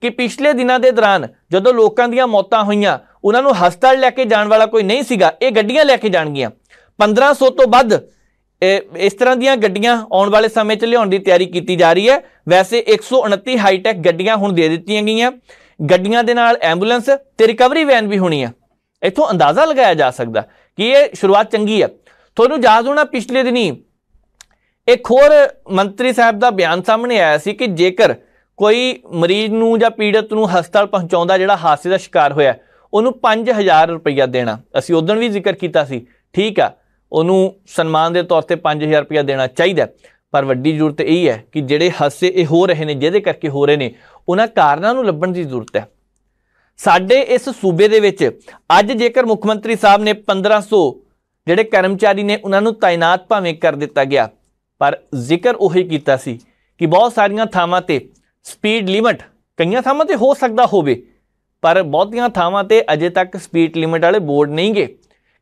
S1: ਕਿ ਪਿਛਲੇ ਦਿਨਾਂ ਦੇ ਦੌਰਾਨ ਜਦੋਂ ਲੋਕਾਂ ਦੀਆਂ ਮੌਤਾਂ ਹੋਈਆਂ, ਉਹਨਾਂ ਨੂੰ ਹਸਪਤਾਲ ਲੈ ਕੇ ਜਾਣ ਵਾਲਾ ਕੋਈ ਨਹੀਂ ਸੀਗਾ, ਇਹ ਗੱਡੀਆਂ ਲੈ ਕੇ ਜਾਣਗੀਆਂ। 1500 ਤੋਂ ਵੱਧ ਇਸ ਤਰ੍ਹਾਂ ਦੀਆਂ ਗੱਡੀਆਂ ਆਉਣ ਵਾਲੇ ਸਮੇਂ 'ਚ ਲਿਆਉਣ ਦੀ ਤਿਆਰੀ ਕੀਤੀ ਜਾ ਰਹੀ ਹੈ। ਵੈਸੇ 129 ਹਾਈਟੈਕ ਗੱਡੀਆਂ ਹੁਣ ਦੇ ਦਿੱਤੀਆਂ ਗਈਆਂ। ਗੱਡੀਆਂ ਦੇ ਨਾਲ ਐਂਬੂਲੈਂਸ ਤੇ ਰਿਕਵਰੀ ਵੈਨ ਵੀ ਹੋਣੀ ਆ। ਇੱਥੋਂ ਅੰਦਾਜ਼ਾ ਲਗਾਇਆ ਜਾ ਸਕਦਾ ਕਿ ਇਹ ਸ਼ੁਰੂਆਤ ਚੰਗੀ ਹੈ ਤੁਹਾਨੂੰ ਯਾਦ ਹੋਣਾ ਪਿਛਲੇ ਦਿਨੀ ਇੱਕ ਹੋਰ ਮੰਤਰੀ ਸਾਹਿਬ ਦਾ ਬਿਆਨ ਸਾਹਮਣੇ ਆਇਆ ਸੀ ਕਿ ਜੇਕਰ ਕੋਈ ਮਰੀਜ਼ ਨੂੰ ਜਾਂ ਪੀੜਤ ਨੂੰ ਹਸਪਤਾਲ ਪਹੁੰਚਾਉਂਦਾ ਜਿਹੜਾ ਹਾਦਸੇ ਦਾ ਸ਼ਿਕਾਰ ਹੋਇਆ, ਉਹਨੂੰ 5000 ਰੁਪਇਆ ਦੇਣਾ। ਅਸੀਂ ਉਦੋਂ ਵੀ ਜ਼ਿਕਰ ਕੀਤਾ ਸੀ। ਠੀਕ ਆ, ਉਹਨੂੰ ਸਨਮਾਨ ਦੇ ਤੌਰ ਤੇ 5000 ਰੁਪਇਆ ਦੇਣਾ ਚਾਹੀਦਾ ਪਰ ਵੱਡੀ ਜ਼ਰੂਰਤ ਇਹ ਹੈ ਕਿ ਜਿਹੜੇ ਹਾਦਸੇ ਇਹ ਹੋ ਰਹੇ ਨੇ, ਜਿਹਦੇ ਕਰਕੇ ਹੋ ਰਹੇ ਨੇ, ਉਹਨਾਂ ਕਾਰਨਾਂ ਨੂੰ ਲੱਭਣ ਦੀ ਜ਼ਰੂਰਤ ਹੈ। ਸਾਡੇ ਇਸ ਸੂਬੇ ਦੇ ਵਿੱਚ ਅੱਜ ਜੇਕਰ ਮੁੱਖ ਮੰਤਰੀ ਸਾਹਿਬ ਨੇ 1500 ਜਿਹੜੇ ਕਰਮਚਾਰੀ ਨੇ, ਉਹਨਾਂ ਨੂੰ ਤਾਇਨਾਤ ਭਾਵੇਂ ਕਰ ਦਿੱਤਾ ਗਿਆ, ਪਰ ਜ਼ਿਕਰ ਉਹੀ ਕੀਤਾ ਸੀ ਕਿ ਬਹੁਤ ਸਾਰੀਆਂ ਥਾਵਾਂ ਤੇ ਸਪੀਡ ਲਿਮਟ ਕਈਆਂ ਥਾਵਾਂ ਤੇ ਹੋ ਸਕਦਾ ਹੋਵੇ, ਪਰ ਬਹੁਤੀਆਂ ਥਾਵਾਂ ਤੇ ਅਜੇ ਤੱਕ ਸਪੀਡ ਲਿਮਟ ਵਾਲੇ ਬੋਰਡ ਨਹੀਂ ਗਏ।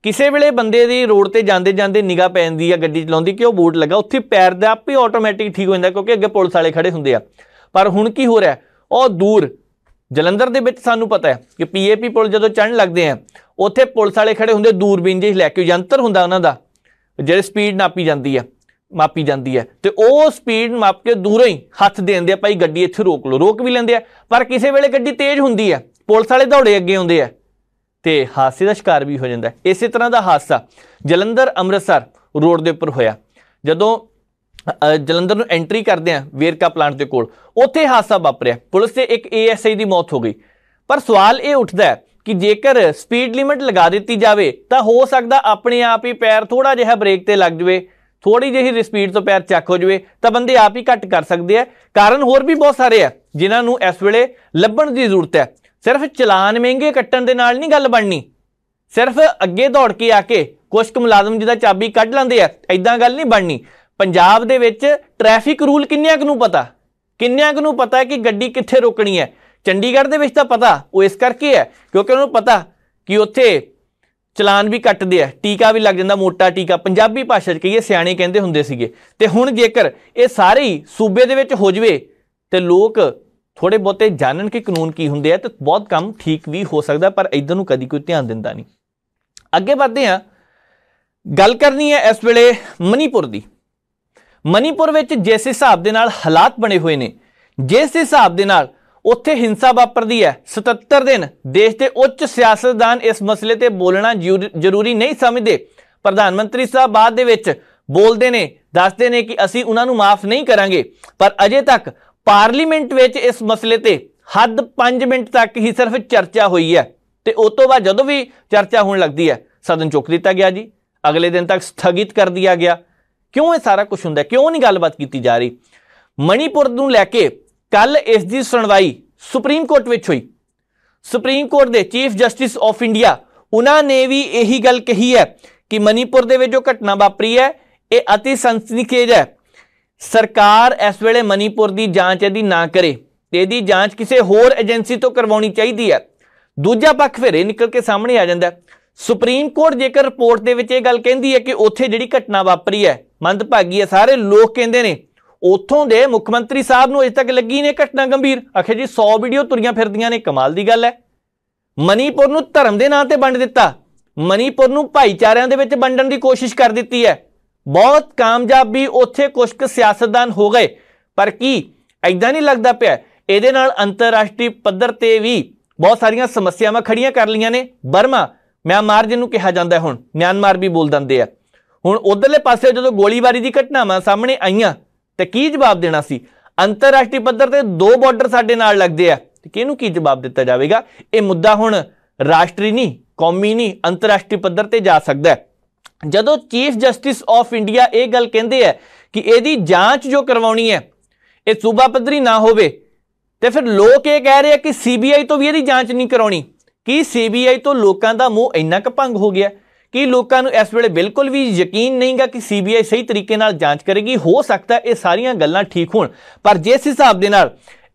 S1: ਕਿਸੇ ਵੇਲੇ ਬੰਦੇ ਦੀ ਰੋਡ ਤੇ ਜਾਂਦੇ ਜਾਂਦੇ ਨਿਗਾਹ ਪੈਂਦੀ ਆ, ਗੱਡੀ ਚਲਾਉਂਦੀ, ਕਿ ਉਹ ਬੋਰਡ ਲੱਗਾ, ਉੱਥੇ ਪੈਰ ਦਾ ਆਪੇ ਆਟੋਮੈਟਿਕ ਠੀਕ ਹੋ ਜਾਂਦਾ, ਕਿਉਂਕਿ ਅੱਗੇ ਪੁਲਿਸ ਵਾਲੇ ਖੜੇ ਹੁੰਦੇ ਆ। ਪਰ ਹੁਣ ਕੀ ਹੋ ਰਿਹਾ? ਉਹ ਦੂਰ, ਜਲੰਧਰ ਦੇ ਵਿੱਚ ਸਾਨੂੰ ਪਤਾ ਹੈ ਕਿ ਪੀਏਪੀ ਪੁਲ ਜਦੋਂ ਚੜਨ ਲੱਗਦੇ ਆ, ਉੱਥੇ ਪੁਲਿਸ ਵਾਲੇ ਖੜੇ ਹੁੰਦੇ, ਦੂਰਬੀਨ ਜਿਹੀ ਲੈ ਕੇ ਯੰਤਰ ਹੁੰਦਾ ਉਹਨਾਂ ਦਾ, ਜਿਹੜੇ ਸਪੀਡ ਨਾਪੀ ਜਾਂਦੀ ਆ। ਮਾਪੀ ਜਾਂਦੀ ਹੈ ਤੇ ਉਹ ਸਪੀਡ ਮਾਪ ਕੇ ਦੂਰੋਂ ਹੀ ਹੱਥ ਦੇਂਦੇ ਆ, ਭਾਈ ਗੱਡੀ ਇੱਥੇ ਰੋਕ ਲਓ, ਰੋਕ ਵੀ ਲੈਂਦੇ ਆ। ਪਰ ਕਿਸੇ ਵੇਲੇ ਗੱਡੀ ਤੇਜ਼ ਹੁੰਦੀ ਹੈ, ਪੁਲਿਸ ਵਾਲੇ ਦੌੜੇ ਅੱਗੇ ਆਉਂਦੇ ਆ ਤੇ ਹਾਦਸੇ ਦਾ ਸ਼ਿਕਾਰ ਵੀ ਹੋ ਜਾਂਦਾ ਇਸੇ ਤਰ੍ਹਾਂ ਦਾ ਹਾਦਸਾ ਜਲੰਧਰ ਅੰਮ੍ਰਿਤਸਰ ਰੋਡ ਦੇ ਉੱਪਰ ਹੋਇਆ। ਜਦੋਂ ਜਲੰਧਰ ਨੂੰ ਐਂਟਰੀ ਕਰਦੇ ਆ ਵੇਰਕਾ ਪਲਾਂਟ ਦੇ ਕੋਲ, ਉੱਥੇ ਹਾਦਸਾ ਵਾਪਰਿਆ। ਪੁਲਿਸ ਤੇ ਇੱਕ ਏਐਸਆਈ ਦੀ ਮੌਤ ਹੋ ਗਈ। ਪਰ ਸਵਾਲ ਇਹ ਉੱਠਦਾ ਹੈ ਕਿ ਜੇਕਰ ਸਪੀਡ ਲਿਮਟ ਲਗਾ ਦਿੱਤੀ ਜਾਵੇ ਤਾਂ ਹੋ ਸਕਦਾ ਆਪਣੇ ਆਪ ਹੀ ਪੈਰ ਥੋੜਾ ਜਿਹਾ ਬ੍ਰੇਕ ਤੇ ਲੱਗ ਜਵੇ। ਥੋੜੀ ਜਿਹੀ ਸਪੀਡ ਤੋਂ ਪੈਰ ਚੱਕ ਹੋ ਜਵੇ, ਤਾਂ ਬੰਦੇ ਆਪ ਹੀ ਘੱਟ ਕਰ ਸਕਦੇ ਆ। ਕਾਰਨ ਹੋਰ ਵੀ ਬਹੁਤ ਸਾਰੇ ਆ, ਜਿਨ੍ਹਾਂ ਨੂੰ ਇਸ ਵੇਲੇ ਲੱਭਣ ਦੀ ਜ਼ਰੂਰਤ ਹੈ। ਸਿਰਫ ਚਲਾਨ ਮਹਿੰਗੇ ਕੱਟਣ ਦੇ ਨਾਲ ਨਹੀਂ ਗੱਲ ਬਣਨੀ। ਸਿਰਫ ਅੱਗੇ ਦੌੜ ਕੇ ਆ ਕੇ ਕੁਝ ਕੁ ਮੁਲਾਜ਼ਮ ਜਿਹਦਾ ਚਾਬੀ ਕੱਢ ਲੈਂਦੇ ਆ ਐਦਾਂ ਗੱਲ ਨਹੀਂ ਬਣਨੀ। ਪੰਜਾਬ ਦੇ ਵਿੱਚ ਟ੍ਰੈਫਿਕ ਰੂਲ ਕਿੰਨਿਆਂ ਕੁ ਨੂੰ ਪਤਾ? ਕਿੰਨਿਆਂ ਕੁ ਨੂੰ ਪਤਾ ਹੈ ਕਿ ਗੱਡੀ ਕਿੱਥੇ ਰੋਕਣੀ ਹੈ? ਚੰਡੀਗੜ੍ਹ ਦੇ ਵਿੱਚ ਤਾਂ ਪਤਾ, ਉਹ ਇਸ ਕਰਕੇ ਹੈ, ਕਿਉਂਕਿ ਉਹਨੂੰ ਪਤਾ ਕਿ ਉੱਥੇ ਚਲਾਨ ਵੀ ਕੱਟਦੇ ਆ, ਟੀਕਾ ਵੀ ਲੱਗ ਜਾਂਦਾ ਮੋਟਾ ਟੀਕਾ, ਪੰਜਾਬੀ ਭਾਸ਼ਾ 'ਚ ਕਹੀਏ ਸਿਆਣੇ ਕਹਿੰਦੇ ਹੁੰਦੇ ਸੀਗੇ। ਤੇ ਹੁਣ ਜੇਕਰ ਇਹ ਸਾਰੇ ਹੀ ਸੂਬੇ ਦੇ ਵਿੱਚ ਹੋ ਜਵੇ, ਤੇ ਲੋਕ ਥੋੜੇ ਬਹੁਤੇ ਜਾਣਨ ਕਿ ਕਾਨੂੰਨ ਕੀ ਹੁੰਦੇ ਆ, ਤੇ ਬਹੁਤ ਕੰਮ ਠੀਕ ਵੀ ਹੋ ਸਕਦਾ, ਪਰ ਇਧਰ ਨੂੰ ਕਦੀ ਕੋਈ ਧਿਆਨ ਦਿੰਦਾ ਨਹੀਂ। ਅੱਗੇ ਵਧਦੇ ਆ ਗੱਲ ਕਰਨੀ ਹੈ ਇਸ ਵੇਲੇ ਮਨੀਪੁਰ ਦੀ। ਮਨੀਪੁਰ ਵਿੱਚ ਜਿਸ ਹਿਸਾਬ ਦੇ ਨਾਲ ਹਾਲਾਤ ਬਣੇ ਹੋਏ ਨੇ, ਜਿਸ ਹਿਸਾਬ ਦੇ ਨਾਲ ਉੱਥੇ ਹਿੰਸਾ ਵਾਪਰਦੀ ਹੈ। 77 ਦਿਨ ਦੇਸ਼ ਦੇ ਉੱਚ ਸਿਆਸਤਦਾਨ ਇਸ ਮਸਲੇ ਤੇ ਬੋਲਣਾ ਜ਼ਰੂਰੀ ਨਹੀਂ ਸਮਝਦੇ। ਪ੍ਰਧਾਨ ਮੰਤਰੀ ਸਾਹਿਬ ਬਾਅਦ ਦੇ ਵਿੱਚ ਬੋਲਦੇ ਨੇ, ਦੱਸਦੇ ਨੇ ਕਿ ਅਸੀਂ ਉਹਨਾਂ ਨੂੰ ਮਾਫ ਨਹੀਂ ਕਰਾਂਗੇ। ਪਰ ਅਜੇ ਤੱਕ ਪਾਰਲੀਮੈਂਟ ਵਿੱਚ ਇਸ ਮਸਲੇ ਤੇ ਹੱਦ 5 ਮਿੰਟ ਤੱਕ ਹੀ ਸਿਰਫ ਚਰਚਾ ਹੋਈ ਹੈ ਤੇ ਉਸ ਤੋਂ ਬਾਅਦ ਜਦੋਂ ਵੀ ਚਰਚਾ ਹੋਣ ਲੱਗਦੀ ਹੈ, ਸਦਨ ਚੁੱਕ ਦਿੱਤਾ ਗਿਆ ਜੀ। ਅਗਲੇ ਦਿਨ ਤੱਕ ਸਥਗਿਤ ਕਰ ਦਿਆ ਗਿਆ। ਕਿਉਂ ਇਹ ਸਾਰਾ ਕੁਝ ਹੁੰਦਾ ਕਿਉਂ ਨਹੀਂ ਗੱਲਬਾਤ ਕੀਤੀ ਜਾ ਰਹੀ? ਮਣੀਪੁਰ ਨੂੰ ਲੈ ਕੇ ਕੱਲ ਇਸ ਦੀ ਸੁਣਵਾਈ ਸੁਪਰੀਮ ਕੋਰਟ ਵਿੱਚ ਹੋਈ। ਸੁਪਰੀਮ ਕੋਰਟ ਦੇ ਚੀਫ ਜਸਟਿਸ ਆਫ ਇੰਡੀਆ, ਉਹਨਾਂ ਨੇ ਵੀ ਇਹੀ ਗੱਲ ਕਹੀ ਹੈ ਕਿ ਮਨੀਪੁਰ ਦੇ ਵਿੱਚ ਜੋ ਘਟਨਾ ਵਾਪਰੀ ਹੈ, ਇਹ ਅਤੀ ਸੰਸਨੀਖੇਜ ਹੈ। ਸਰਕਾਰ ਇਸ ਵੇਲੇ ਮਨੀਪੁਰ ਦੀ ਜਾਂਚ ਇਹਦੀ ਨਾ ਕਰੇ। ਇਹਦੀ ਜਾਂਚ ਕਿਸੇ ਹੋਰ ਏਜੰਸੀ ਤੋਂ ਕਰਵਾਉਣੀ ਚਾਹੀਦੀ ਹੈ। ਦੂਜਾ ਪੱਖ ਫਿਰ ਇਹ ਨਿਕਲ ਕੇ ਸਾਹਮਣੇ ਆ ਜਾਂਦਾ ਸੁਪਰੀਮ ਕੋਰਟ ਜੇਕਰ ਰਿਪੋਰਟ ਦੇ ਵਿੱਚ ਇਹ ਗੱਲ ਕਹਿੰਦੀ ਹੈ ਕਿ ਉੱਥੇ ਜਿਹੜੀ ਘਟਨਾ ਵਾਪਰੀ ਹੈ, ਮੰਦਭਾਗੀ ਹੈ, ਸਾਰੇ ਲੋਕ ਕਹਿੰਦੇ ਨੇ ਉਥੋਂ ਦੇ ਮੁੱਖ ਮੰਤਰੀ ਸਾਹਿਬ ਨੂੰ ਅਜੇ ਤੱਕ ਲੱਗੀ ਨੇ ਘਟਨਾ ਗੰਭੀਰ। ਅਖੇ ਜੀ 100 ਵੀਡੀਓ ਤੁਰੀਆਂ ਫਿਰਦੀਆਂ ਨੇ, ਕਮਾਲ ਦੀ ਗੱਲ ਹੈ। ਮਨੀਪੁਰ ਨੂੰ ਧਰਮ ਦੇ ਨਾਂ ਤੇ ਵੰਡ ਦਿੱਤਾ। ਮਨੀਪੁਰ ਨੂੰ ਭਾਈਚਾਰਿਆਂ ਦੇ ਵਿੱਚ ਵੰਡਣ ਦੀ ਕੋਸ਼ਿਸ਼ ਕਰ ਦਿੱਤੀ ਹੈ। ਬਹੁਤ ਕਾਮਯਾਬ ਵੀ ਉੱਥੇ ਕੁਝ ਕੁ ਸਿਆਸਤਦਾਨ ਹੋ ਗਏ। ਪਰ ਕੀ ਐਦਾਂ ਨਹੀਂ ਲੱਗਦਾ ਪਿਆ? ਇਹਦੇ ਨਾਲ ਅੰਤਰਰਾਸ਼ਟਰੀ ਪੱਧਰ ਤੇ ਵੀ ਬਹੁਤ ਸਾਰੀਆਂ ਸਮੱਸਿਆਵਾਂ ਖੜੀਆਂ ਕਰ ਲਈਆਂ ਨੇ। ਬਰਮਾ ਮਿਆਂਮਾਰ ਜਿਹਨੂੰ ਕਿਹਾ ਜਾਂਦਾ ਹੁਣ, ਮਿਆਂਮਾਰ ਵੀ ਬੋਲ ਦਿੰਦੇ ਆ। ਹੁਣ ਉਧਰਲੇ ਪਾਸੇ ਜਦੋਂ ਗੋਲੀਬਾਰੀ ਦੀ ਘਟਨਾਵਾਂ ਸਾਹਮਣੇ ਆਈਆਂ ਤੇ ਕੀ ਜਵਾਬ ਦੇਣਾ ਸੀ? ਅੰਤਰਰਾਸ਼ਟਰੀ ਪੱਧਰ ਤੇ ਦੋ ਬਾਰਡਰ ਸਾਡੇ ਨਾਲ ਲੱਗਦੇ ਆ। ਤੇ ਕਿਹਨੂੰ ਕੀ ਜਵਾਬ ਦਿੱਤਾ ਜਾਵੇਗਾ? ਇਹ ਮੁੱਦਾ ਹੁਣ ਰਾਸ਼ਟਰੀ ਨਹੀਂ, ਕੌਮੀ ਨਹੀਂ, ਅੰਤਰਰਾਸ਼ਟਰੀ ਪੱਧਰ ਤੇ ਜਾ ਸਕਦਾ ਹੈ। ਜਦੋਂ ਚੀਫ ਜਸਟਿਸ ਆਫ ਇੰਡੀਆ ਇਹ ਗੱਲ ਕਹਿੰਦੇ ਆ ਕਿ ਇਹਦੀ ਜਾਂਚ ਜੋ ਕਰਵਾਉਣੀ ਹੈ, ਇਹ ਸੂਬਾ ਪੱਧਰੀ ਨਾ ਹੋਵੇ, ਤੇ ਫਿਰ ਲੋਕ ਇਹ ਕਹਿ ਰਹੇ ਆ ਕਿ ਸੀਬੀਆਈ ਤੋਂ ਵੀ ਇਹਦੀ ਜਾਂਚ ਨਹੀਂ ਕਰਾਉਣੀ। ਕੀ ਸੀਬੀਆਈ ਤੋਂ ਲੋਕਾਂ ਦਾ ਮੂੰਹ ਇੰਨਾ ਕੁ ਭੰਗ ਹੋ ਗਿਆ? ਕਿ ਲੋਕਾਂ ਨੂੰ ਇਸ ਵੇਲੇ ਬਿਲਕੁਲ ਵੀ ਯਕੀਨ ਨਹੀਂਗਾ ਕਿ ਸੀਬੀਆਈ ਸਹੀ ਤਰੀਕੇ ਨਾਲ ਜਾਂਚ ਕਰੇਗੀ? ਹੋ ਸਕਦਾ ਇਹ ਸਾਰੀਆਂ ਗੱਲਾਂ ਠੀਕ ਹੋਣ। ਪਰ ਜਿਸ ਹਿਸਾਬ ਦੇ ਨਾਲ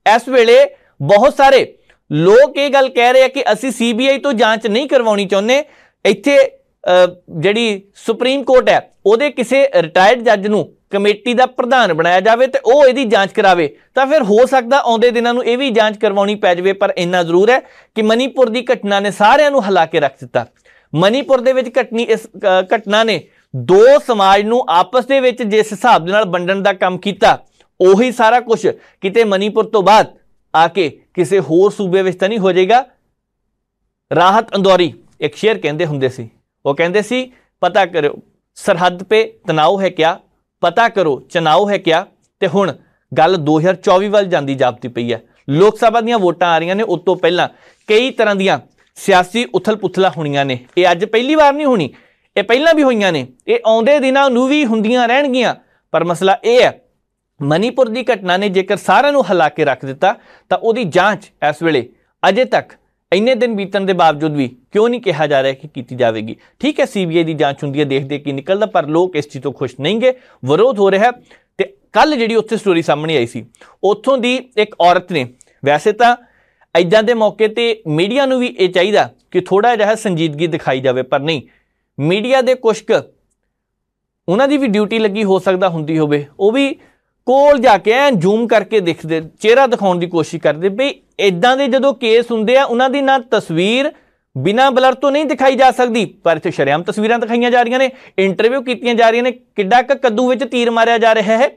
S1: ਇਸ ਵੇਲੇ ਬਹੁਤ ਸਾਰੇ ਲੋਕ ਇਹ ਗੱਲ ਕਹਿ ਰਹੇ ਆ ਕਿ ਅਸੀਂ ਸੀਬੀਆਈ ਤੋਂ ਜਾਂਚ ਨਹੀਂ ਕਰਵਾਉਣੀ ਚਾਹੁੰਦੇ। ਇੱਥੇ ਜਿਹੜੀ ਸੁਪਰੀਮ ਕੋਰਟ ਹੈ, ਉਹਦੇ ਕਿਸੇ ਰਿਟਾਇਰਡ ਜੱਜ ਨੂੰ ਕਮੇਟੀ ਦਾ ਪ੍ਰਧਾਨ ਬਣਾਇਆ ਜਾਵੇ ਤੇ ਉਹ ਇਹਦੀ ਜਾਂਚ ਕਰਾਵੇ। ਤਾਂ ਫਿਰ ਹੋ ਸਕਦਾ ਆਉਂਦੇ ਦਿਨਾਂ ਨੂੰ ਇਹ ਵੀ ਜਾਂਚ ਕਰਵਾਉਣੀ ਪੈ ਜਾਵੇ, ਪਰ ਇੰਨਾ ਜ਼ਰੂਰ ਹੈ ਕਿ ਮਨੀਪੁਰ ਦੀ ਘਟਨਾ ਨੇ ਸਾਰਿਆਂ ਨੂੰ ਹਿਲਾ ਕੇ ਰੱਖ ਦਿੱਤਾ। ਮਨੀਪੁਰ ਦੇ ਵਿੱਚ ਘਟਨੀ ਇਸ ਘਟਨਾ ਨੇ ਦੋ ਸਮਾਜ ਨੂੰ ਆਪਸ ਦੇ ਵਿੱਚ ਜਿਸ ਹਿਸਾਬ ਦੇ ਨਾਲ ਵੰਡਣ ਦਾ ਕੰਮ ਕੀਤਾ, ਉਹੀ ਸਾਰਾ ਕੁਝ ਕਿਤੇ ਮਨੀਪੁਰ ਤੋਂ ਬਾਅਦ ਆ ਕੇ ਕਿਸੇ ਹੋਰ ਸੂਬੇ ਵਿੱਚ ਤਾਂ ਨਹੀਂ ਹੋ ਜਾਏਗਾ? ਰਾਹਤ ਅੰਦੌਰੀ, ਇੱਕ ਸ਼ੇਰ ਕਹਿੰਦੇ ਹੁੰਦੇ ਸੀ। ਉਹ ਕਹਿੰਦੇ ਸੀ, ਪਤਾ ਕਰੋ ਸਰਹੱਦ 'ਤੇ ਤਣਾਅ ਹੈ ਕਿਆ? ਪਤਾ ਕਰੋ ਚਨਾਓ ਹੈ ਕਿਆ? ਤੇ ਹੁਣ ਗੱਲ 2024 ਵੱਲ ਜਾਂਦੀ ਜਾਪਦੀ ਪਈ ਹੈ। ਲੋਕ ਸਭਾ ਦੀਆਂ ਵੋਟਾਂ ਆ ਰਹੀਆਂ ਨੇ, ਉਸ ਤੋਂ ਪਹਿਲਾਂ ਕਈ ਤਰ੍ਹਾਂ ਦੀਆਂ ਸਿਆਸੀ ਉਥਲ-ਪੁਥਲਾ ਹੋਣੀਆਂ ਨੇ। ਇਹ ਅੱਜ ਪਹਿਲੀ ਵਾਰ ਨਹੀਂ ਹੋਣੀ। ਇਹ ਪਹਿਲਾਂ ਵੀ ਹੋਈਆਂ ਨੇ। ਇਹ ਆਉਂਦੇ ਦਿਨਾਂ ਨੂੰ ਵੀ ਹੁੰਦੀਆਂ ਰਹਿਣਗੀਆਂ। ਪਰ ਮਸਲਾ ਇਹ ਹੈ, ਮਨੀਪੁਰ ਦੀ ਘਟਨਾ ਨੇ ਜੇਕਰ ਸਾਰਿਆਂ ਨੂੰ ਹਲਾ ਕੇ ਰੱਖ ਦਿੱਤਾ, ਤਾਂ ਉਹਦੀ ਜਾਂਚ ਇਸ ਵੇਲੇ ਅਜੇ ਤੱਕ ਇੰਨੇ ਦਿਨ ਬੀਤਣ ਦੇ ਬਾਵਜੂਦ ਵੀ ਕਿਉਂ ਨਹੀਂ ਕਿਹਾ ਜਾ ਰਿਹਾ ਕਿ ਕੀਤੀ ਜਾਵੇਗੀ। ਠੀਕ ਹੈ, ਸੀਬੀਆਈ ਦੀ ਜਾਂਚ ਹੁੰਦੀ ਹੈ, ਦੇਖਦੇ ਕੀ ਨਿਕਲਦਾ, ਪਰ ਲੋਕ ਇਸ ਚੀਜ਼ ਤੋਂ ਖੁਸ਼ ਨਹੀਂਗੇ ਵਿਰੋਧ ਹੋ ਰਿਹਾ ਤੇ ਕੱਲ ਜਿਹੜੀ ਉੱਥੇ ਸਟੋਰੀ ਸਾਹਮਣੇ ਆਈ ਸੀ, ਉੱਥੋਂ ਦੀ ਇੱਕ ਔਰਤ ਨੇ, ਵੈਸੇ ਤਾਂ ਐਦਾਂ ਦੇ ਮੌਕੇ ਤੇ ਮੀਡੀਆ ਨੂੰ ਵੀ ਇਹ ਚਾਹੀਦਾ ਕਿ ਥੋੜਾ ਜਿਹਾ ਸੰਜੀਦਗੀ ਦਿਖਾਈ ਜਾਵੇ, ਪਰ ਨਹੀਂ। ਮੀਡੀਆ ਦੇ ਕੁਝ ਉਹਨਾਂ ਦੀ ਵੀ ਡਿਊਟੀ ਲੱਗੀ ਹੋ ਸਕਦਾ ਹੁੰਦੀ ਹੋਵੇ। ਉਹ ਵੀ ਕੋਲ ਜਾ ਕੇ ਐ ਜ਼ੂਮ ਕਰਕੇ ਦੇਖਦੇ, ਚਿਹਰਾ ਦਿਖਾਉਣ ਦੀ ਕੋਸ਼ਿਸ਼ ਕਰਦੇ ਵੀ ਇਦਾਂ ਦੇ ਜਦੋਂ ਕੇਸ ਹੁੰਦੇ ਆ, ਉਹਨਾਂ ਦੀ ਨਾ ਤਸਵੀਰ ਬਿਨਾ ਬਲਰ ਤੋਂ ਨਹੀਂ ਦਿਖਾਈ ਜਾ ਸਕਦੀ, ਪਰ ਇੱਥੇ ਸ਼ਰਿਆਮ ਤਸਵੀਰਾਂ ਦਿਖਾਈਆਂ ਜਾ ਰਹੀਆਂ ਨੇ, ਇੰਟਰਵਿਊ ਕੀਤੀਆਂ ਜਾ ਰਹੀਆਂ ਨੇ, ਕਿੱਡਾ ਕ ਕੱਦੂ ਵਿੱਚ ਤੀਰ ਮਾਰਿਆ ਜਾ ਰਿਹਾ ਹੈ।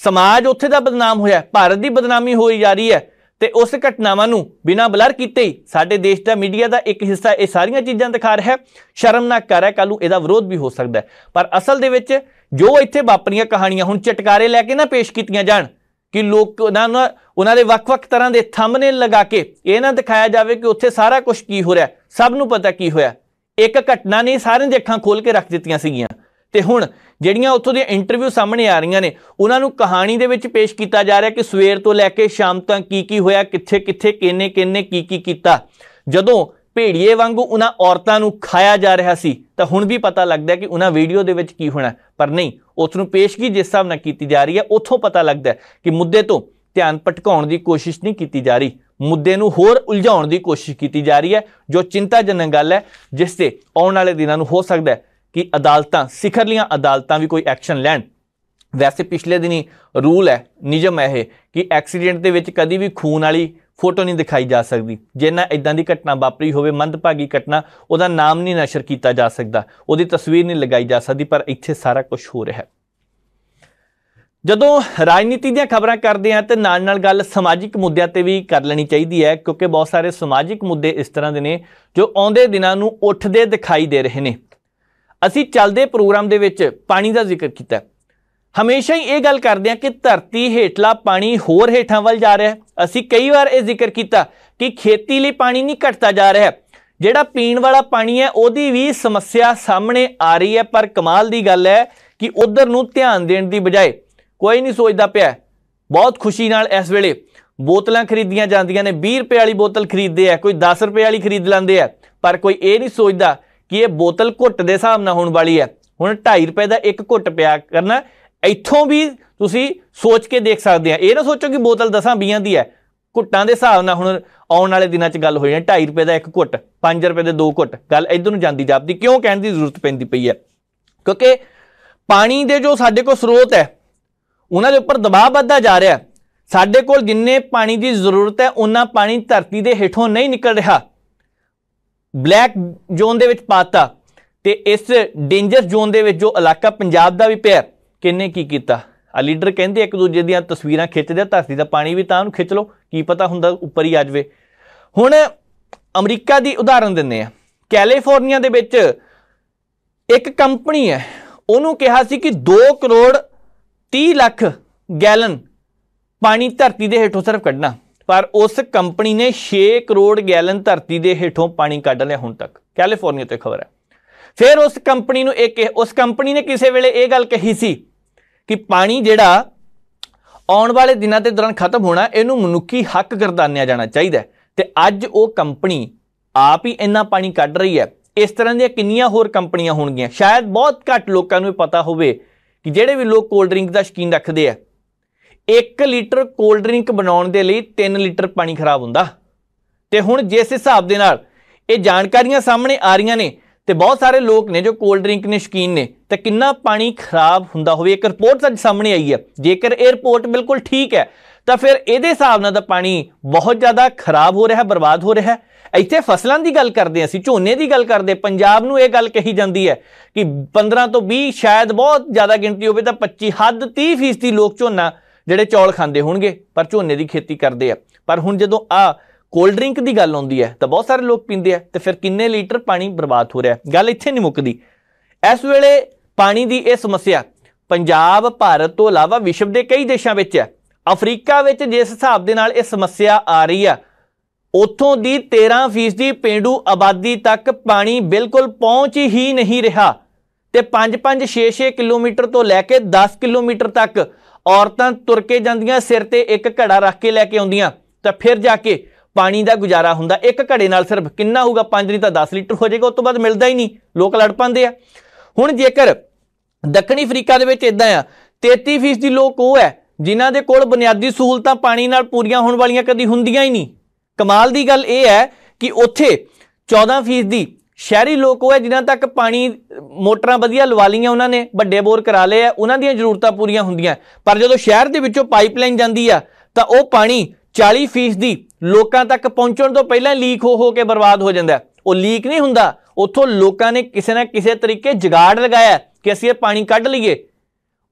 S1: ਸਮਾਜ ਉੱਥੇ ਦਾ ਬਦਨਾਮ ਹੋਇਆ, ਭਾਰਤ ਦੀ ਬਦਨਾਮੀ ਹੋਈ ਜਾ ਰਹੀ ਹੈ। ਤੇ ਉਸ ਘਟਨਾਵਾਂ ਨੂੰ ਬਿਨਾਂ ਬਲਰ ਕੀਤੇ ਹੀ ਸਾਡੇ ਦੇਸ਼ ਦਾ ਮੀਡੀਆ ਦਾ ਇੱਕ ਹਿੱਸਾ ਇਹ ਸਾਰੀਆਂ ਚੀਜ਼ਾਂ ਦਿਖਾ ਰਿਹਾ ਹੈ। ਸ਼ਰਮਨਾਕ ਕਰ ਰਿਹਾ ਕੱਲ ਨੂੰ ਇਹਦਾ ਵਿਰੋਧ ਵੀ ਹੋ ਸਕਦਾ ਪਰ ਅਸਲ ਦੇ ਵਿੱਚ ਜੋ ਇੱਥੇ ਵਾਪਰੀਆਂ ਕਹਾਣੀਆਂ ਹੁਣ ਚਟਕਾਰੇ ਲੈ ਕੇ ਨਾ ਪੇਸ਼ ਕੀਤੀਆਂ ਜਾਣ ਕਿ ਲੋਕ ਉਹਨਾਂ ਉਹਨਾਂ ਦੇ ਵੱਖ-ਵੱਖ ਤਰ੍ਹਾਂ ਦੇ ਥੰਬਨੇਲ ਲਗਾ ਕੇ ਇਹ ਨਾ ਦਿਖਾਇਆ ਜਾਵੇ ਕਿ ਉੱਥੇ ਸਾਰਾ ਕੁਝ ਕੀ ਹੋ ਰਿਹਾ ਸਭ ਨੂੰ ਪਤਾ ਕੀ ਹੋਇਆ ਇੱਕ ਘਟਨਾ ਨੇ ਸਾਰਿਆਂ ਦੀਆਂ ਅੱਖਾਂ ਖੋਲ ਕੇ ਰੱਖ ਦਿੱਤੀਆਂ ਸੀਗੀਆਂ। ਤੇ ਹੁਣ ਜਿਹੜੀਆਂ ਉੱਥੋਂ ਦੀਆਂ ਇੰਟਰਵਿਊ ਸਾਹਮਣੇ ਆ ਰਹੀਆਂ ਨੇ, ਉਹਨਾਂ ਨੂੰ ਕਹਾਣੀ ਦੇ ਵਿੱਚ ਪੇਸ਼ ਕੀਤਾ ਜਾ ਰਿਹਾ ਕਿ ਸਵੇਰ ਤੋਂ ਲੈ ਕੇ ਸ਼ਾਮ ਤੱਕ ਕੀ ਕੀ ਹੋਇਆ, ਕਿੱਥੇ ਕਿੱਥੇ ਕਿੰਨੇ ਕਿੰਨੇ ਕੀ ਕੀ ਕੀਤਾ। ਜਦੋਂ ਭੇੜੀਏ ਵਾਂਗੂ ਉਹਨਾਂ ਔਰਤਾਂ ਨੂੰ ਖਾਇਆ ਜਾ ਰਿਹਾ ਸੀ, ਤਾਂ ਹੁਣ ਵੀ ਪਤਾ ਲੱਗਦਾ ਕਿ ਉਹਨਾਂ ਵੀਡੀਓ ਦੇ ਵਿੱਚ ਕੀ ਹੋਣਾ ਪਰ ਨਹੀਂ, ਉਸ ਨੂੰ ਪੇਸ਼ਗੀ ਜਿਸ ਹਿਸਾਬ ਨਾਲ ਕੀਤੀ ਜਾ ਰਹੀ ਹੈ, ਉੱਥੋਂ ਪਤਾ ਲੱਗਦਾ ਕਿ ਮੁੱਦੇ ਤੋਂ ਧਿਆਨ ਭਟਕਾਉਣ ਦੀ ਕੋਸ਼ਿਸ਼ ਨਹੀਂ ਕੀਤੀ ਜਾ ਰਹੀ। ਮੁੱਦੇ ਨੂੰ ਹੋਰ ਉਲਝਾਉਣ ਦੀ ਕੋਸ਼ਿਸ਼ ਕੀਤੀ ਜਾ ਰਹੀ ਹੈ, ਜੋ ਚਿੰਤਾਜਨਕ ਗੱਲ ਹੈ, ਜਿਸ ਤੇ ਆਉਣ ਵਾਲੇ ਦਿਨਾਂ ਨੂੰ ਹੋ ਸਕਦਾ ਹੈ ਕਿ ਅਦਾਲਤਾਂ, ਸਿਖਰਲੀਆਂ ਅਦਾਲਤਾਂ ਵੀ ਕੋਈ ਐਕਸ਼ਨ ਲੈਣ। ਵੈਸੇ ਪਿਛਲੇ ਦਿਨੀ ਰੂਲ ਹੈ, ਨਿਯਮ ਹੈ ਇਹ, ਕਿ ਐਕਸੀਡੈਂਟ ਦੇ ਵਿੱਚ ਕਦੀ ਵੀ ਖੂਨ ਵਾਲੀ ਫੋਟੋ ਨਹੀਂ ਦਿਖਾਈ ਜਾ ਸਕਦੀ। ਜੇ ਨਾ ਇਦਾਂ ਦੀ ਘਟਨਾ ਵਾਪਰੀ ਹੋਵੇ, ਮੰਦਭਾਗੀ ਘਟਨਾ, ਉਹਦਾ ਨਾਮ ਨਹੀਂ ਨਸ਼ਰ ਕੀਤਾ ਜਾ ਸਕਦਾ, ਉਹਦੀ ਤਸਵੀਰ ਨਹੀਂ ਲਗਾਈ ਜਾ ਸਕਦੀ, ਪਰ ਇੱਥੇ ਸਾਰਾ ਕੁਝ ਹੋ ਰਿਹਾ ਹੈ। ਜਦੋਂ ਰਾਜਨੀਤੀ ਦੀਆਂ ਖਬਰਾਂ ਕਰਦੇ ਆ ਤੇ ਨਾਲ ਨਾਲ ਗੱਲ ਸਮਾਜਿਕ ਮੁੱਦਿਆਂ ਤੇ ਵੀ ਕਰ ਲੈਣੀ ਚਾਹੀਦੀ ਹੈ, ਕਿਉਂਕਿ ਬਹੁਤ ਸਾਰੇ ਸਮਾਜਿਕ ਮੁੱਦੇ ਇਸ ਤਰ੍ਹਾਂ ਦੇ ਨੇ, ਜੋ ਆਉਂਦੇ ਦਿਨਾਂ ਨੂੰ ਉੱਠਦੇ ਦਿਖਾਈ ਦੇ ਰਹੇ ਨੇ। ਅਸੀਂ ਚੱਲਦੇ ਪ੍ਰੋਗਰਾਮ ਦੇ ਵਿੱਚ ਪਾਣੀ ਦਾ ਜ਼ਿਕਰ ਕੀਤਾ। ਹਮੇਸ਼ਾ ਹੀ ਇਹ ਗੱਲ ਕਰਦੇ ਆ ਕਿ ਧਰਤੀ ਹੇਠਲਾ ਪਾਣੀ ਹੋਰ ਹੇਠਾਂ ਵੱਲ ਜਾ ਰਿਹਾ ਹੈ। ਅਸੀਂ ਕਈ ਵਾਰ ਇਹ ਜ਼ਿਕਰ ਕੀਤਾ ਕਿ ਖੇਤੀ ਲਈ ਪਾਣੀ ਨਹੀਂ ਘਟਦਾ ਜਾ ਰਿਹਾ। ਜਿਹੜਾ ਪੀਣ ਵਾਲਾ ਪਾਣੀ ਹੈ, ਉਹਦੀ ਵੀ ਸਮੱਸਿਆ ਸਾਹਮਣੇ ਆ ਰਹੀ ਹੈ, ਪਰ ਕਮਾਲ ਦੀ ਗੱਲ ਹੈ ਕਿ ਉਧਰ ਨੂੰ ਧਿਆਨ ਦੇਣ ਦੀ ਬਜਾਏ ਕੋਈ ਨਹੀਂ ਸੋਚਦਾ ਪਿਆ। ਬਹੁਤ ਖੁਸ਼ੀ ਨਾਲ ਇਸ ਵੇਲੇ ਬੋਤਲਾਂ ਖਰੀਦੀਆਂ ਜਾਂਦੀਆਂ ਨੇ। 20 ਰੁਪਏ ਵਾਲੀ ਬੋਤਲ ਖਰੀਦਦੇ ਆ, ਕੋਈ 10 ਰੁਪਏ ਵਾਲੀ ਖਰੀਦ ਲੈਂਦੇ ਆ, ਪਰ ਕੋਈ ਇਹ ਨਹੀਂ ਸੋਚਦਾ ਕਿ ਇਹ ਬੋਤਲ ਘੁੱਟ ਦੇ ਹਿਸਾਬ ਨਾਲ ਹੋਣ ਵਾਲੀ ਹੈ। ਹੁਣ 2.5 ਰੁਪਏ ਦਾ ਇੱਕ ਘੁੱਟ ਪਿਆ ਕਰਨਾ। ਇੱਥੋਂ ਵੀ ਤੁਸੀਂ ਸੋਚ ਕੇ ਦੇਖ ਸਕਦੇ ਆ। ਇਹ ਨਾ ਸੋਚੋ ਕਿ ਬੋਤਲ 10 20 ਦੀ ਹੈ। ਘੁੱਟਾਂ ਦੇ ਹਿਸਾਬ ਨਾਲ ਹੁਣ ਆਉਣ ਵਾਲੇ ਦਿਨਾਂ 'ਚ ਗੱਲ ਹੋ। ਜਾਣੀ 2.5 ਰੁਪਏ ਦਾ ਇੱਕ ਘੁੱਟ 5 ਰੁਪਏ ਦੇ ਦੋ ਘੁੱਟ। ਗੱਲ ਇਧਰ ਨੂੰ ਜਾਂਦੀ ਜਾਪਦੀ। ਕਿਉਂ ਕਹਿਣ ਦੀ ਜ਼ਰੂਰਤ ਪੈਂਦੀ ਪਈ ਹੈ? ਕਿਉਂਕਿ ਪਾਣੀ ਦੇ ਜੋ ਸਾਡੇ ਕੋਲ ਸਰੋਤ ਹੈ, ਉਹਨਾਂ ਦੇ ਉੱਪਰ ਦਬਾਅ ਵੱਧਦਾ ਜਾ ਰਿਹਾ ਸਾਡੇ ਕੋਲ ਜਿੰਨੇ ਪਾਣੀ ਦੀ ਜ਼ਰੂਰਤ ਹੈ, ਉਹਨਾਂ ਪਾਣੀ ਧਰਤੀ ਦੇ ਹੇਠੋਂ ਨਹੀਂ ਨਿਕਲ ਰਿਹਾ। ਬਲੈਕ ਜ਼ੋਨ ਦੇ ਵਿੱਚ ਪਾਤਾ ਤੇ ਇਸ ਡੇਂਜਰ ਜ਼ੋਨ ਦੇ ਵਿੱਚ ਜੋ ਇਲਾਕਾ ਪੰਜਾਬ ਦਾ ਵੀ ਪਿਆ ਕਿੰਨੇ ਕੀ ਕੀਤਾ? ਆ ਲੀਡਰ ਕਹਿੰਦੇ ਇੱਕ ਦੂਜੇ ਦੀਆਂ ਤਸਵੀਰਾਂ ਖਿੱਚਦੇ ਧਰਤੀ ਦਾ ਪਾਣੀ ਵੀ ਤਾਂ ਉਹਨੂੰ ਖਿੱਚ ਲਓ, ਕੀ ਪਤਾ ਹੁੰਦਾ ਉੱਪਰ ਹੀ ਆ ਜਾਵੇ। ਹੁਣ ਅਮਰੀਕਾ ਦੀ ਉਦਾਹਰਨ ਦਿੰਦੇ ਆ, ਕੈਲੀਫੋਰਨੀਆ ਦੇ ਵਿੱਚ ਇੱਕ ਕੰਪਨੀ ਹੈ, ਉਹਨੂੰ ਕਿਹਾ ਸੀ ਕਿ 2 ਕਰੋੜ 30 ਲੱਖ ਗੈਲਨ ਪਾਣੀ ਧਰਤੀ ਦੇ ਹੇਠੋਂ ਸਿਰਫ ਕੱਢਣਾ। ਪਰ ਉਸ ਕੰਪਨੀ ਨੇ 6 ਕਰੋੜ ਗੈਲਨ ਧਰਤੀ ਦੇ ਹੇਠੋਂ ਪਾਣੀ ਕੱਢ ਲਿਆ ਹੁਣ ਤੱਕ। ਕੈਲੀਫੋਰਨੀਆ ਤੇ ਖਬਰ ਹੈ। ਫਿਰ ਉਸ ਕੰਪਨੀ ਨੂੰ ਇੱਕ ਉਸ ਕੰਪਨੀ ਨੇ ਕਿਸੇ ਵੇਲੇ ਇਹ ਗੱਲ ਕਹੀ ਸੀ ਕਿ ਪਾਣੀ ਜਿਹੜਾ ਆਉਣ ਵਾਲੇ ਦਿਨਾਂ ਦੇ ਦੌਰਾਨ ਖਤਮ ਹੋਣਾ, ਇਹਨੂੰ ਮਨੁੱਖੀ ਹੱਕ ਗਰਦਾਨਿਆ ਜਾਣਾ ਚਾਹੀਦਾ ਤੇ ਅੱਜ ਉਹ ਕੰਪਨੀ ਆਪ ਹੀ ਇੰਨਾ ਪਾਣੀ ਕੱਢ ਰਹੀ ਹੈ। ਇਸ ਤਰ੍ਹਾਂ ਦੀਆਂ ਕਿੰਨੀਆਂ ਹੋਰ ਕੰਪਨੀਆਂ ਹੋਣਗੀਆਂ। ਸ਼ਾਇਦ ਬਹੁਤ ਘੱਟ ਲੋਕਾਂ ਨੂੰ ਪਤਾ ਹੋਵੇ ਕਿ ਜਿਹੜੇ ਵੀ ਲੋਕ ਕੋਲਡ ਡਰਿੰਕ ਦਾ ਸ਼ੌਕੀਨ ਰੱਖਦੇ ਆ 1 ਲੀਟਰ ਕੋਲਡ ਡਰਿੰਕ ਬਣਾਉਣ ਦੇ ਲਈ 3 ਲੀਟਰ ਪਾਣੀ ਖਰਾਬ ਹੁੰਦਾ। ਤੇ ਹੁਣ ਜਿਸ ਹਿਸਾਬ ਦੇ ਨਾਲ ਇਹ ਜਾਣਕਾਰੀਆਂ ਸਾਹਮਣੇ ਆ ਰਹੀਆਂ ਨੇ ਤੇ ਬਹੁਤ ਸਾਰੇ ਲੋਕ ਨੇ ਜੋ ਕੋਲਡ ਡਰਿੰਕ ਨੇ, ਸ਼ਕੀਨ ਨੇ, ਤੇ ਕਿੰਨਾ ਪਾਣੀ ਖਰਾਬ ਹੁੰਦਾ ਹੋਵੇ, ਇੱਕ ਰਿਪੋਰਟ ਅੱਜ ਸਾਹਮਣੇ ਆਈ ਹੈ। ਜੇਕਰ ਇਹ ਰਿਪੋਰਟ ਬਿਲਕੁਲ ਠੀਕ ਹੈ, ਤਾਂ ਫਿਰ ਇਹਦੇ ਹਿਸਾਬ ਨਾਲ ਤਾਂ ਪਾਣੀ ਬਹੁਤ ਜ਼ਿਆਦਾ ਖਰਾਬ ਹੋ ਰਿਹਾ, ਬਰਬਾਦ ਹੋ ਰਿਹਾ ਇੱਥੇ ਫਸਲਾਂ ਦੀ ਗੱਲ ਕਰਦੇ ਅਸੀਂ, ਝੋਨੇ ਦੀ ਗੱਲ ਕਰਦੇ ਪੰਜਾਬ ਨੂੰ ਇਹ ਗੱਲ ਕਹੀ ਜਾਂਦੀ ਹੈ ਕਿ 15 ਤੋਂ 20 ਸ਼ਾਇਦ ਬਹੁਤ ਜ਼ਿਆਦਾ ਗਿਣਤੀ ਹੋਵੇ ਤਾਂ 25 ਹੱਦ 30% ਲੋਕ ਝੋਨਾ ਜਿਹੜੇ ਚੌਲ ਖਾਂਦੇ ਹੋਣਗੇ, ਪਰ ਝੋਨੇ ਦੀ ਖੇਤੀ ਕਰਦੇ ਆ। ਪਰ ਹੁਣ ਜਦੋਂ ਆ ਕੋਲਡ ਡਰਿੰਕ ਦੀ ਗੱਲ ਆਉਂਦੀ ਹੈ, ਤਾਂ ਬਹੁਤ ਸਾਰੇ ਲੋਕ ਪੀਂਦੇ ਆ, ਤੇ ਫਿਰ ਕਿੰਨੇ ਲੀਟਰ ਪਾਣੀ ਬਰਬਾਦ ਹੋ ਰਿਹਾ? ਗੱਲ ਇੱਥੇ ਨਹੀਂ ਮੁੱਕਦੀ। ਇਸ ਵੇਲੇ ਪਾਣੀ ਦੀ ਇਹ ਸਮੱਸਿਆ ਪੰਜਾਬ, ਭਾਰਤ ਤੋਂ ਇਲਾਵਾ ਵਿਸ਼ਵ ਦੇ ਕਈ ਦੇਸ਼ਾਂ ਵਿੱਚ ਹੈ। ਅਫਰੀਕਾ ਵਿੱਚ ਜਿਸ ਹਿਸਾਬ ਦੇ ਨਾਲ ਇਹ ਸਮੱਸਿਆ ਆ ਰਹੀ ਆ ਉੱਥੋਂ ਦੀ 13% ਦੀ ਪਿੰਡੂ ਆਬਾਦੀ ਤੱਕ ਪਾਣੀ ਬਿਲਕੁਲ ਪਹੁੰਚ ਹੀ ਨਹੀਂ ਰਿਹਾ। ਤੇ 5-5 6-6 ਕਿਲੋਮੀਟਰ ਤੋਂ ਲੈ ਕੇ 10 ਕਿਲੋਮੀਟਰ ਤੱਕ ਔਰਤਾਂ ਤੁਰ ਕੇ ਜਾਂਦੀਆਂ, ਸਿਰ ਤੇ ਇੱਕ ਘੜਾ ਰੱਖ ਕੇ ਲੈ ਕੇ ਆਉਂਦੀਆਂ, ਤਾਂ ਫਿਰ ਜਾ ਕੇ ਪਾਣੀ ਦਾ ਗੁਜ਼ਾਰਾ ਹੁੰਦਾ। ਇੱਕ ਘੜੇ ਨਾਲ ਸਿਰਫ ਕਿੰਨਾ ਹੋਊਗਾ? 5 ਨਹੀਂ ਤਾਂ 10 ਲੀਟਰ ਹੋ ਜਾਏਗਾ ਉਸ ਤੋਂ ਬਾਅਦ ਮਿਲਦਾ ਹੀ ਨਹੀਂ। ਲੋਕ ਲੜ ਪਾਉਂਦੇ ਆ। ਹੁਣ ਜੇਕਰ ਦੱਖਣੀ ਅਫਰੀਕਾ ਦੇ ਵਿੱਚ ਇਦਾਂ ਆ 33% ਦੀ ਲੋਕ ਉਹ ਹੈ, ਜਿਨ੍ਹਾਂ ਦੇ ਕੋਲ ਬੁਨਿਆਦੀ ਸਹੂਲਤਾਂ ਪਾਣੀ ਨਾਲ ਪੂਰੀਆਂ ਹੋਣ ਵਾਲੀਆਂ ਕਦੀ ਹੁੰਦੀਆਂ ਹੀ ਨਹੀਂ। ਕਮਾਲ ਦੀ ਗੱਲ ਇਹ ਹੈ ਕਿ ਉੱਥੇ 14% ਦੀ ਸ਼ਹਿਰੀ ਲੋਕ ਉਹ ਹੈ ਜਿਨ੍ਹਾਂ ਤੱਕ ਪਾਣੀ, ਮੋਟਰਾਂ ਵਧੀਆ ਲਵਾ ਲਈਆਂ ਉਹਨਾਂ ਨੇ, ਵੱਡੇ ਬੋਰ ਕਰਾ ਲਏ ਆ, ਉਹਨਾਂ ਦੀਆਂ ਜ਼ਰੂਰਤਾਂ ਪੂਰੀਆਂ ਹੁੰਦੀਆਂ। ਪਰ ਜਦੋਂ ਸ਼ਹਿਰ ਦੇ ਵਿੱਚੋਂ ਪਾਈਪਲਾਈਨ ਜਾਂਦੀ ਆ, ਤਾਂ ਉਹ ਪਾਣੀ 40% ਦੀ ਲੋਕਾਂ ਤੱਕ ਪਹੁੰਚਣ ਤੋਂ ਪਹਿਲਾਂ ਲੀਕ ਹੋ ਹੋ ਕੇ ਬਰਬਾਦ ਹੋ ਜਾਂਦਾ। ਉਹ ਲੀਕ ਨਹੀਂ ਹੁੰਦਾ, ਉੱਥੋਂ ਲੋਕਾਂ ਨੇ ਕਿਸੇ ਨਾ ਕਿਸੇ ਤਰੀਕੇ ਜਗਾੜ ਲਗਾਇਆ ਕਿ ਅਸੀਂ ਇਹ ਪਾਣੀ ਕੱਢ ਲਈਏ।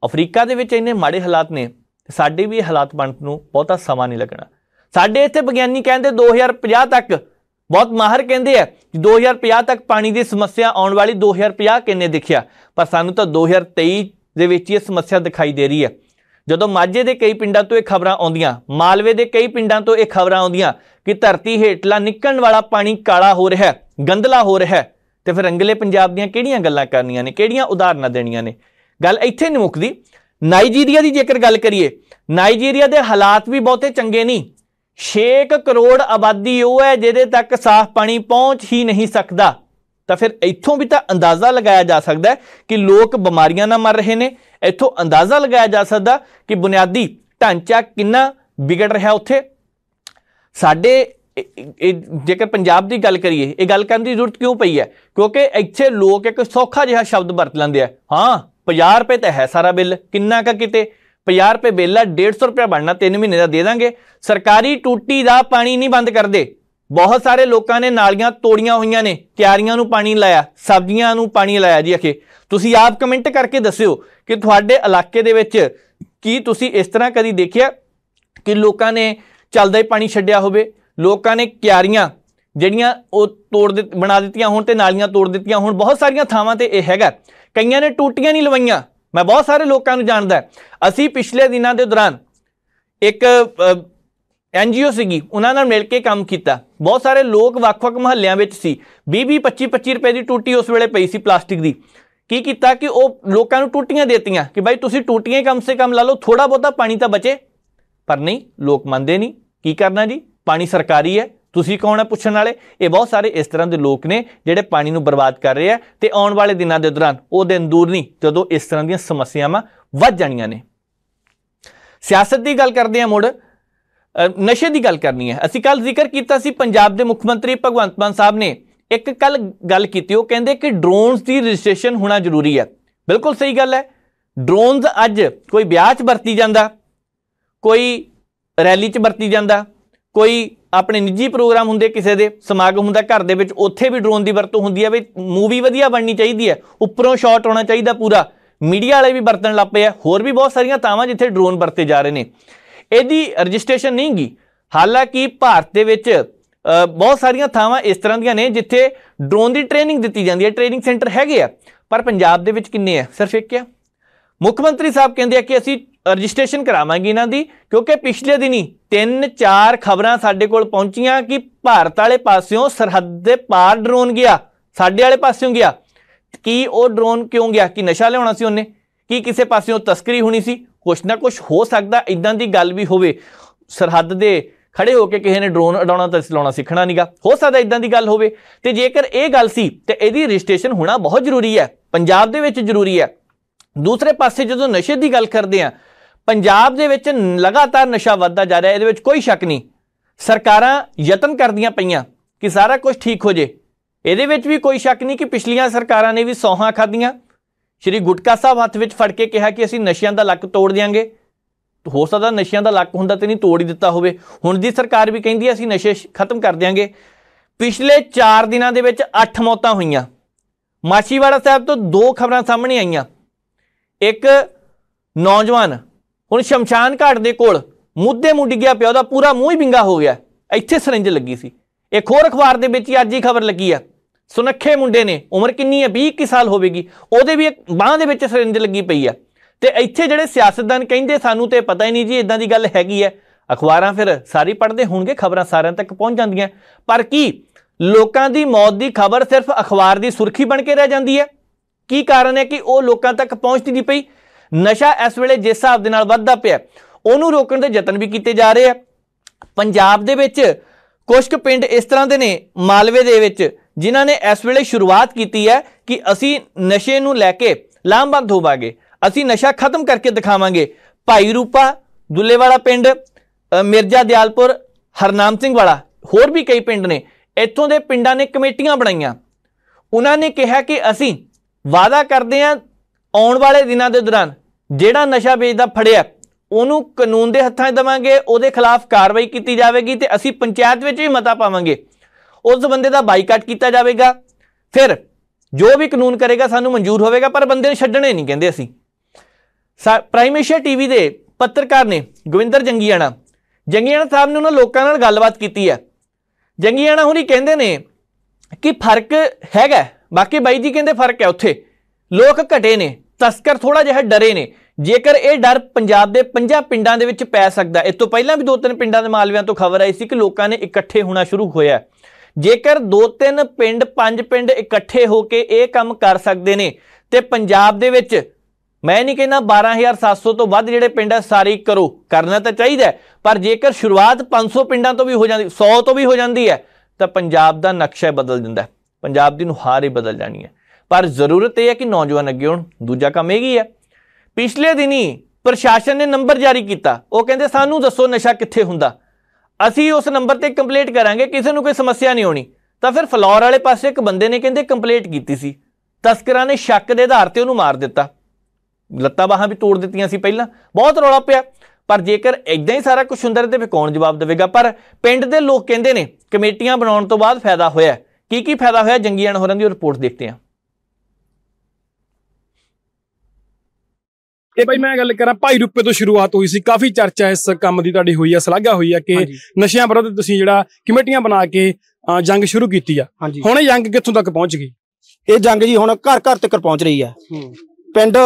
S1: ਅਫਰੀਕਾ ਦੇ ਵਿੱਚ ਇੰਨੇ ਮਾੜੇ ਹਾਲਾਤ ਨੇ ਸਾਡੇ ਵੀ ਹਾਲਾਤ ਬਣਨ ਨੂੰ ਬਹੁਤਾ ਸਮਾਂ ਨਹੀਂ ਲੱਗਣਾ। ਸਾਡੇ ਇੱਥੇ ਵਿਗਿਆਨੀ ਕਹਿੰਦੇ 2050 ਤੱਕ ਬਹੁਤ ਮਾਹਰ ਕਹਿੰਦੇ ਆ ਕਿ 2050 ਤੱਕ ਪਾਣੀ ਦੀ ਸਮੱਸਿਆ ਆਉਣ ਵਾਲੀ 2050 ਕਿੰਨੇ ਦਿਖਿਆ? ਪਰ ਸਾਨੂੰ ਤਾਂ 2023 ਦੇ ਵਿੱਚ ਇਹ ਸਮੱਸਿਆ ਦਿਖਾਈ ਦੇ ਰਹੀ ਹੈ ਜਦੋਂ ਮਾਝੇ ਦੇ ਕਈ ਪਿੰਡਾਂ ਤੋਂ ਇਹ ਖਬਰਾਂ ਆਉਂਦੀਆਂ, ਮਾਲਵੇ ਦੇ ਕਈ ਪਿੰਡਾਂ ਤੋਂ ਇਹ ਖਬਰਾਂ ਆਉਂਦੀਆਂ ਕਿ ਧਰਤੀ ਹੇਠਲਾ ਨਿਕਲਣ ਵਾਲਾ ਪਾਣੀ ਕਾਲਾ ਹੋ ਰਿਹਾ ਹੈ ਗੰਦਲਾ ਹੋ ਰਿਹਾ ਹੈ ਤੇ ਫਿਰ ਅੰਗਲੇ ਪੰਜਾਬ ਦੀਆਂ ਕਿਹੜੀਆਂ ਗੱਲਾਂ ਕਰਨੀਆਂ ਨੇ, ਕਿਹੜੀਆਂ ਉਦਾਹਰਨਾਂ ਦੇਣੀਆਂ ਨੇ? ਗੱਲ ਇੱਥੇ ਨਹੀਂ ਮੁੱਕਦੀ। ਨਾਈਜੀਰੀਆ ਦੀ ਜੇਕਰ ਗੱਲ ਕਰੀਏ, ਨਾਈਜੀਰੀਆ ਦੇ ਹਾਲਾਤ ਵੀ ਬਹੁਤੇ ਚੰਗੇ ਨਹੀਂ। 6 ਕਰੋੜ ਆਬਾਦੀ ਉਹ ਹੈ ਜਿਹਦੇ ਤੱਕ ਸਾਫ਼ ਪਾਣੀ ਪਹੁੰਚ ਹੀ ਨਹੀਂ ਸਕਦਾ। ਤਾਂ ਫਿਰ ਇੱਥੋਂ ਵੀ ਤਾਂ ਅੰਦਾਜ਼ਾ ਲਗਾਇਆ ਜਾ ਸਕਦਾ ਕਿ ਲੋਕ ਬਿਮਾਰੀਆਂ ਨਾਲ ਮਰ ਰਹੇ ਨੇ। ਇੱਥੋਂ ਅੰਦਾਜ਼ਾ ਲਗਾਇਆ ਜਾ ਸਕਦਾ ਕਿ ਬੁਨਿਆਦੀ ਢਾਂਚਾ ਕਿੰਨਾ ਵਿਗੜ ਰਿਹਾ ਉੱਥੇ। ਸਾਡੇ ਜੇਕਰ ਪੰਜਾਬ ਦੀ ਗੱਲ ਕਰੀਏ, ਇਹ ਗੱਲ ਕਰਨ ਦੀ ਜ਼ਰੂਰਤ ਕਿਉਂ ਪਈ ਹੈ? ਕਿਉਂਕਿ ਇੱਥੇ ਲੋਕ ਇੱਕ ਸੌਖਾ ਜਿਹਾ ਸ਼ਬਦ ਵਰਤ ਲੈਂਦੇ ਆ। ਹਾਂ 50 ਰੁਪਏ ਤਾਂ ਹੈ ਸਾਰਾ ਬਿੱਲ, ਕਿੰਨਾ ਕਾ ਕਿਤੇ। 50 ਰੁਪਏ ਬਿੱਲ ਆ 150 ਰੁਪਏ ਬਣਨਾ 3 ਮਹੀਨੇ ਦਾ ਦੇ ਦਾਂਗੇ। ਸਰਕਾਰੀ ਟੂਟੀ ਦਾ ਪਾਣੀ ਨਹੀਂ ਬੰਦ ਕਰਦੇ। ਬਹੁਤ ਸਾਰੇ ਲੋਕਾਂ ਨੇ ਨਾਲੀਆਂ ਤੋੜੀਆਂ ਹੋਈਆਂ ਨੇ, ਕਿਆਰੀਆਂ ਨੂੰ ਪਾਣੀ ਲਾਇਆ, ਸਬਜ਼ੀਆਂ ਨੂੰ ਪਾਣੀ ਲਾਇਆ ਜੀ ਅਖੇ। ਤੁਸੀਂ ਆਪ ਕਮੈਂਟ ਕਰਕੇ ਦੱਸਿਓ ਕਿ ਤੁਹਾਡੇ ਇਲਾਕੇ ਦੇ ਵਿੱਚ ਕੀ ਤੁਸੀਂ ਇਸ ਤਰ੍ਹਾਂ ਕਦੀ ਦੇਖਿਆ ਕਿ ਲੋਕਾਂ ਨੇ ਚੱਲਦਾ ਹੀ ਪਾਣੀ ਛੱਡਿਆ ਹੋਵੇ? ਲੋਕਾਂ ਨੇ ਕਿਆਰੀਆਂ ਜਿਹੜੀਆਂ ਉਹ ਤੋੜ ਦੇ ਬਣਾ ਦਿੱਤੀਆਂ ਹੁਣ ਤੇ ਨਾਲੀਆਂ ਤੋੜ ਦਿੱਤੀਆਂ ਹੁਣ, ਬਹੁਤ ਸਾਰੀਆਂ ਥਾਵਾਂ ਤੇ ਇਹ ਹੈਗਾ। ਕਈਆਂ ਨੇ ਟੂਟੀਆਂ ਨਹੀਂ ਲਵਾਈਆਂ। ਮੈਂ ਬਹੁਤ ਸਾਰੇ ਲੋਕਾਂ ਨੂੰ ਜਾਣਦਾ ਅਸੀਂ ਪਿਛਲੇ ਦਿਨਾਂ ਦੇ ਦੌਰਾਨ ਇੱਕ ਐਨਜੀਓ ਸੀਗੀ, ਉਹਨਾਂ ਨਾਲ ਮਿਲ ਕੇ ਕੰਮ ਕੀਤਾ। ਬਹੁਤ ਸਾਰੇ ਲੋਕ ਵੱਖ-ਵੱਖ ਮਹੱਲਿਆਂ ਵਿੱਚ ਸੀ। 20-20 25-25 ਰੁਪਏ ਦੀ ਟੂਟੀ ਉਸ ਵੇਲੇ ਪਈ ਸੀ ਪਲਾਸਟਿਕ ਦੀ। ਕੀ ਕੀਤਾ ਕਿ ਉਹ ਲੋਕਾਂ ਨੂੰ ਟੂਟੀਆਂ ਦੇਤੀਆਂ ਕਿ ਭਾਈ ਤੁਸੀਂ ਟੂਟੀਆਂ ਕਮ ਸੇ ਕਮ ਲਾ ਲਓ ਥੋੜਾ ਬਹੁਤਾ ਪਾਣੀ ਤਾਂ ਬਚੇ। ਪਰ ਨਹੀਂ, ਲੋਕ ਮੰਨਦੇ ਨਹੀਂ। ਕੀ ਕਰਨਾ ਜੀ? ਪਾਣੀ ਸਰਕਾਰੀ ਹੈ। ਤੁਸੀਂ ਕੌਣ ਹੈ ਪੁੱਛਣ ਵਾਲੇ? ਇਹ ਬਹੁਤ ਸਾਰੇ ਇਸ ਤਰ੍ਹਾਂ ਦੇ ਲੋਕ ਨੇ ਜਿਹੜੇ ਪਾਣੀ ਨੂੰ ਬਰਬਾਦ ਕਰ ਰਹੇ ਆ ਤੇ ਆਉਣ ਵਾਲੇ ਦਿਨਾਂ ਦੇ ਦੌਰਾਨ ਉਹ ਦਿਨ ਦੂਰ ਨਹੀਂ, ਜਦੋਂ ਇਸ ਤਰ੍ਹਾਂ ਦੀਆਂ ਸਮੱਸਿਆਵਾਂ ਵੱਧ ਜਾਣੀਆਂ ਨੇ। ਸਿਆਸਤ ਦੀ ਗੱਲ ਕਰਦੇ ਆ ਮੁੜ। ਨਸ਼ੇ ਦੀ ਗੱਲ ਕਰਨੀ ਹੈ। ਅਸੀਂ ਕੱਲ ਜ਼ਿਕਰ ਕੀਤਾ ਸੀ, ਪੰਜਾਬ ਦੇ ਮੁੱਖ ਮੰਤਰੀ ਭਗਵੰਤ ਮਾਨ ਸਾਹਿਬ ਨੇ ਇੱਕ ਕੱਲ ਗੱਲ ਕੀਤੀ, ਉਹ ਕਹਿੰਦੇ ਕਿ ਡਰੋਨਸ ਦੀ ਰਜਿਸਟ੍ਰੇਸ਼ਨ ਹੋਣਾ ਜ਼ਰੂਰੀ ਹੈ। ਬਿਲਕੁਲ ਸਹੀ ਗੱਲ ਹੈ। ਡਰੋਨਸ ਅੱਜ ਕੋਈ ਵਿਆਹ 'ਚ ਵਰਤੀ ਜਾਂਦਾ, ਕੋਈ ਰੈਲੀ 'ਚ ਵਰਤੀ ਜਾਂਦਾ, ਕੋਈ ਆਪਣੇ ਨਿੱਜੀ ਪ੍ਰੋਗਰਾਮ ਹੁੰਦੇ ਕਿਸੇ ਦੇ, ਸਮਾਗਮ ਹੁੰਦਾ ਘਰ ਦੇ ਵਿੱਚ, ਉੱਥੇ ਵੀ ਡਰੋਨ ਦੀ ਵਰਤੋਂ ਹੁੰਦੀ ਹੈ ਵੀ ਮੂਵੀ ਵਧੀਆ ਬਣਨੀ ਚਾਹੀਦੀ ਹੈ, ਉੱਪਰੋਂ ਸ਼ਾਟ ਹੋਣਾ ਚਾਹੀਦਾ ਪੂਰਾ। ਮੀਡੀਆ ਵਾਲੇ ਵੀ ਵਰਤਣ ਲੱਗ ਪਏ ਆ, ਹੋਰ ਵੀ ਬਹੁਤ ਸਾਰੀਆਂ ਥਾਵਾਂ ਜਿੱਥੇ ਡਰੋਨ ਵਰਤੇ ਜਾ ਰਹੇ ਨੇ। ਇਹਦੀ ਰਜਿਸਟ੍ਰੇਸ਼ਨ ਨਹੀਂ ਗਈ ਹਾਲਾਂਕਿ ਭਾਰਤ ਦੇ ਵਿੱਚ ਬਹੁਤ ਸਾਰੀਆਂ ਥਾਵਾਂ ਇਸ ਤਰ੍ਹਾਂ ਦੀਆਂ ਨੇ ਜਿੱਥੇ ਡਰੋਨ ਦੀ ਟ੍ਰੇਨਿੰਗ ਦਿੱਤੀ ਜਾਂਦੀ ਹੈ ਟ੍ਰੇਨਿੰਗ ਸੈਂਟਰ ਹੈਗੇ ਆ, ਪਰ ਪੰਜਾਬ ਦੇ ਵਿੱਚ ਕਿੰਨੇ ਆ? ਸਿਰਫ ਇੱਕ ਆ। ਮੁੱਖ ਮੰਤਰੀ ਸਾਹਿਬ ਕਹਿੰਦੇ ਆ ਕਿ ਅਸੀਂ ਰਜਿਸਟ੍ਰੇਸ਼ਨ ਕਰਾਵਾਂਗੇ ਇਹਨਾਂ ਦੀ, ਕਿਉਂਕਿ ਪਿਛਲੇ ਦਿਨੀ ਤਿੰਨ ਚਾਰ ਖਬਰਾਂ ਸਾਡੇ ਕੋਲ ਪਹੁੰਚੀਆਂ ਕਿ ਭਾਰਤ ਵਾਲੇ ਪਾਸਿਓਂ ਸਰਹੱਦ ਦੇ ਪਾਰ ਡਰੋਨ ਗਿਆ, ਸਾਡੇ ਵਾਲੇ ਪਾਸਿਓਂ ਗਿਆ। ਕੀ ਉਹ ਡਰੋਨ ਕਿਉਂ ਗਿਆ? ਕਿ ਨਸ਼ਾ ਲਿਆਉਣਾ ਸੀ ਉਹਨੇ? ਕੀ ਕਿਸੇ ਪਾਸਿਓਂ ਤਸਕਰੀ ਹੋਣੀ ਸੀ? ਕੁਛ ਨਾ ਕੁਛ ਹੋ ਸਕਦਾ ਇਦਾਂ ਦੀ ਗੱਲ ਵੀ ਹੋਵੇ। ਸਰਹੱਦ ਦੇ ਖੜੇ ਹੋ ਕੇ ਕਿਸੇ ਨੇ ਡਰੋਨ ਉਡਾਉਣਾ ਤਾਂ ਚਲਾਉਣਾ ਸਿੱਖਣਾ ਨਹੀਂਗਾ ਹੋ ਸਕਦਾ ਇਦਾਂ ਦੀ ਗੱਲ ਹੋਵੇ। ਤੇ ਜੇਕਰ ਇਹ ਗੱਲ ਸੀ, ਤੇ ਇਹਦੀ ਰਜਿਸਟ੍ਰੇਸ਼ਨ ਹੋਣਾ ਬਹੁਤ ਜ਼ਰੂਰੀ ਹੈ। ਪੰਜਾਬ ਦੇ ਵਿੱਚ ਜ਼ਰੂਰੀ ਹੈ। ਦੂਸਰੇ ਪਾਸੇ ਜਦੋਂ ਨਸ਼ੇ ਦੀ ਗੱਲ ਕਰਦੇ ਆ ਪੰਜਾਬ ਦੇ ਵਿੱਚ ਲਗਾਤਾਰ ਨਸ਼ਾ ਵੱਧਦਾ ਜਾ ਰਿਹਾ, ਇਹਦੇ ਵਿੱਚ ਕੋਈ ਸ਼ੱਕ ਨਹੀਂ। ਸਰਕਾਰਾਂ ਯਤਨ ਕਰਦੀਆਂ ਪਈਆਂ ਕਿ ਸਾਰਾ ਕੁਝ ਠੀਕ ਹੋ ਜੇ। ਇਹਦੇ ਵਿੱਚ ਵੀ ਕੋਈ ਸ਼ੱਕ ਨਹੀਂ ਕਿ ਪਿਛਲੀਆਂ ਸਰਕਾਰਾਂ ਨੇ ਵੀ ਸੌਹਾਂ ਖਾਧੀਆਂ। ਸ਼੍ਰੀ ਗੁਟਕਾ ਸਾਹਿਬ ਹੱਥ ਵਿੱਚ ਫੜ ਕੇ ਕਿਹਾ ਕਿ ਅਸੀਂ ਨਸ਼ਿਆਂ ਦਾ ਲੱਕ ਤੋੜ ਦਿਆਂਗੇ। ਹੋ ਸਕਦਾ ਨਸ਼ਿਆਂ ਦਾ ਲੱਕ ਹੁੰਦਾ ਤੇ ਨਹੀਂ ਤੋੜ ਹੀ ਦਿੱਤਾ ਹੋਵੇ। ਹੁਣ ਦੀ ਸਰਕਾਰ ਵੀ ਕਹਿੰਦੀ ਅਸੀਂ ਨਸ਼ੇ ਖਤਮ ਕਰ ਦਿਆਂਗੇ। ਪਿਛਲੇ 4 ਦਿਨਾਂ ਦੇ ਵਿੱਚ 8 ਮੌਤਾਂ ਹੋਈਆਂ। ਮਾਛੀਵਾੜਾ ਸਾਹਿਬ ਤੋਂ ਦੋ ਖਬਰਾਂ ਸਾਹਮਣੇ ਆਈਆਂ। ਇੱਕ ਨੌਜਵਾਨ ਹੁਣ ਸ਼ਮਸ਼ਾਨ ਘਾਟ ਦੇ ਕੋਲ ਮੁੱਦੇ ਮੁੱਢ ਗਿਆ ਪਿਆ, ਉਹਦਾ ਪੂਰਾ ਮੂੰਹ ਹੀ ਵਿੰਗਾ ਹੋ ਗਿਆ। ਇੱਥੇ ਸਰਿੰਜ ਲੱਗੀ ਸੀ। ਇੱਕ ਹੋਰ ਅਖਬਾਰ ਦੇ ਵਿੱਚ ਹੀ ਅੱਜ ਹੀ ਖਬਰ ਲੱਗੀ ਆ। ਸੁਨੱਖੇ ਮੁੰਡੇ ਨੇ, ਉਮਰ ਕਿੰਨੀ ਹੈ 20 ਕਿ ਸਾਲ ਹੋਵੇਗੀ। ਉਹਦੇ ਵੀ ਇੱਕ ਬਾਹ ਦੇ ਵਿੱਚ ਸਰਿੰਜ ਲੱਗੀ ਪਈ ਆ। ਤੇ ਇੱਥੇ ਜਿਹੜੇ ਸਿਆਸਤਦਾਨ ਕਹਿੰਦੇ ਸਾਨੂੰ ਤੇ ਪਤਾ ਹੀ ਨਹੀਂ ਜੀ ਇਦਾਂ ਦੀ ਗੱਲ ਹੈਗੀ ਹੈ ਅਖਬਾਰਾਂ ਫਿਰ ਸਾਰੀ ਪੜ੍ਹਦੇ ਹੋਣਗੇ, ਖਬਰਾਂ ਸਾਰਿਆਂ ਤੱਕ ਪਹੁੰਚ ਜਾਂਦੀਆਂ। ਪਰ ਕੀ ਲੋਕਾਂ ਦੀ ਮੌਤ ਦੀ ਖਬਰ ਸਿਰਫ ਅਖਬਾਰ ਦੀ ਸੁਰਖੀ ਬਣ ਕੇ ਰਹਿ ਜਾਂਦੀ ਹੈ ਕੀ ਕਾਰਨ ਹੈ ਕਿ ਉਹ ਲੋਕਾਂ ਤੱਕ ਪਹੁੰਚਦੀ ਨਹੀਂ ਪਈ? ਨਸ਼ਾ ਇਸ ਵੇਲੇ ਜਿਸ ਹਿਸਾਬ ਦੇ ਨਾਲ ਵੱਧਦਾ ਪਿਆ ਉਹਨੂੰ ਰੋਕਣ ਦੇ ਯਤਨ ਵੀ ਕੀਤੇ ਜਾ ਰਹੇ ਆ। ਪੰਜਾਬ ਦੇ ਵਿੱਚ ਕੁਝ ਕੁ ਪਿੰਡ ਇਸ ਤਰ੍ਹਾਂ ਦੇ ਨੇ, ਮਾਲਵੇ ਦੇ ਵਿੱਚ, ਜਿਨ੍ਹਾਂ ਨੇ ਇਸ ਵੇਲੇ ਸ਼ੁਰੂਆਤ ਕੀਤੀ ਹੈ ਕਿ ਅਸੀਂ ਨਸ਼ੇ ਨੂੰ ਲੈ ਕੇ ਲਾਮਬੰਦ ਹੋਵਾਂਗੇ, ਅਸੀਂ ਨਸ਼ਾ ਖਤਮ ਕਰਕੇ ਦਿਖਾਵਾਂਗੇ। ਭਾਈ ਰੂਪਾ, ਦੁੱਲੇਵਾਲਾ ਪਿੰਡ ਮਿਰਜ਼ਾ ਦਿਆਲਪੁਰ, ਹਰਨਾਮ ਸਿੰਘ ਵਾਲਾ, ਹੋਰ ਵੀ ਕਈ ਪਿੰਡ ਨੇ, ਇੱਥੋਂ ਦੇ ਪਿੰਡਾਂ ਨੇ ਕਮੇਟੀਆਂ ਬਣਾਈਆਂ। ਉਹਨਾਂ ਨੇ ਕਿਹਾ ਕਿ ਅਸੀਂ ਵਾਅਦਾ ਕਰਦੇ ਹਾਂ ਆਉਣ ਵਾਲੇ ਦਿਨਾਂ ਦੇ ਦੌਰਾਨ ਜਿਹੜਾ ਨਸ਼ਾ ਵੇਚਦਾ ਫੜਿਆ, ਉਹਨੂੰ ਕਾਨੂੰਨ ਦੇ ਹੱਥਾਂ 'ਚ ਦੇਵਾਂਗੇ, ਉਹਦੇ ਖਿਲਾਫ ਕਾਰਵਾਈ ਕੀਤੀ ਜਾਵੇਗੀ ਤੇ ਅਸੀਂ ਪੰਚਾਇਤ ਵਿੱਚ ਵੀ ਮਤਾ ਪਾਵਾਂਗੇ। ਉਸ ਬੰਦੇ ਦਾ ਬਾਈਕਾਟ ਕੀਤਾ ਜਾਵੇਗਾ। ਫਿਰ ਜੋ ਵੀ ਕਾਨੂੰਨ ਕਰੇਗਾ ਸਾਨੂੰ ਮਨਜ਼ੂਰ ਹੋਵੇਗਾ, ਪਰ ਬੰਦੇ ਨੂੰ ਛੱਡਣੇ ਨਹੀਂ ਕਹਿੰਦੇ ਅਸੀਂ। ਸਾ- ਪ੍ਰਾਈਮ ਏਸ਼ੀਆ ਟੀਵੀ ਦੇ ਪੱਤਰਕਾਰ ਨੇ ਗੋਵਿੰਦਰ ਜੰਗੀਆਣਾ ਜੰਗੀਆਣਾ ਸਾਹਿਬ ਨੇ ਉਹਨਾਂ ਲੋਕਾਂ ਨਾਲ ਗੱਲਬਾਤ ਕੀਤੀ ਹੈ। ਜੰਗੀਆਣਾ ਹੁਣੀ ਕਹਿੰਦੇ ਨੇ ਕਿ ਫ਼ਰਕ ਹੈਗਾ ਬਾਕੀ ਬਾਈ ਜੀ ਕਹਿੰਦੇ ਫ਼ਰਕ ਹੈ ਉੱਥੇ। ਲੋਕ ਘਟੇ ਨੇ, ਤਸਕਰ ਥੋੜਾ ਜਿਹਾ ਡਰੇ ਨੇ। ਜੇਕਰ ਇਹ ਡਰ ਪੰਜਾਬ ਦੇ ਪੰਜਾਂ ਪਿੰਡਾਂ ਦੇ ਵਿੱਚ ਪੈ ਸਕਦਾ ਇਸ ਤੋਂ ਪਹਿਲਾਂ ਵੀ ਦੋ ਤਿੰਨ ਪਿੰਡਾਂ ਦੇ ਮਾਲਵਿਆਂ ਤੋਂ ਖਬਰ ਆਈ ਸੀ ਕਿ ਲੋਕਾਂ ਨੇ ਇਕੱਠੇ ਹੋਣਾ ਸ਼ੁਰੂ ਹੋਇਆ ਜੇਕਰ ਦੋ ਤਿੰਨ ਪਿੰਡ, ਪੰਜ ਪਿੰਡ ਇਕੱਠੇ ਹੋ ਕੇ ਇਹ ਕੰਮ ਕਰ ਸਕਦੇ ਨੇ, ਤੇ ਪੰਜਾਬ ਦੇ ਵਿੱਚ ਮੈਂ ਨਹੀਂ ਕਹਿੰਦਾ 12700 ਤੋਂ ਵੱਧ ਜਿਹੜੇ ਪਿੰਡ ਹੈ ਸਾਰੇ ਕਰੋ, ਕਰਨਾ ਤਾਂ ਚਾਹੀਦਾ ਪਰ ਜੇਕਰ ਸ਼ੁਰੂਆਤ 500 ਪਿੰਡਾਂ ਤੋਂ ਵੀ ਹੋ ਜਾਂਦੀ 100 ਤੋਂ ਵੀ ਹੋ ਜਾਂਦੀ ਹੈ, ਤਾਂ ਪੰਜਾਬ ਦਾ ਨਕਸ਼ਾ ਬਦਲ ਦਿੰਦਾ ਪੰਜਾਬ ਦੀ ਨੁਹਾਰ ਹੀ ਬਦਲ ਜਾਣੀ ਹੈ। ਪਰ ਜ਼ਰੂਰਤ ਇਹ ਹੈ ਕਿ ਨੌਜਵਾਨ ਅੱਗੇ ਹੋਣ। ਦੂਜਾ ਕੰਮ ਇਹ ਹੀ ਹੈ। ਪਿਛਲੇ ਦਿਨੀ ਪ੍ਰਸ਼ਾਸਨ ਨੇ ਨੰਬਰ ਜਾਰੀ ਕੀਤਾ। ਉਹ ਕਹਿੰਦੇ, ਸਾਨੂੰ ਦੱਸੋ ਨਸ਼ਾ ਕਿੱਥੇ ਹੁੰਦਾ? ਅਸੀਂ ਉਸ ਨੰਬਰ ਤੇ ਕੰਪਲੀਟ ਕਰਾਂਗੇ, ਕਿਸੇ ਨੂੰ ਕੋਈ ਸਮੱਸਿਆ ਨਹੀਂ ਹੋਣੀ। ਤਾਂ ਫਿਰ ਫਲੋਰ ਵਾਲੇ ਪਾਸੇ ਇੱਕ ਬੰਦੇ ਨੇ ਕਹਿੰਦੇ ਕੰਪਲੀਟ ਕੀਤੀ ਸੀ। ਤਸਕਰਾਂ ਨੇ ਸ਼ੱਕ ਦੇ ਆਧਾਰ ਤੇ ਉਹਨੂੰ ਮਾਰ ਦਿੱਤਾ। ਲੱਤਾਂ ਬਾਹਾਂ ਵੀ ਤੋੜ ਦਿੱਤੀਆਂ ਸੀ ਪਹਿਲਾਂ। ਬਹੁਤ ਰੌਲਾ ਪਿਆ। ਪਰ ਜੇਕਰ ਇਦਾਂ ਹੀ ਸਾਰਾ ਕੁਝ ਹੁੰਦਾ ਰਹੇ ਤੇ ਫਿਰ ਕੌਣ ਜਵਾਬ ਦੇਵੇਗਾ, ਪਰ ਪਿੰਡ ਦੇ ਲੋਕ ਕਹਿੰਦੇ ਨੇ, ਕਮੇਟੀਆਂ ਬਣਾਉਣ ਤੋਂ ਬਾਅਦ ਫਾਇਦਾ ਹੋਇਆ ਕੀ ਕੀ ਫਾਇਦਾ ਹੋਇਆ? ਜੰਗੀ ਹੋਰਾਂ ਦੀ ਰਿਪੋਰਟ ਦੇਖਦੇ ਹਾਂ।
S2: ਇਹ ਭਾਈ ਮੈਂ ਗੱਲ ਕਰਾਂ ਭਾਈ ਰੁਪਏ ਤੋਂ ਸ਼ੁਰੂਆਤ ਹੋਈ ਸੀ ਕਾਫੀ ਚਰਚਾ ਇਸ ਕੰਮ ਦੀ ਤੁਹਾਡੀ ਹੋਈ ਆ ਸਲਾਘਾ ਹੋਈ ਆ ਕਿ। ਨਸ਼ਿਆਂ ਵਿਰੁੱਧ ਤੁਸੀਂ ਜਿਹੜਾ ਕਮੇਟੀਆਂ ਬਣਾ ਕੇ ਜੰਗ ਸ਼ੁਰੂ ਕੀਤੀ ਆ। ਹੁਣ ਇਹ ਜੰਗ ਕਿੱਥੋਂ ਤੱਕ ਪਹੁੰਚ ਗਈ?
S3: ਇਹ ਜੰਗ ਜੀ ਹੁਣ ਘਰ ਘਰ ਤੱਕ ਪਹੁੰਚ ਰਹੀ ਹੈ
S2: ਹੂੰ।
S3: ਪਿੰਡ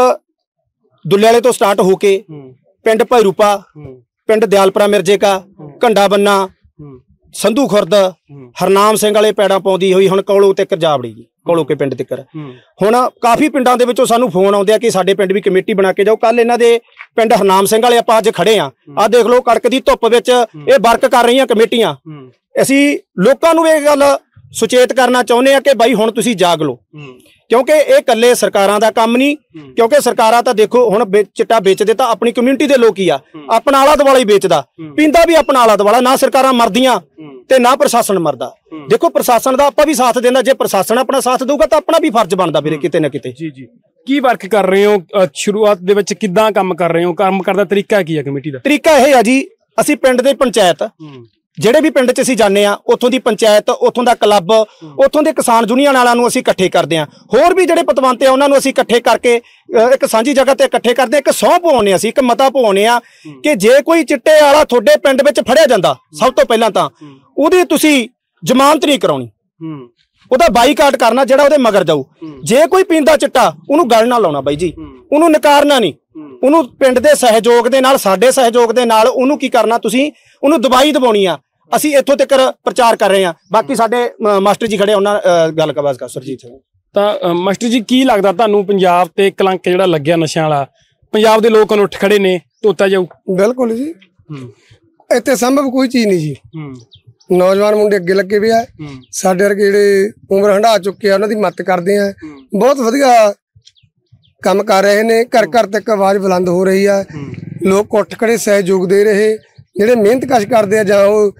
S3: ਦੁੱਲੇ ਵਾਲੇ ਤੋਂ ਸਟਾਰਟ ਹੋ ਕੇ
S2: ਹੂੰ।
S3: ਪਿੰਡ ਭੈਰੂਪਾ
S2: ਹੂੰ।
S3: ਪਿੰਡ ਦਿਆਲਪੁਰਾ ਮਿਰਜੇਕਾ ਘੰਡਾ ਬੰਨਾ
S2: ਹੂੰ।
S3: ਸੰਧੂ ਖੁਰਦ
S2: ਹੂੰ।
S3: ਹਰਨਾਮ ਸਿੰਘ ਵਾਲੇ ਪੈੜਾਂ ਪਾਉਂਦੀ ਹੋਈ ਹੁਣ ਕੌਲੋ ਤੱਕ ਜਾਵੜੀ ਜੀ। ਕੌਲੋ ਕੇ ਪਿੰਡ ਤੱਕ
S2: ਹੂੰ।
S3: ਹੁਣ ਕਾਫੀ ਪਿੰਡਾਂ ਦੇ ਵਿੱਚੋਂ ਸਾਨੂੰ ਫੋਨ ਆਉਂਦੇ ਆ ਕਿ ਸਾਡੇ ਪਿੰਡ ਵੀ ਕਮੇਟੀ ਬਣਾ ਕੇ ਜਾਓ। ਕੱਲ ਇਹਨਾਂ ਦੇ ਪਿੰਡ ਹਰਨਾਮ ਸਿੰਘ ਵਾਲੇ ਆਪਾਂ ਅੱਜ ਖੜੇ ਆ। ਆਹ ਦੇਖ ਲਓ ਕੜਕ ਦੀ ਧੁੱਪ ਵਿੱਚ ਇਹ ਵਰਕ ਕਰ ਰਹੀਆਂ ਕਮੇਟੀਆਂ। ਅਸੀਂ ਲੋਕਾਂ ਨੂੰ ਇਹ ਗੱਲ ਸੁਚੇਤ ਕਰਨਾ ਚਾਹੁੰਦੇ ਆ ਕਿ ਬਾਈ ਹੁਣ ਤੁਸੀਂ ਜਾਗ ਲਓ। ਕਿਉਂਕਿ ਇਹ ਇਕੱਲੇ ਸਰਕਾਰਾਂ ਦਾ ਕੰਮ ਨਹੀਂ। ਕਿਉਂਕਿ ਸਰਕਾਰਾਂ ਤਾਂ ਦੇਖੋ ਹੁਣ ਚਿੱਟਾ ਵੇਚਦੇ ਤਾਂ ਆਪਣੀ ਕਮਿਊਨਿਟੀ ਦੇ ਲੋਕ ਹੀ ਆ। ਆਪਣਾ ਆਲਾ ਦੁਆਲਾ ਹੀ ਵੇਚਦਾ। ਪੀਂਦਾ ਵੀ ਆਪਣਾ ਆਲਾ ਦੁਆਲਾ ਨਾ ਸਰਕਾਰਾਂ ਮਰਦੀਆਂ। ਤੇ ਨਾ ਪ੍ਰਸ਼ਾਸਨ ਮਰਦਾ। ਦੇਖੋ ਪ੍ਰਸ਼ਾਸਨ ਦਾ ਆਪਾਂ ਵੀ ਸਾਥ ਦਿੰਦਾ ਜੇ ਪ੍ਰਸ਼ਾਸਨ ਆਪਣਾ ਸਾਥ ਦੇਊਗਾ ਤਾਂ ਆਪਣਾ ਵੀ ਫਰਜ਼ ਬਣਦਾ ਵੀਰੇ ਕਿਤੇ ਨਾ ਕਿਤੇ।
S2: ਜੀ ਜੀ। ਕੀ ਵਰਕ ਕਰ ਰਹੇ ਹੋ? ਸ਼ੁਰੂਆਤ ਦੇ ਵਿੱਚ ਕਿੱਦਾਂ ਕੰਮ ਕਰ ਰਹੇ ਹੋ? ਕੰਮ ਕਰਨ ਦਾ ਤਰੀਕਾ ਕੀ ਹੈ ਕਮੇਟੀ ਦਾ?
S3: ਤਰੀਕਾ ਇਹ ਆ ਜੀ ਅਸੀਂ ਪਿੰਡ ਦੇ ਪੰਚਾਇਤ ਜਿਹੜੇ ਵੀ ਪਿੰਡ 'ਚ ਅਸੀਂ ਜਾਂਦੇ ਆ ਉੱਥੋਂ ਦੀ ਪੰਚਾਇਤ ਉੱਥੋਂ ਦਾ ਕਲੱਬ ਉੱਥੋਂ ਦੇ ਕਿਸਾਨ ਯੂਨੀਅਨ ਵਾਲਿਆਂ ਨੂੰ ਅਸੀਂ ਇਕੱਠੇ ਕਰਦੇ ਆ ਹੋਰ ਵੀ ਜਿਹੜੇ ਪਤਵੰਤੇ ਆ ਉਹਨਾਂ ਨੂੰ ਅਸੀਂ ਇਕੱਠੇ ਕਰਕੇ ਇੱਕ ਸਾਂਝੀ ਜਗ੍ਹਾ ਤੇ ਇਕੱਠੇ ਕਰਦੇ ਇੱਕ ਸਹੁੰ ਪਵਾਉਂਦੇ ਆ ਅਸੀਂ ਇੱਕ ਮਤਾ ਪਵਾਉਂਦੇ ਆ ਕਿ ਜੇ ਕੋਈ ਚਿੱਟੇ ਵਾਲਾ ਤੁਹਾਡੇ ਪਿੰਡ ਵਿੱਚ ਫੜਿਆ ਜਾਂਦਾ ਸਭ ਤੋਂ ਪਹਿਲਾਂ ਤਾਂ ਉਹਦੀ ਤੁਸੀਂ ਜ਼ਮਾਨਤ ਨਹੀਂ ਕਰਾਉਣੀ। ਉਹਦਾ ਬਾਈਕਾਟ ਕਰਨਾ ਜਿਹੜਾ ਉਹਦੇ ਮਗਰ ਜਾਊ। ਜੇ ਕੋਈ ਪੀਂਦਾ ਚਿੱਟਾ ਉਹਨੂੰ ਗੱਲ ਨਾ ਲਾਉਣਾ ਬਾਈ ਜੀ। ਉਹਨੂੰ ਨਕਾਰਨਾ ਨਹੀਂ। ਉਹਨੂੰ ਪਿੰਡ ਦੇ ਸਹਿਯੋਗ ਦੇ ਨਾਲ ਸਾਡੇ ਸਹਿਯੋਗ ਦੇ ਨਾਲ ਉਹਨੂੰ ਕੀ ਕਰਨਾ ਤੁਸੀਂ? ਉਹਨੂੰ ਦਵਾਈ ਦਵਾਉਣੀ ਆ। ਅਸੀਂ ਇੱਥੋਂ ਤੱਕ ਪ੍ਰਚਾਰ ਕਰ ਰਹੇ ਹਾਂ ਬਾਕੀ ਸਾਡੇ ਮਾਸਟਰ ਜੀ ਖੜੇ ਉਹਨਾਂ ਗੱਲ ਕਬਾਜ਼ ਕਰ ਸਰਜੀਤ ਸਿੰਘ।
S2: ਤਾਂ ਮਾਸਟਰ ਜੀ ਕੀ ਲੱਗਦਾ ਤੁਹਾਨੂੰ ਪੰਜਾਬ ਤੇ ਕਲੰਕ ਜਿਹੜਾ ਲੱਗਿਆ ਨਸ਼ਿਆਂ ਵਾਲਾ? ਪੰਜਾਬ ਦੇ ਲੋਕ ਹੁਣ ਉੱਠ ਖੜੇ ਨੇ ਧੋਤਾ ਜਾਊ।
S4: ਬਿਲਕੁਲ ਜੀ। ਇੱਥੇ ਸੰਭਵ ਕੋਈ ਚੀਜ਼ ਨਹੀਂ ਜੀ। ਨੌਜਵਾਨ ਮੁੰਡੇ ਅੱਗੇ ਲੱਗੇ ਵੀ ਆ।
S2: ਹੂੰ।
S4: ਸਾਡੇ ਵਰਗੇ ਜਿਹੜੇ ਉਮਰ ਹੰਢਾ ਚੁੱਕੇ ਆ ਉਹਨਾਂ ਦੀ ਮਦਦ ਕਰਦੇ ਆ। ਬਹੁਤ ਵਧੀਆ ਕੰਮ ਕਰ ਰਹੇ ਨੇ ਘਰ ਘਰ ਤੱਕ ਆਵਾਜ਼ ਬੁਲੰਦ ਹੋ ਰਹੀ ਆ। ਲੋਕ ਉੱਠ ਖੜੇ ਸਹਿਯੋਗ ਦੇ ਰਹੇ ਜਿਹੜੇ ਮਿਹਨਤ ਕਸ਼ ਕਰਦੇ ਆ ਜਾਂ ਉਹ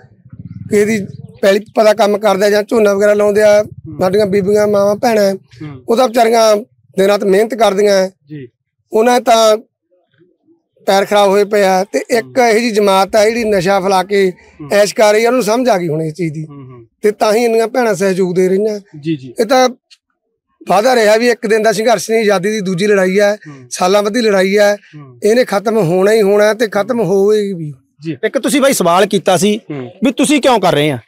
S4: ਇਹਦੀ ਪਹਿਲੀ ਪਤਾ ਕੰਮ ਕਰਦੇ ਆ ਜਾਂ ਝੋਨਾ ਵਗੈਰਾ ਲਾਉਂਦੇ ਆ ਸਾਡੀਆਂ ਬੀਬੀਆਂ ਮਾਵਾਂ ਭੈਣਾਂ ਉਹ ਤਾਂ ਵਿਚਾਰੀਆਂ ਦਿਨ ਰਾਤ ਮਿਹਨਤ ਕਰਦੀਆਂ।
S2: ਜੀ।
S4: ਉਹਨਾਂ ਤਾਂ ਪੈਰ ਖਰਾਬ ਹੋਏ ਪਏ ਆ ਤੇ ਇੱਕ ਇਹੋ ਜੀ ਜਮਾਤ ਆ ਜਿਹੜੀ ਨਸ਼ਾ ਫਲਾ ਕੇ ਐਸ਼ ਕਰ ਰਹੀ ਆ ਉਹਨੂੰ ਸਮਝ ਆ ਗਈ ਹੁਣ ਇਸ ਚੀਜ਼ ਦੀ। ਤੇ ਤਾਂ ਹੀ ਇੰਨੀਆਂ ਭੈਣਾਂ ਸਹਿਯੋਗ ਦੇ ਰਹੀਆਂ।
S2: ਜੀ ਜੀ।
S4: ਇਹ ਤਾਂ ਵਾਦਾ ਰਿਹਾ ਵੀ ਇੱਕ ਦਿਨ ਦਾ ਸੰਘਰਸ਼ ਨਹੀਂ ਆਜ਼ਾਦੀ ਦੀ ਦੂਜੀ ਲੜਾਈ ਹੈ ਸਾਲਾਂ ਬੱਧੀ ਲੜਾਈ ਹੈ ਇਹਨੇ ਖਤਮ ਹੋਣਾ ਹੀ ਹੋਣਾ ਤੇ ਖਤਮ ਹੋਵੇਗੀ ਵੀ।
S2: ਜੀ।
S3: ਇੱਕ ਤੁਸੀਂ ਬਾਈ ਸਵਾਲ ਕੀਤਾ ਸੀ ਵੀ ਤੁਸੀਂ ਕਿਉਂ ਕਰ ਰਹੇ ਆ?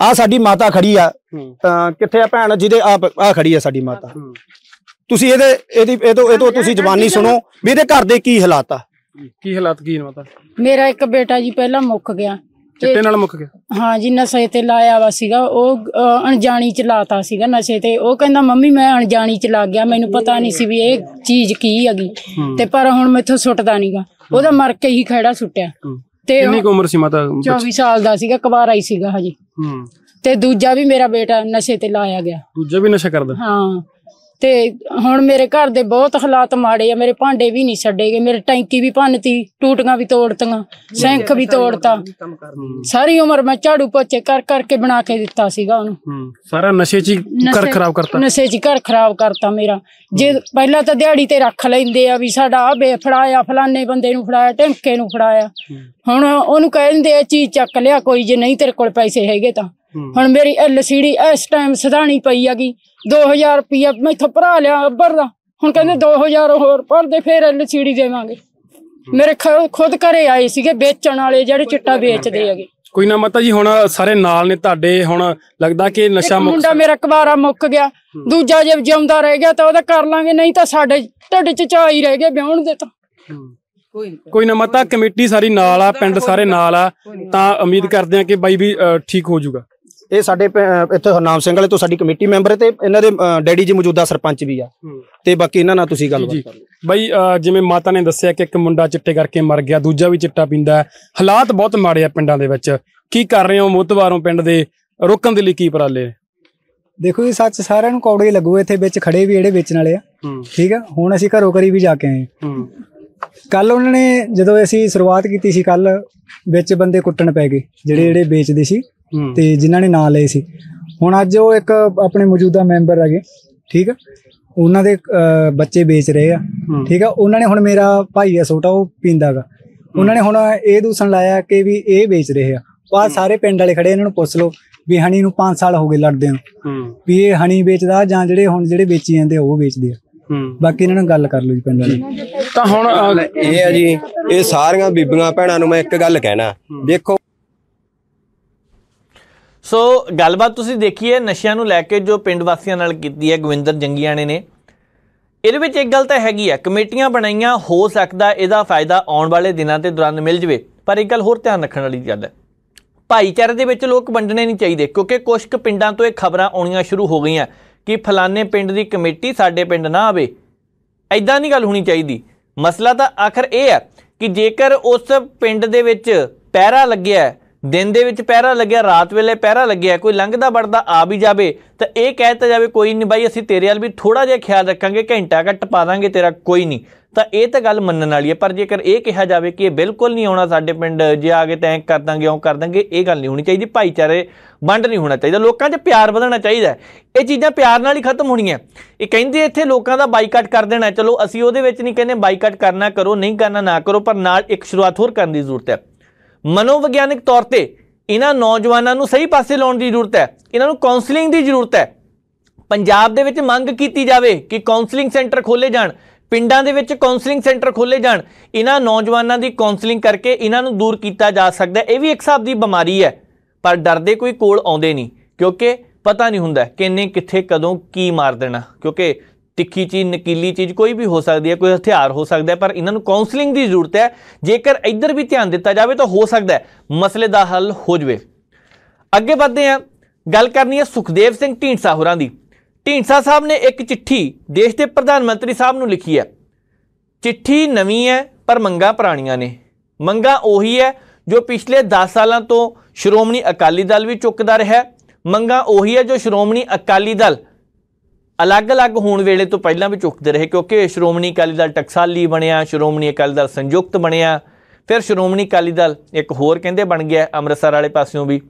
S3: ਆ ਸਾਡੀ ਮਾਤਾ ਖੜੀ ਆ। ਕਿੱਥੇ ਆ ਭੈਣ ਜਿਹਦੇ ਆ ਆ ਖੜੀ ਆ ਸਾਡੀ ਮਾਤਾ। ਤੁਸੀਂ ਇਹਦੇ ਇਹਦੀ ਇਹ ਤੋਂ ਇਹ ਤੋਂ ਤੁਸੀਂ ਜ਼ਬਾਨੀ ਸੁਣੋ ਵੀ ਇਹਦੇ ਘਰ ਦੇ ਕੀ ਹਾਲਾਤ ਆ?
S2: ਕੀ ਹਾਲਾਤ ਕੀ ਮਾਤਾ?
S5: ਮੇਰਾ ਇੱਕ ਬੇਟਾ ਜੀ ਪਹਿਲਾਂ ਮੁੱਕ ਗਿਆ।
S2: ਚਿੱਟੇ ਨਾਲ ਮੁੱਕ ਗਿਆ?
S5: ਹਾਂ ਜੀ ਨਸ਼ੇ ਤੇ ਲਾਇਆ ਵਾ ਸੀਗਾ ਉਹ ਅ, ਅਣਜਾਣੀ ਚ ਲਾਤਾ ਸੀਗਾ ਨਸ਼ੇ ਤੇ। ਉਹ ਕਹਿੰਦਾ ਮੰਮੀ ਮੈਂ ਅਣਜਾਣੀ ਚ ਲੱਗ ਗਿਆ ਮੈਨੂੰ ਪਤਾ ਨਹੀਂ ਸੀ ਵੀ ਇਹ ਚੀਜ਼ ਕੀ ਹੈਗੀ। ਤੇ ਪਰ ਹੁਣ ਮੈਥੋਂ ਸੁੱਟਦਾ ਨਹੀਂਗਾ ਉਹਦਾ ਮਰ ਕੇ ਹੀ ਖੜਾ ਸੁੱਟਿਆ।
S2: ਹੂੰ।
S5: ਤੇ
S2: ਕਿੰਨੀ ਕੁ ਉਮਰ ਸੀ ਮਾਤਾ?
S5: 24 ਸਾਲ ਦਾ ਸੀਗਾ ਕੁਵਾਰਾ ਹੀ ਸੀਗਾ ਹਜੇ।
S2: ਹੂੰ।
S5: ਤੇ ਦੂਜਾ ਵੀ ਮੇਰਾ ਬੇਟਾ ਨਸ਼ੇ ਤੇ ਲਾਇਆ ਗਿਆ।
S2: ਦੂਜਾ ਵੀ ਨਸ਼ਾ ਕਰਦਾ?
S5: ਹਾਂ। ਤੇ ਹੁਣ ਮੇਰੇ ਘਰ ਦੇ ਬਹੁਤ ਹਾਲਾਤ ਮਾੜੇ ਆ ਮੇਰੇ ਭਾਂਡੇ ਵੀ ਨਹੀਂ ਛੱਡੇਗੇ ਮੇਰੇ ਟੈਂਕੀ ਵੀ ਭੰਨਤੀ ਟੂਟੀਆਂ ਵੀ ਤੋੜਤੀਆਂ ਸਿੰਖ ਵੀ ਤੋੜਤਾ। ਸਾਰੀ ਉਮਰ ਮੈਂ ਝਾੜੂ ਪੋਚੇ ਕਰ ਕਰਕੇ ਬਣਾ ਕੇ ਦਿੱਤਾ ਸੀਗਾ ਉਹਨੂੰ।
S2: ਸਾਰਾ ਨਸ਼ੇ 'ਚ ਘਰ ਖਰਾਬ ਕਰਤਾ?
S5: ਨਸ਼ੇ 'ਚ ਘਰ ਖਰਾਬ ਕਰਤਾ ਮੇਰਾ। ਜੇ ਪਹਿਲਾਂ ਤਾਂ ਦਿਹਾੜੀ ਤੇ ਰੱਖ ਲੈਂਦੇ ਆ ਵੀ ਸਾਡਾ ਆ ਬੇ ਫੜਾਇਆ ਫਲਾਣੇ ਬੰਦੇ ਨੂੰ ਫੜਾਇਆ ਢਿਮਕੇ ਨੂੰ ਫੜਾਇਆ। ਹੁਣ ਉਹਨੂੰ ਕਹਿ ਦਿੰਦੇ ਆ ਚੀਜ਼ ਚੱਕ ਲਿਆ ਕੋਈ ਜੇ ਨਹੀਂ ਤੇਰੇ ਕੋਲ ਪੈਸੇ ਹੈਗੇ ਤਾਂ। ਹੁਣ ਮੇਰੀ ਐਲਸੀਡੀ ਇਸ ਟਾਈਮ ਸਧਾਣੀ ਪਈ ਹੈਗੀ। 2000 ਰੁਪਇਆ ਮੈਥੋਂ ਭਰਾ ਲਿਆ ਅੱਬਰ ਦਾ। ਹੁਣ ਕਹਿੰਦੇ 2000 ਹੋਰ ਭਰਦੇ ਫੇਰ ਐਲਸੀਡੀ ਦੇਵਾਂਗੇ। ਮੇਰੇ ਖ- ਖੁਦ ਘਰੇ ਆਏ ਸੀਗੇ ਵੇਚਣ ਵਾਲੇ ਜਿਹੜੇ ਚਿੱਟਾ ਵੇਚਦੇ ਹੈਗੇ।
S2: ਕੋਈ ਨਾ ਮਾਤਾ ਜੀ ਹੁਣ ਸਾਰੇ ਨਾਲ ਨੇ ਤੁਹਾਡੇ ਹੁਣ ਲੱਗਦਾ ਕਿ ਨਸ਼ਾ ਮੁਕਤ
S5: ਮੁੰਡਾ ਮੇਰਾ ਕੁਵਾਰਾ ਮੁੱਕ ਗਿਆ। ਦੂਜਾ ਜੇ ਜਿਉਂਦਾ ਰਹਿ ਗਿਆ ਤਾਂ ਉਹਦਾ ਕਰ ਲਾਂਗੇ ਨਹੀਂ ਤਾਂ ਸਾਡੇ ਢਿੱਡ 'ਚ ਹੀ ਰਹਿ ਗਏ ਵਿਆਹਣ ਦੇ ਤਾਂ।
S2: ਕੋਈ ਨਾ ਮਾਤਾ ਕਮੇਟੀ ਸਾਰੀ ਨਾਲ ਆ ਪਿੰਡ ਸਾਰੇ ਨਾਲ ਆ ਤਾਂ ਉਮੀਦ ਕਰਦੇ ਆ ਕਿ ਬਾਈ ਵੀ ਠੀਕ ਹੋ ਜਾਊਗਾ।
S3: ਇਹ ਸਾਡੇ ਇੱਥੇ ਹਰਨਾਮ ਸਿੰਘ ਵਾਲੇ ਤੋਂ ਸਾਡੀ ਕਮੇਟੀ ਮੈਂਬਰ ਹੈ ਤੇ ਇਹਨਾਂ ਦੇ ਡੈਡੀ ਜੀ ਮੌਜੂਦਾ ਸਰਪੰਚ ਵੀ ਆ। ਤੇ ਬਾਕੀ ਇਹਨਾਂ ਨਾਲ ਤੁਸੀਂ ਗੱਲਬਾਤ ਕਰ ਲਓ।
S2: ਬਾਈ ਜਿਵੇਂ ਮਾਤਾ ਨੇ ਦੱਸਿਆ ਕਿ ਇੱਕ ਮੁੰਡਾ ਚਿੱਟੇ ਕਰਕੇ ਮਰ ਗਿਆ ਦੂਜਾ ਵੀ ਚਿੱਟਾ ਪੀਂਦਾ। ਹਾਲਾਤ ਬਹੁਤ ਮਾੜੇ ਆ ਪਿੰਡਾਂ ਦੇ ਵਿੱਚ। ਕੀ ਕਰ ਰਹੇ ਹੋ ਮੋਤਵਾਰੋਂ ਪਿੰਡ ਦੇ? ਰੋਕਣ ਦੇ ਲਈ ਕੀ ਉਪਰਾਲੇ?
S6: ਦੇਖੋ ਜੀ ਸੱਚ ਸਾਰਿਆਂ ਨੂੰ ਕੌੜੇ ਲੱਗੂ ਇੱਥੇ ਵਿੱਚ ਖੜੇ ਵੀ ਜਿਹੜੇ ਵੇਚਣ ਵਾਲੇ ਆ। ਠੀਕ ਆ? ਹੁਣ ਅਸੀਂ ਘਰੋਂ ਘਰੀ ਵੀ ਜਾ ਕੇ ਆਏ
S2: ਹੂੰ।
S6: ਕੱਲ ਉਹਨਾਂ ਨੇ ਜਦੋਂ ਅਸੀਂ ਸ਼ੁਰੂਆਤ ਕੀਤੀ ਸੀ ਕੱਲ ਵਿੱਚ ਬੰਦੇ ਕੁੱਟਣ ਪੈ ਗਏ ਜਿਹੜੇ ਜਿਹੜੇ ਵੇਚਦੇ ਸੀ ਤੇ ਜਿਨ੍ਹਾਂ ਨੇ ਨਾਂ ਲਏ ਸੀ। ਹੁਣ ਅੱਜ ਉਹ ਇੱਕ ਆਪਣੇ ਮੌਜੂਦਾ ਮੈਂਬਰ ਹੈਗੇ ਠੀਕ ਆ? ਉਹਨਾਂ ਦੇ ਬੱਚੇ ਵੇਚ ਰਹੇ ਆ ਠੀਕ ਆ? ਉਹਨਾਂ ਨੇ ਹੁਣ ਮੇਰਾ ਭਾਈ ਆ ਛੋਟਾ ਉਹ ਪੀਂਦਾਗਾ ਉਹਨਾਂ ਨੇ ਹੁਣ ਇਹ ਦੂਸਣ ਲਾਇਆ ਕਿ ਵੀ ਇਹ ਵੇਚ ਰਹੇ ਆ। ਬਾਅਦ ਸਾਰੇ ਪਿੰਡ ਵਾਲੇ ਖੜੇ ਇਹਨਾਂ ਨੂੰ ਪੁੱਛ ਲਓ ਵੀ ਹਣੀ ਨੂੰ 5 ਸਾਲ ਹੋ ਗਏ ਲੜਦੇ ਨੂੰ। ਵੀ ਇਹ ਹਣੀ ਵੇਚਦਾ ਜਾਂ ਜਿਹੜੇ ਹੁਣ ਜਿਹੜੇ ਵੇਚੀ ਜਾਂਦੇ ਆ ਉਹ ਵੇਚਦੇ ਆ।
S2: ਹੂੰ।
S6: ਬਾਕੀ ਇਹਨਾਂ ਨਾਲ ਗੱਲ ਕਰ ਲਓ ਜੀ ਪਿੰਡ ਵਾਲੇ।
S2: ਤਾਂ ਹੁਣ
S7: ਇਹ ਹੈ ਜੀ ਇਹ ਸਾਰੀਆਂ ਬੀਬੀਆਂ ਭੈਣਾਂ ਨੂੰ ਮੈਂ ਇੱਕ ਗੱਲ ਕਹਿਣਾ। ਦੇਖੋ।
S1: ਸੋ ਗੱਲਬਾਤ ਤੁਸੀਂ ਦੇਖੀ ਹੈ ਨਸ਼ਿਆਂ ਨੂੰ ਲੈ ਕੇ ਜੋ ਪਿੰਡ ਵਾਸੀਆਂ ਨਾਲ ਕੀਤੀ ਹੈ ਗੋਵਿੰਦਰ ਜੰਗੀਆਣੇ ਨੇ। ਇਹਦੇ ਵਿੱਚ ਇੱਕ ਗੱਲ ਤਾਂ ਹੈਗੀ ਹੈ ਕਮੇਟੀਆਂ ਬਣਾਈਆਂ ਹੋ ਸਕਦਾ ਇਹਦਾ ਫਾਇਦਾ ਆਉਣ ਵਾਲੇ ਦਿਨਾਂ ਦੇ ਦੌਰਾਨ ਮਿਲ ਜਵੇ ਪਰ ਇੱਕ ਗੱਲ ਹੋਰ ਧਿਆਨ ਰੱਖਣ ਵਾਲੀ ਗੱਲ ਹੈ। ਭਾਈਚਾਰੇ ਦੇ ਵਿੱਚ ਲੋਕ ਵੰਡਣੇ ਨਹੀਂ ਚਾਹੀਦੇ ਕਿਉਂਕਿ ਕੁਝ ਕੁ ਪਿੰਡਾਂ ਤੋਂ ਇਹ ਖਬਰਾਂ ਆਉਣੀਆਂ ਸ਼ੁਰੂ ਹੋ ਗਈਆਂ ਕਿ ਫਲਾਣੇ ਪਿੰਡ ਦੀ ਕਮੇਟੀ ਸਾਡੇ ਪਿੰਡ ਨਾ ਆਵੇ। ਐਦਾਂ ਨਹੀਂ ਗੱਲ ਹੋਣੀ ਚਾਹੀਦੀ। ਮਸਲਾ ਤਾਂ ਆਖਰ ਇਹ ਹੈ ਕਿ ਜੇਕਰ ਉਸ ਪਿੰਡ ਦੇ ਵਿੱਚ ਪਹਿਰਾ ਲੱਗਿਆ ਦਿਨ ਦੇ ਵਿੱਚ ਪਹਿਰਾ ਲੱਗਿਆ, ਰਾਤ ਵੇਲੇ ਪਹਿਰਾ ਲੱਗਿਆ ਕੋਈ ਲੰਘਦਾ ਵੜਦਾ ਆ ਵੀ ਜਾਵੇ, ਤਾਂ ਇਹ ਕਹਿ ਤਾ ਜਾਵੇ ਕੋਈ ਨਹੀਂ ਬਾਈ, ਅਸੀਂ ਤੇਰੇ ਵੱਲ ਵੀ ਥੋੜਾ ਜਿਹਾ ਖਿਆਲ ਰੱਖਾਂਗੇ, ਘੰਟਾ ਘੱਟ ਪਾ ਦਾਂਗੇ, ਤੇਰਾ ਕੋਈ ਨਹੀਂ। ਤਾਂ ਇਹ ਤਾਂ ਗੱਲ ਮੰਨਣ ਵਾਲੀ ਹੈ, ਪਰ ਜੇਕਰ ਇਹ ਕਿਹਾ ਜਾਵੇ ਕਿ ਇਹ ਬਿਲਕੁਲ ਨਹੀਂ ਆਉਣਾ ਸਾਡੇ ਪਿੰਡ, ਜੇ ਆ ਗਏ ਤਾਂ ਐਂ ਕਰ ਦਾਂਗੇ ਉਹ ਕਰ ਦਾਂਗੇ, ਇਹ ਗੱਲ ਨਹੀਂ ਹੋਣੀ ਚਾਹੀਦੀ, ਭਾਈਚਾਰੇ ਵੰਡ ਨਹੀਂ ਹੋਣਾ ਚਾਹੀਦਾ, ਲੋਕਾਂ 'ਚ ਪਿਆਰ ਵਧਣਾ ਚਾਹੀਦਾ ਇਹ ਚੀਜ਼ਾਂ ਪਿਆਰ ਨਾਲ ਹੀ ਖਤਮ ਹੋਣੀਆਂ। ਇਹ ਕਹਿੰਦੇ ਇੱਥੇ ਲੋਕਾਂ ਦਾ ਬਾਈਕਾਟ ਕਰ ਦੇਣਾ, ਚਲੋ ਅਸੀਂ ਉਹਦੇ ਵਿੱਚ ਨਹੀਂ ਕਹਿੰਦੇ ਬਾਈਕਾਟ ਕਰਨਾ ਕਰੋ, ਨਹੀਂ ਕਰਨਾ ਨਾ ਕਰੋ, ਪਰ ਨਾਲ ਇੱਕ ਸ਼ੁਰੂਆਤ ਹੋਰ ਕਰਨ ਦੀ ਜ਼ਰੂਰਤ ਹੈ। ਮਨੋਵਿਗਿਆਨਿਕ ਤੌਰ ਤੇ ਇਹਨਾਂ ਨੌਜਵਾਨਾਂ ਨੂੰ ਸਹੀ ਪਾਸੇ ਲਾਉਣ ਦੀ ਜ਼ਰੂਰਤ ਹੈ, ਇਹਨਾਂ ਨੂੰ ਕਾਉਂਸਲਿੰਗ ਦੀ ਜ਼ਰੂਰਤ ਹੈ। ਪੰਜਾਬ ਦੇ ਵਿੱਚ ਮੰਗ ਕੀਤੀ ਜਾਵੇ ਕਿ ਕਾਉਂਸਲਿੰਗ ਸੈਂਟਰ ਖੋਲੇ ਜਾਣ ਪਿੰਡਾਂ ਦੇ ਵਿੱਚ ਕਾਉਂਸਲਿੰਗ ਸੈਂਟਰ ਖੋਲੇ ਜਾਣ। ਇਹਨਾਂ ਨੌਜਵਾਨਾਂ ਦੀ ਕਾਉਂਸਲਿੰਗ ਕਰਕੇ ਇਹਨਾਂ ਨੂੰ ਦੂਰ ਕੀਤਾ ਜਾ ਸਕਦਾ ਇਹ ਵੀ ਇੱਕ ਹਿਸਾਬ ਦੀ ਬਿਮਾਰੀ ਹੈ, ਪਰ ਡਰਦੇ ਕੋਈ ਕੋਲ ਆਉਂਦੇ ਨਹੀਂ, ਕਿਉਂਕਿ ਪਤਾ ਨਹੀਂ ਹੁੰਦਾ ਕਿੰਨੇ ਕਿੱਥੇ ਕਦੋਂ ਕੀ ਮਾਰ ਦੇਣਾ। ਕਿਉਂਕਿ ਤਿੱਖੀ ਚੀਜ਼, ਨਕੀਲੀ ਚੀਜ਼ ਕੋਈ ਵੀ ਹੋ ਸਕਦੀ ਹੈ, ਕੋਈ ਹਥਿਆਰ ਹੋ ਸਕਦਾ ਹੈ, ਪਰ ਇਹਨਾਂ ਨੂੰ ਕਾਉਂਸਲਿੰਗ ਦੀ ਜ਼ਰੂਰਤ ਹੈ। ਜੇਕਰ ਇੱਧਰ ਵੀ ਧਿਆਨ ਦਿੱਤਾ ਜਾਵੇ ਤਾਂ ਹੋ ਸਕਦਾ ਹੈ ਮਸਲੇ ਦਾ ਹੱਲ ਹੋ ਜਵੇ। ਅੱਗੇ ਵਧਦੇ ਹਾਂ। ਗੱਲ ਕਰਨੀ ਹੈ ਸੁਖਦੇਵ ਸਿੰਘ ਢੀਂਡਸਾ ਹੋਰਾਂ ਦੀ। ਢੀਂਡਸਾ ਸਾਹਿਬ ਨੇ ਇੱਕ ਚਿੱਠੀ ਦੇਸ਼ ਦੇ ਪ੍ਰਧਾਨ ਮੰਤਰੀ ਸਾਹਿਬ ਨੂੰ ਲਿਖੀ ਹੈ। ਚਿੱਠੀ ਨਵੀਂ ਹੈ, ਪਰ ਮੰਗਾਂ ਪੁਰਾਣੀਆਂ ਨੇ। ਮੰਗਾਂ ਉਹੀ ਹੈ ਜੋ ਪਿਛਲੇ 10 ਸਾਲਾਂ ਤੋਂ ਸ਼੍ਰੋਮਣੀ ਅਕਾਲੀ ਦਲ ਵੀ ਚੁੱਕਦਾ ਰਿਹਾ। ਹੈ। ਮੰਗਾਂ ਉਹੀ ਹੈ ਜੋ ਸ਼੍ਰੋਮਣੀ ਅਕਾਲੀ ਦਲ ਅਲੱਗ-ਅਲੱਗ ਹੋਣ ਵੇਲੇ ਤੋਂ ਪਹਿਲਾਂ ਵੀ ਚੁੱਕਦੇ ਰਹੇ, ਕਿਉਂਕਿ ਸ਼੍ਰੋਮਣੀ ਅਕਾਲੀ ਦਲ ਟਕਸਾਲੀ ਬਣਿਆ, ਸ਼੍ਰੋਮਣੀ ਅਕਾਲੀ ਦਲ ਸੰਯੁਕਤ ਬਣਿਆ। ਫਿਰ ਸ਼੍ਰੋਮਣੀ ਅਕਾਲੀ ਦਲ ਇੱਕ ਹੋਰ ਕਹਿੰਦੇ ਬਣ ਗਿਆ, ਅੰਮ੍ਰਿਤਸਰ ਵਾਲੇ ਪਾਸਿਓਂ ਵੀ।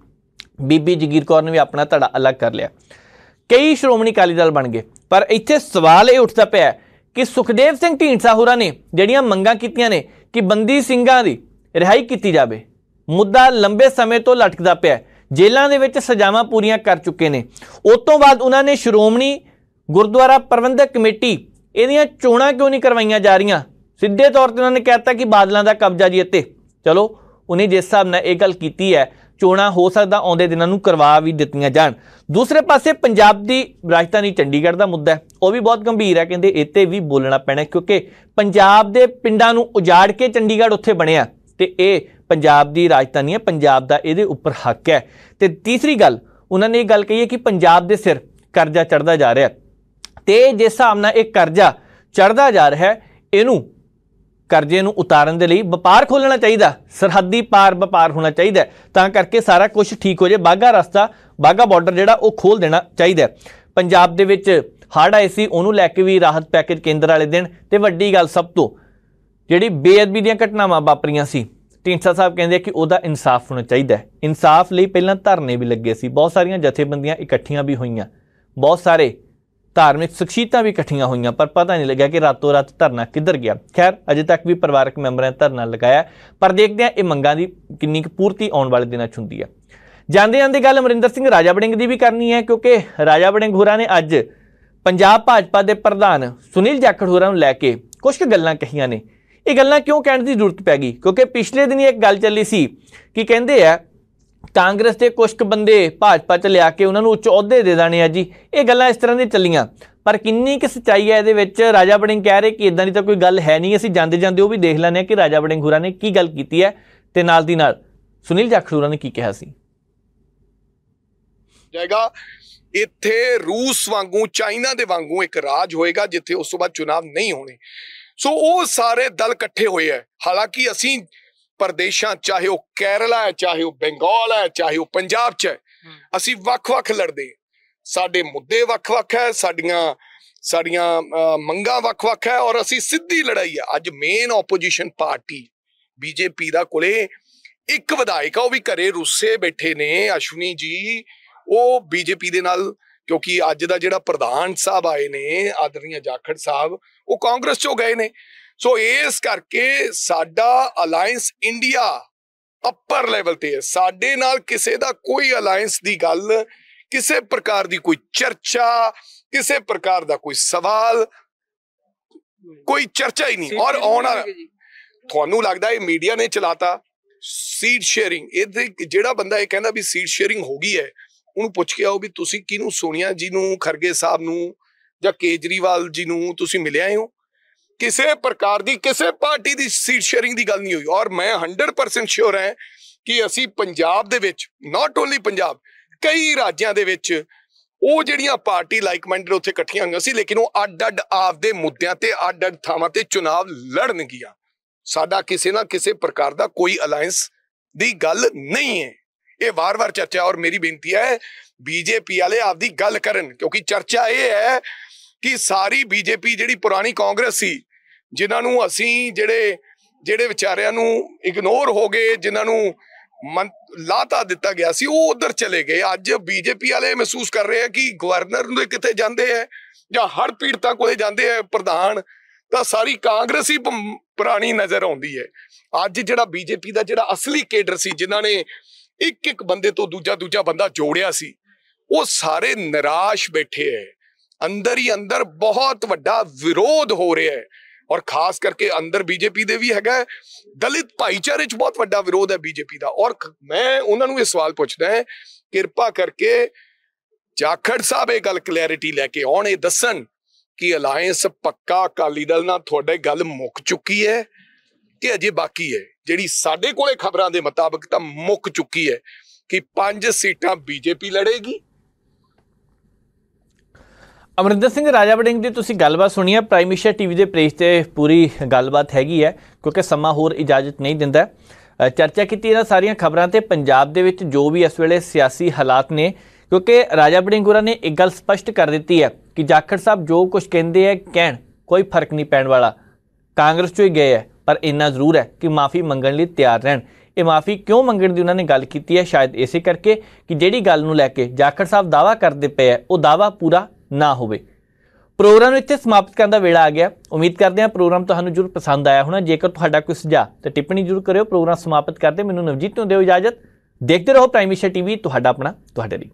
S1: ਬੀਬੀ ਜਗੀਰ ਕੌਰ ਨੇ ਵੀ ਆਪਣਾ ਧੜਾ ਅਲੱਗ ਕਰ ਲਿਆ। ਕਈ ਸ਼੍ਰੋਮਣੀ ਅਕਾਲੀ ਦਲ ਬਣ ਗਏ। ਪਰ ਇੱਥੇ ਸਵਾਲ ਇਹ ਉੱਠਦਾ ਪਿਆ ਕਿ ਸੁਖਦੇਵ ਸਿੰਘ ਢੀਂਡਸਾ ਹੋਰਾਂ ਨੇ ਜਿਹੜੀਆਂ ਮੰਗਾਂ ਕੀਤੀਆਂ ਨੇ ਕਿ ਬੰਦੀ ਸਿੰਘਾਂ ਦੀ ਰਿਹਾਈ ਕੀਤੀ ਜਾਵੇ। ਮੁੱਦਾ ਲੰਬੇ ਸਮੇਂ ਤੋਂ ਲਟਕਦਾ ਪਿਆ ਜੇਲ੍ਹਾਂ ਦੇ ਵਿੱਚ ਸਜ਼ਾਵਾਂ ਪੂਰੀਆਂ ਕਰ ਚੁੱਕੇ ਨੇ। ਉਸ ਤੋਂ ਬਾਅਦ ਉਹਨਾਂ ਨੇ ਸ਼੍ਰੋਮਣੀ ਗੁਰਦੁਆਰਾ ਪ੍ਰਬੰਧਕ ਕਮੇਟੀ ਇਹਦੀਆਂ ਚੋਣਾਂ ਕਿਉਂ ਨਹੀਂ ਕਰਵਾਈਆਂ ਜਾ ਰਹੀਆਂ? ਸਿੱਧੇ ਤੌਰ ਤੇ ਉਹਨਾਂ ਨੇ ਕਹਿਤਾ ਕਿ ਬਾਦਲਾਂ ਦਾ ਕਬਜ਼ਾ ਜੀ ਇੱਥੇ। ਚਲੋ ਉਹਨੇ ਜਿਸ ਹਿਸਾਬ ਨਾਲ ਇਹ ਗੱਲ ਕੀਤੀ ਹੈ, ਚੋਣਾਂ ਹੋ ਸਕਦਾ ਆਉਂਦੇ ਦਿਨਾਂ ਨੂੰ ਕਰਵਾ ਵੀ ਦਿੱਤੀਆਂ ਜਾਣ। ਦੂਸਰੇ ਪਾਸੇ ਪੰਜਾਬ ਦੀ ਰਾਜਧਾਨੀ ਚੰਡੀਗੜ੍ਹ ਦਾ ਮੁੱਦਾ ਹੈ। ਉਹ ਵੀ ਬਹੁਤ ਗੰਭੀਰ ਹੈ, ਕਹਿੰਦੇ ਇੱਥੇ ਵੀ ਬੋਲਣਾ ਪੈਣਾ ਕਿਉਂਕਿ ਪੰਜਾਬ ਦੇ ਪਿੰਡਾਂ ਨੂੰ ਉਜਾੜ ਕੇ ਚੰਡੀਗੜ੍ਹ ਉੱਥੇ ਬਣਿਆ ਤੇ ਇਹ ਪੰਜਾਬ ਦੀ ਰਾਜਧਾਨੀ ਹੈ, ਪੰਜਾਬ ਦਾ ਇਹਦੇ ਉੱਪਰ ਹੱਕ ਹੈ। ਤੇ ਤੀਸਰੀ ਗੱਲ, ਉਹਨਾਂ ਨੇ ਇਹ ਗੱਲ ਕਹੀ ਹੈ ਕਿ ਪੰਜਾਬ ਦੇ ਸਿਰ ਕਰਜ਼ਾ ਚੜਦਾ ਜਾ ਰਿਹਾ ਹੈ। ਤੇ ਜਿਸ ਹਿਸਾਬ ਨਾਲ ਇਹ ਕਰਜ਼ਾ ਚੜਦਾ ਜਾ ਰਿਹਾ ਹੈ, ਇਹਨੂੰ ਕਰਜ਼ੇ ਨੂੰ ਉਤਾਰਨ ਦੇ ਲਈ ਵਪਾਰ ਖੋਲਣਾ ਚਾਹੀਦਾ, ਸਰਹੱਦੀ ਪਾਰ ਵਪਾਰ ਹੋਣਾ ਚਾਹੀਦਾ ਤਾਂ ਕਰਕੇ ਸਾਰਾ ਕੁਝ ਠੀਕ ਹੋ ਜਾਏ ਬਾਗਾ ਰਸਤਾ ਬਾਗਾ ਬਾਰਡਰ ਜਿਹੜਾ ਉਹ ਖੋਲ ਦੇਣਾ ਚਾਹੀਦਾ ਪੰਜਾਬ ਦੇ ਵਿੱਚ ਹੜ੍ਹ ਆਏ ਸੀ, ਉਹਨੂੰ ਲੈ ਕੇ ਵੀ ਰਾਹਤ ਪੈਕੇਜ ਕੇਂਦਰ ਵਾਲੇ ਦਿਨ ਤੇ ਵੱਡੀ ਗੱਲ ਸਭ ਤੋਂ, ਜਿਹੜੀ ਬੇਅਦਬੀ ਦੀਆਂ ਘਟਨਾਵਾਂ ਵਾਪਰੀਆਂ ਸੀ, ਢੀਂਡਸਾ ਸਾਹਿਬ ਕਹਿੰਦੇ ਕਿ ਉਹਦਾ ਇਨਸਾਫ ਹੋਣਾ ਚਾਹੀਦਾ ਇਨਸਾਫ ਲਈ ਪਹਿਲਾਂ ਧਰਨੇ ਵੀ ਲੱਗੇ ਸੀ, ਬਹੁਤ ਸਾਰੀਆਂ ਜਥੇਬੰਦੀਆਂ ਇਕੱਠੀਆਂ ਵੀ ਹੋਈਆਂ। ਬਹੁਤ ਸਾਰੇ ਧਾਰਮਿਕ ਸ਼ਖਸੀਅਤਾਂ ਵੀ ਇਕੱਠੀਆਂ ਹੋਈਆਂ, ਪਰ ਪਤਾ ਨਹੀਂ ਲੱਗਿਆ ਕਿ ਰਾਤੋਂ ਰਾਤ ਧਰਨਾ ਕਿੱਧਰ ਗਿਆ। ਖੈਰ, ਅਜੇ ਤੱਕ ਵੀ ਪਰਿਵਾਰਕ ਮੈਂਬਰਾਂ ਨੇ ਧਰਨਾ ਲਗਾਇਆ, ਪਰ ਦੇਖਦੇ ਹਾਂ ਇਹ ਮੰਗਾਂ ਦੀ ਕਿੰਨੀ ਕੁ ਪੂਰਤੀ ਆਉਣ ਵਾਲੇ ਦਿਨਾਂ 'ਚ ਹੁੰਦੀ ਹੈ। ਜਾਂਦੇ ਜਾਂਦੇ ਗੱਲ ਅਮਰਿੰਦਰ ਸਿੰਘ ਰਾਜਾ ਵੜਿੰਗ ਦੀ ਵੀ ਕਰਨੀ ਹੈ, ਕਿਉਂਕਿ ਰਾਜਾ ਵੜਿੰਗ ਹੋਰਾਂ ਨੇ ਅੱਜ ਪੰਜਾਬ ਭਾਜਪਾ ਦੇ ਪ੍ਰਧਾਨ ਸੁਨੀਲ ਜਾਖੜ ਹੋਰਾਂ ਨੂੰ ਲੈ ਕੇ ਕੁਝ ਕੁ ਗੱਲਾਂ ਕਹੀਆਂ ਨੇ। ਇਹ ਗੱਲਾਂ ਕਿਉਂ ਕਹਿਣ ਦੀ ਜ਼ਰੂਰਤ ਪੈ ਗਈ? ਕਿਉਂਕਿ ਪਿਛਲੇ ਦਿਨੀ ਇੱਕ ਗੱਲ ਚੱਲੀ ਸੀ ਕਿ ਕਹਿੰਦੇ ਆ ਕਾਂਗਰਸ ਦੇ ਕੁਝ ਕੁ ਬੰਦੇ ਭਾਜਪਾ ਚ ਲਿਆ ਕੇ ਉਹਨਾਂ ਨੂੰ ਉੱਚ ਅਹੁਦੇ ਦੇ ਦੇਣੇ ਆ ਜੀ। ਇਹ ਗੱਲਾਂ ਇਸ ਤਰ੍ਹਾਂ ਦੀਆਂ ਚੱਲੀਆਂ। ਪਰ ਕਿੰਨੀ ਕਿ ਸੱਚਾਈ ਹੈ ਇਹਦੇ ਵਿੱਚ? ਰਾਜਾ ਵੜਿੰਗ ਕਹਿ ਰਹੇ ਕਿ ਇਦਾਂ ਦੀ ਤਾਂ ਕੋਈ ਗੱਲ ਹੈ ਨਹੀਂ। ਅਸੀਂ ਜਾਂਦੇ ਜਾਂਦੇ ਉਹ ਵੀ ਦੇਖ ਲੈਂਦੇ ਆ ਕਿ ਰਾਜਾ ਵੜਿੰਗ ਹੋਰਾਂ ਨੇ ਕੀ ਗੱਲ ਕੀਤੀ ਹੈ ਤੇ ਨਾਲ ਦੀ ਨਾਲ ਸੁਨੀਲ ਜਾਖੜ ਨੇ ਕੀ ਕਿਹਾ ਸੀ।
S8: ਜਾਏਗਾ, ਇੱਥੇ ਰੂਸ ਵਾਂਗੂ, ਚਾਈਨਾ ਦੇ ਵਾਂਗੂ ਇੱਕ ਰਾਜ ਹੋਏਗਾ ਜਿੱਥੇ ਉਸ ਤੋਂ ਬਾਅਦ ਚੁਣਾਵ ਨਹੀਂ ਹੋਣੇ। ਸੋ ਉਹ ਸਾਰੇ ਦਲ ਇਕੱਠੇ ਹੋਏ ਹੈ। ਹਾਲਾਂਕਿ ਅਸੀਂ ਪ੍ਰਦੇਸ਼ਾਂ ਚਾਹੇ ਉਹ ਕੇਰਲਾ ਹੈ ਚਾਹੇ ਉਹ ਬੰਗਾਲ ਹੈ ਚਾਹੇ ਉਹ ਪੰਜਾਬ ਚ ਹੈ ਅਸੀਂ ਵੱਖ-ਵੱਖ ਲੜਦੇ। ਸਾਡੇ ਮੁੱਦੇ ਵੱਖ-ਵੱਖ ਹੈ ਸਾਡੀਆਂ ਸਾਡੀਆਂ ਮੰਗਾਂ ਵੱਖ-ਵੱਖ ਹੈ ਔਰ ਅਸੀਂ ਸਿੱਧੀ ਲੜਾਈ ਹੈ। ਅੱਜ ਮੇਨ ਆਪੋਜੀਸ਼ਨ ਪਾਰਟੀ ਬੀਜੇਪੀ ਦਾ ਕੋਲੇ ਇੱਕ ਵਿਧਾਇਕ ਆ ਉਹ ਵੀ ਘਰੇ ਰੁੱਸੇ ਬੈਠੇ ਨੇ ਅਸ਼ਵਨੀ ਜੀ। ਉਹ ਬੀਜੇਪੀ ਦੇ ਨਾਲ ਕਿਉਂਕਿ ਅੱਜ ਦਾ ਜਿਹੜਾ ਪ੍ਰਧਾਨ ਸਾਹਿਬ ਆਏ ਨੇ ਆਦਰਨੀय ਜਾਖੜ ਸਾਹਿਬ ਉਹ ਕਾਂਗਰਸ ਚੋਂ ਗਏ ਨੇ। ਸੋ ਇਸ ਕਰਕੇ ਸਾਡਾ ਅਲਾਈਅੰਸ ਇੰਡੀਆ ਅੱਪਰ ਲੈਵਲ ਤੇ ਹੈ। ਸਾਡੇ ਨਾਲ ਕਿਸੇ ਦਾ ਕੋਈ ਅਲਾਈਅੰਸ ਦੀ ਗੱਲ ਕਿਸੇ ਪ੍ਰਕਾਰ ਦੀ ਕੋਈ ਚਰਚਾ ਕਿਸੇ ਪ੍ਰਕਾਰ ਦਾ ਕੋਈ ਸਵਾਲ ਕੋਈ ਚਰਚਾ ਹੀ ਨਹੀਂ। ਔਰ ਆਉਣ ਤੁਹਾਨੂੰ ਲੱਗਦਾ ਇਹ ਮੀਡੀਆ ਨੇ ਚਲਾਤਾ ਸੀਟ ਸ਼ੇਅਰਿੰਗ ਇਹਦੇ ਜਿਹੜਾ ਬੰਦਾ ਇਹ ਕਹਿੰਦਾ ਵੀ ਸੀਟ ਸ਼ੇਅਰਿੰਗ ਹੋ ਗਈ ਹੈ ਉਹਨੂੰ ਪੁੱਛ ਕੇ ਆਓ ਵੀ ਤੁਸੀਂ ਕਿਹਨੂੰ ਸੋਨੀਆ ਜੀ ਨੂੰ ਖਰਗੇ ਸਾਹਿਬ ਨੂੰ ਜਾਂ ਕੇਜਰੀਵਾਲ ਜੀ ਨੂੰ ਤੁਸੀਂ ਮਿਲਿਆ ਹੋ? ਕਿਸੇ ਪ੍ਰਕਾਰ ਦੀ, ਕਿਸੇ ਪਾਰਟੀ ਦੀ ਸੀਟ ਸ਼ੇਅਰਿੰਗ ਦੀ ਗੱਲ ਨਹੀਂ ਹੋਈ। ਔਰ ਮੈਂ 100% ਸ਼ੋਰ ਹਾਂ ਕਿ ਅਸੀਂ ਪੰਜਾਬ ਦੇ ਵਿੱਚ ਨਾਟ ਓਨਲੀ ਪੰਜਾਬ, ਕਈ ਰਾਜਾਂ ਦੇ ਵਿੱਚ ਉਹ ਜਿਹੜੀਆਂ ਪਾਰਟੀ ਲਾਈਕ ਮਾਈਂਡਡ ਉੱਥੇ ਇਕੱਠੀਆਂ ਹੋਈਆਂ ਸੀ, ਲੇਕਿਨ ਉਹ ਅੱਡ-ਅੱਡ ਆਪਦੇ ਮੁੱਦਿਆਂ ਤੇ, ਅੱਡ-ਅੱਡ ਥਾਵਾਂ ਤੇ ਚੁਣਾਵ ਲੜਨਗੀਆਂ ਸਾਡਾ ਕਿਸੇ ਨਾ ਕਿਸੇ ਪ੍ਰਕਾਰ ਦਾ ਕੋਈ ਅਲਾਈਅੰਸ ਦੀ ਗੱਲ ਨਹੀਂ ਹੈ। ਇਹ ਵਾਰ-ਵਾਰ ਚਰਚਾ, ਔਰ ਮੇਰੀ ਬੇਨਤੀ ਹੈ ਬੀਜੇਪੀ ਵਾਲੇ ਆਪਦੀ ਗੱਲ ਕਰਨ, ਕਿਉਂਕਿ ਚਰਚਾ ਇਹ ਹੈ ਕਿ ਸਾਰੀ ਬੀਜੇਪੀ ਜਿਹੜੀ ਪੁਰਾਣੀ ਕਾਂਗਰਸ ਸੀ ਜਿਨ੍ਹਾਂ ਨੂੰ ਅਸੀਂ ਜਿਹੜੇ ਜਿਹੜੇ ਵਿਚਾਰਿਆਂ ਨੂੰ ਇਗਨੋਰ ਹੋ ਗਏ, ਜਿਨ੍ਹਾਂ ਨੂੰ ਲਾਤਾ ਦਿੱਤਾ ਗਿਆ ਸੀ, ਉਹ ਉਧਰ ਚਲੇ ਗਏ। ਅੱਜ ਬੀਜੇਪੀ ਵਾਲੇ ਮਹਿਸੂਸ ਕਰ ਰਹੇ ਆ ਕਿ ਗਵਰਨਰ ਨੂੰ ਕਿੱਥੇ ਜਾਂਦੇ ਆ ਜਾਂ ਹੜ ਪੀੜਤਾਂ ਕੋਲੇ ਜਾਂਦੇ ਆ ਪ੍ਰਧਾਨ, ਤਾਂ ਸਾਰੀ ਕਾਂਗਰਸ ਹੀ ਪੁਰਾਣੀ ਨਜ਼ਰ ਆਉਂਦੀ ਹੈ। ਅੱਜ ਜਿਹੜਾ ਬੀਜੇਪੀ ਦਾ ਜਿਹੜਾ ਅਸਲੀ ਕੇਡਰ ਸੀ, ਜਿਨ੍ਹਾਂ ਨੇ ਇੱਕ ਇੱਕ ਬੰਦੇ ਤੋਂ ਦੂਜਾ ਦੂਜਾ ਬੰਦਾ ਜੋੜਿਆ ਸੀ, ਉਹ ਸਾਰੇ ਨਿਰਾਸ਼ ਬੈਠੇ ਹੈ। ਅੰਦਰ ਹੀ ਅੰਦਰ ਬਹੁਤ ਵੱਡਾ ਵਿਰੋਧ ਹੋ ਰਿਹਾ ਹੈ। ਔਰ ਖਾਸ ਕਰਕੇ ਅੰਦਰ ਬੀਜੇਪੀ ਦੇ ਵੀ ਹੈਗਾ ਦਲਿਤ ਭਾਈਚਾਰੇ 'ਚ ਬਹੁਤ ਵੱਡਾ ਵਿਰੋਧ ਹੈ ਬੀਜੇਪੀ ਦਾ। ਔਰ ਮੈਂ ਉਹਨਾਂ ਨੂੰ ਇਹ ਸਵਾਲ ਪੁੱਛਦਾ ਹੈ, ਕਿਰਪਾ ਕਰਕੇ ਜਾਖੜ ਸਾਹਿਬ ਇਹ ਗੱਲ ਕਲੈਰਿਟੀ ਲੈ ਕੇ ਆਉਣ, ਇਹ ਦੱਸਣ ਕਿ ਅਲਾਈਅੰਸ ਪੱਕਾ ਅਕਾਲੀ ਦਲ ਨਾਲ ਤੁਹਾਡੇ ਗੱਲ ਮੁੱਕ ਚੁੱਕੀ ਹੈ ਕਿ ਅਜੇ ਬਾਕੀ ਹੈ? ਜਿਹੜੀ ਸਾਡੇ ਕੋਲੇ ਖਬਰਾਂ ਦੇ ਮੁਤਾਬਕ ਤਾਂ ਮੁੱਕ ਚੁੱਕੀ ਹੈ ਕਿ ਪੰਜ ਸੀਟਾਂ ਬੀਜੇਪੀ ਲੜੇਗੀ।
S1: ਅਮਰਿੰਦਰ ਸਿੰਘ, ਰਾਜਾ ਵੜਿੰਗ ਦੀ ਤੁਸੀਂ ਗੱਲਬਾਤ ਸੁਣੀ ਹੈ। ਪ੍ਰਾਈਮ ਮਿਨਿਸਟਰ ਟੀਵੀ ਦੇ ਪੇਜ ਤੇ ਪੂਰੀ ਗੱਲਬਾਤ ਹੈਗੀ ਹੈ, ਕਿਉਂਕਿ ਸਮਾਂ ਹੋਰ ਇਜਾਜ਼ਤ ਨਹੀਂ ਦਿੰਦਾ। ਚਰਚਾ ਕੀਤੀ ਇਹਨਾਂ ਸਾਰੀਆਂ ਖਬਰਾਂ ਤੇ ਪੰਜਾਬ ਦੇ ਵਿੱਚ ਜੋ ਵੀ ਇਸ ਵੇਲੇ ਸਿਆਸੀ ਹਾਲਾਤ ਨੇ, ਕਿਉਂਕਿ ਰਾਜਾ ਵੜਿੰਗ ਹੋਰਾਂ ਨੇ ਇੱਕ ਗੱਲ ਸਪਸ਼ਟ ਕਰ ਦਿੱਤੀ ਹੈ ਕਿ ਜਾਖੜ ਸਾਹਿਬ ਜੋ ਕੁਝ ਕਹਿੰਦੇ ਆ ਕਹਿਣ, ਕੋਈ ਫ਼ਰਕ ਨਹੀਂ ਪੈਣ ਵਾਲਾ। ਕਾਂਗਰਸ ਚੋਂ ਹੀ ਗਏ ਹੈ, ਪਰ ਇੰਨਾ ਜ਼ਰੂਰ ਹੈ ਕਿ ਮਾਫੀ ਮੰਗਣ ਲਈ ਤਿਆਰ ਰਹਿਣ। ਇਹ ਮਾਫੀ ਕਿਉਂ ਮੰਗਣ ਦੀ ਉਹਨਾਂ ਨੇ ਗੱਲ ਕੀਤੀ ਹੈ? ਸ਼ਾਇਦ ਇਸੇ ਕਰਕੇ ਕਿ ਜਿਹੜੀ ਗੱਲ ਨੂੰ ਲੈ ਕੇ ਜਾਖੜ ਸਾਹਿਬ ਦਾਵਾ ਕਰਦੇ ਪਏ ਹੈ, ਉਹ ਦਾਵਾ ਪੂਰਾ ਨਾ ਹੋਵੇ। ਪ੍ਰੋਗਰਾਮ ਇੱਥੇ ਸਮਾਪਤ ਕਰਨ ਦਾ ਵੇਲਾ ਆ ਗਿਆ। ਉਮੀਦ ਕਰਦੇ ਹਾਂ ਪ੍ਰੋਗਰਾਮ ਤੁਹਾਨੂੰ ਜਰੂਰ ਪਸੰਦ ਆਇਆ ਹੋਣਾ। ਜੇਕਰ ਤੁਹਾਡਾ ਕੋਈ ਸੁਝਾਅ ਤੇ ਟਿੱਪਣੀ ਜਰੂਰ ਕਰਿਓ। ਪ੍ਰੋਗਰਾਮ ਸਮਾਪਤ ਕਰਦੇ ਮੈਨੂੰ ਨਵਜੀਤ ਨੂੰ ਦਿਓ ਇਜਾਜ਼ਤ। ਦੇਖਦੇ ਰਹੋ ਪ੍ਰਾਈਮ ਮਿਸ਼ਨ ਟੀਵੀ ਤੁਹਾਡਾ ਆਪਣਾ, ਤੁਹਾਡੇ ਲਈ।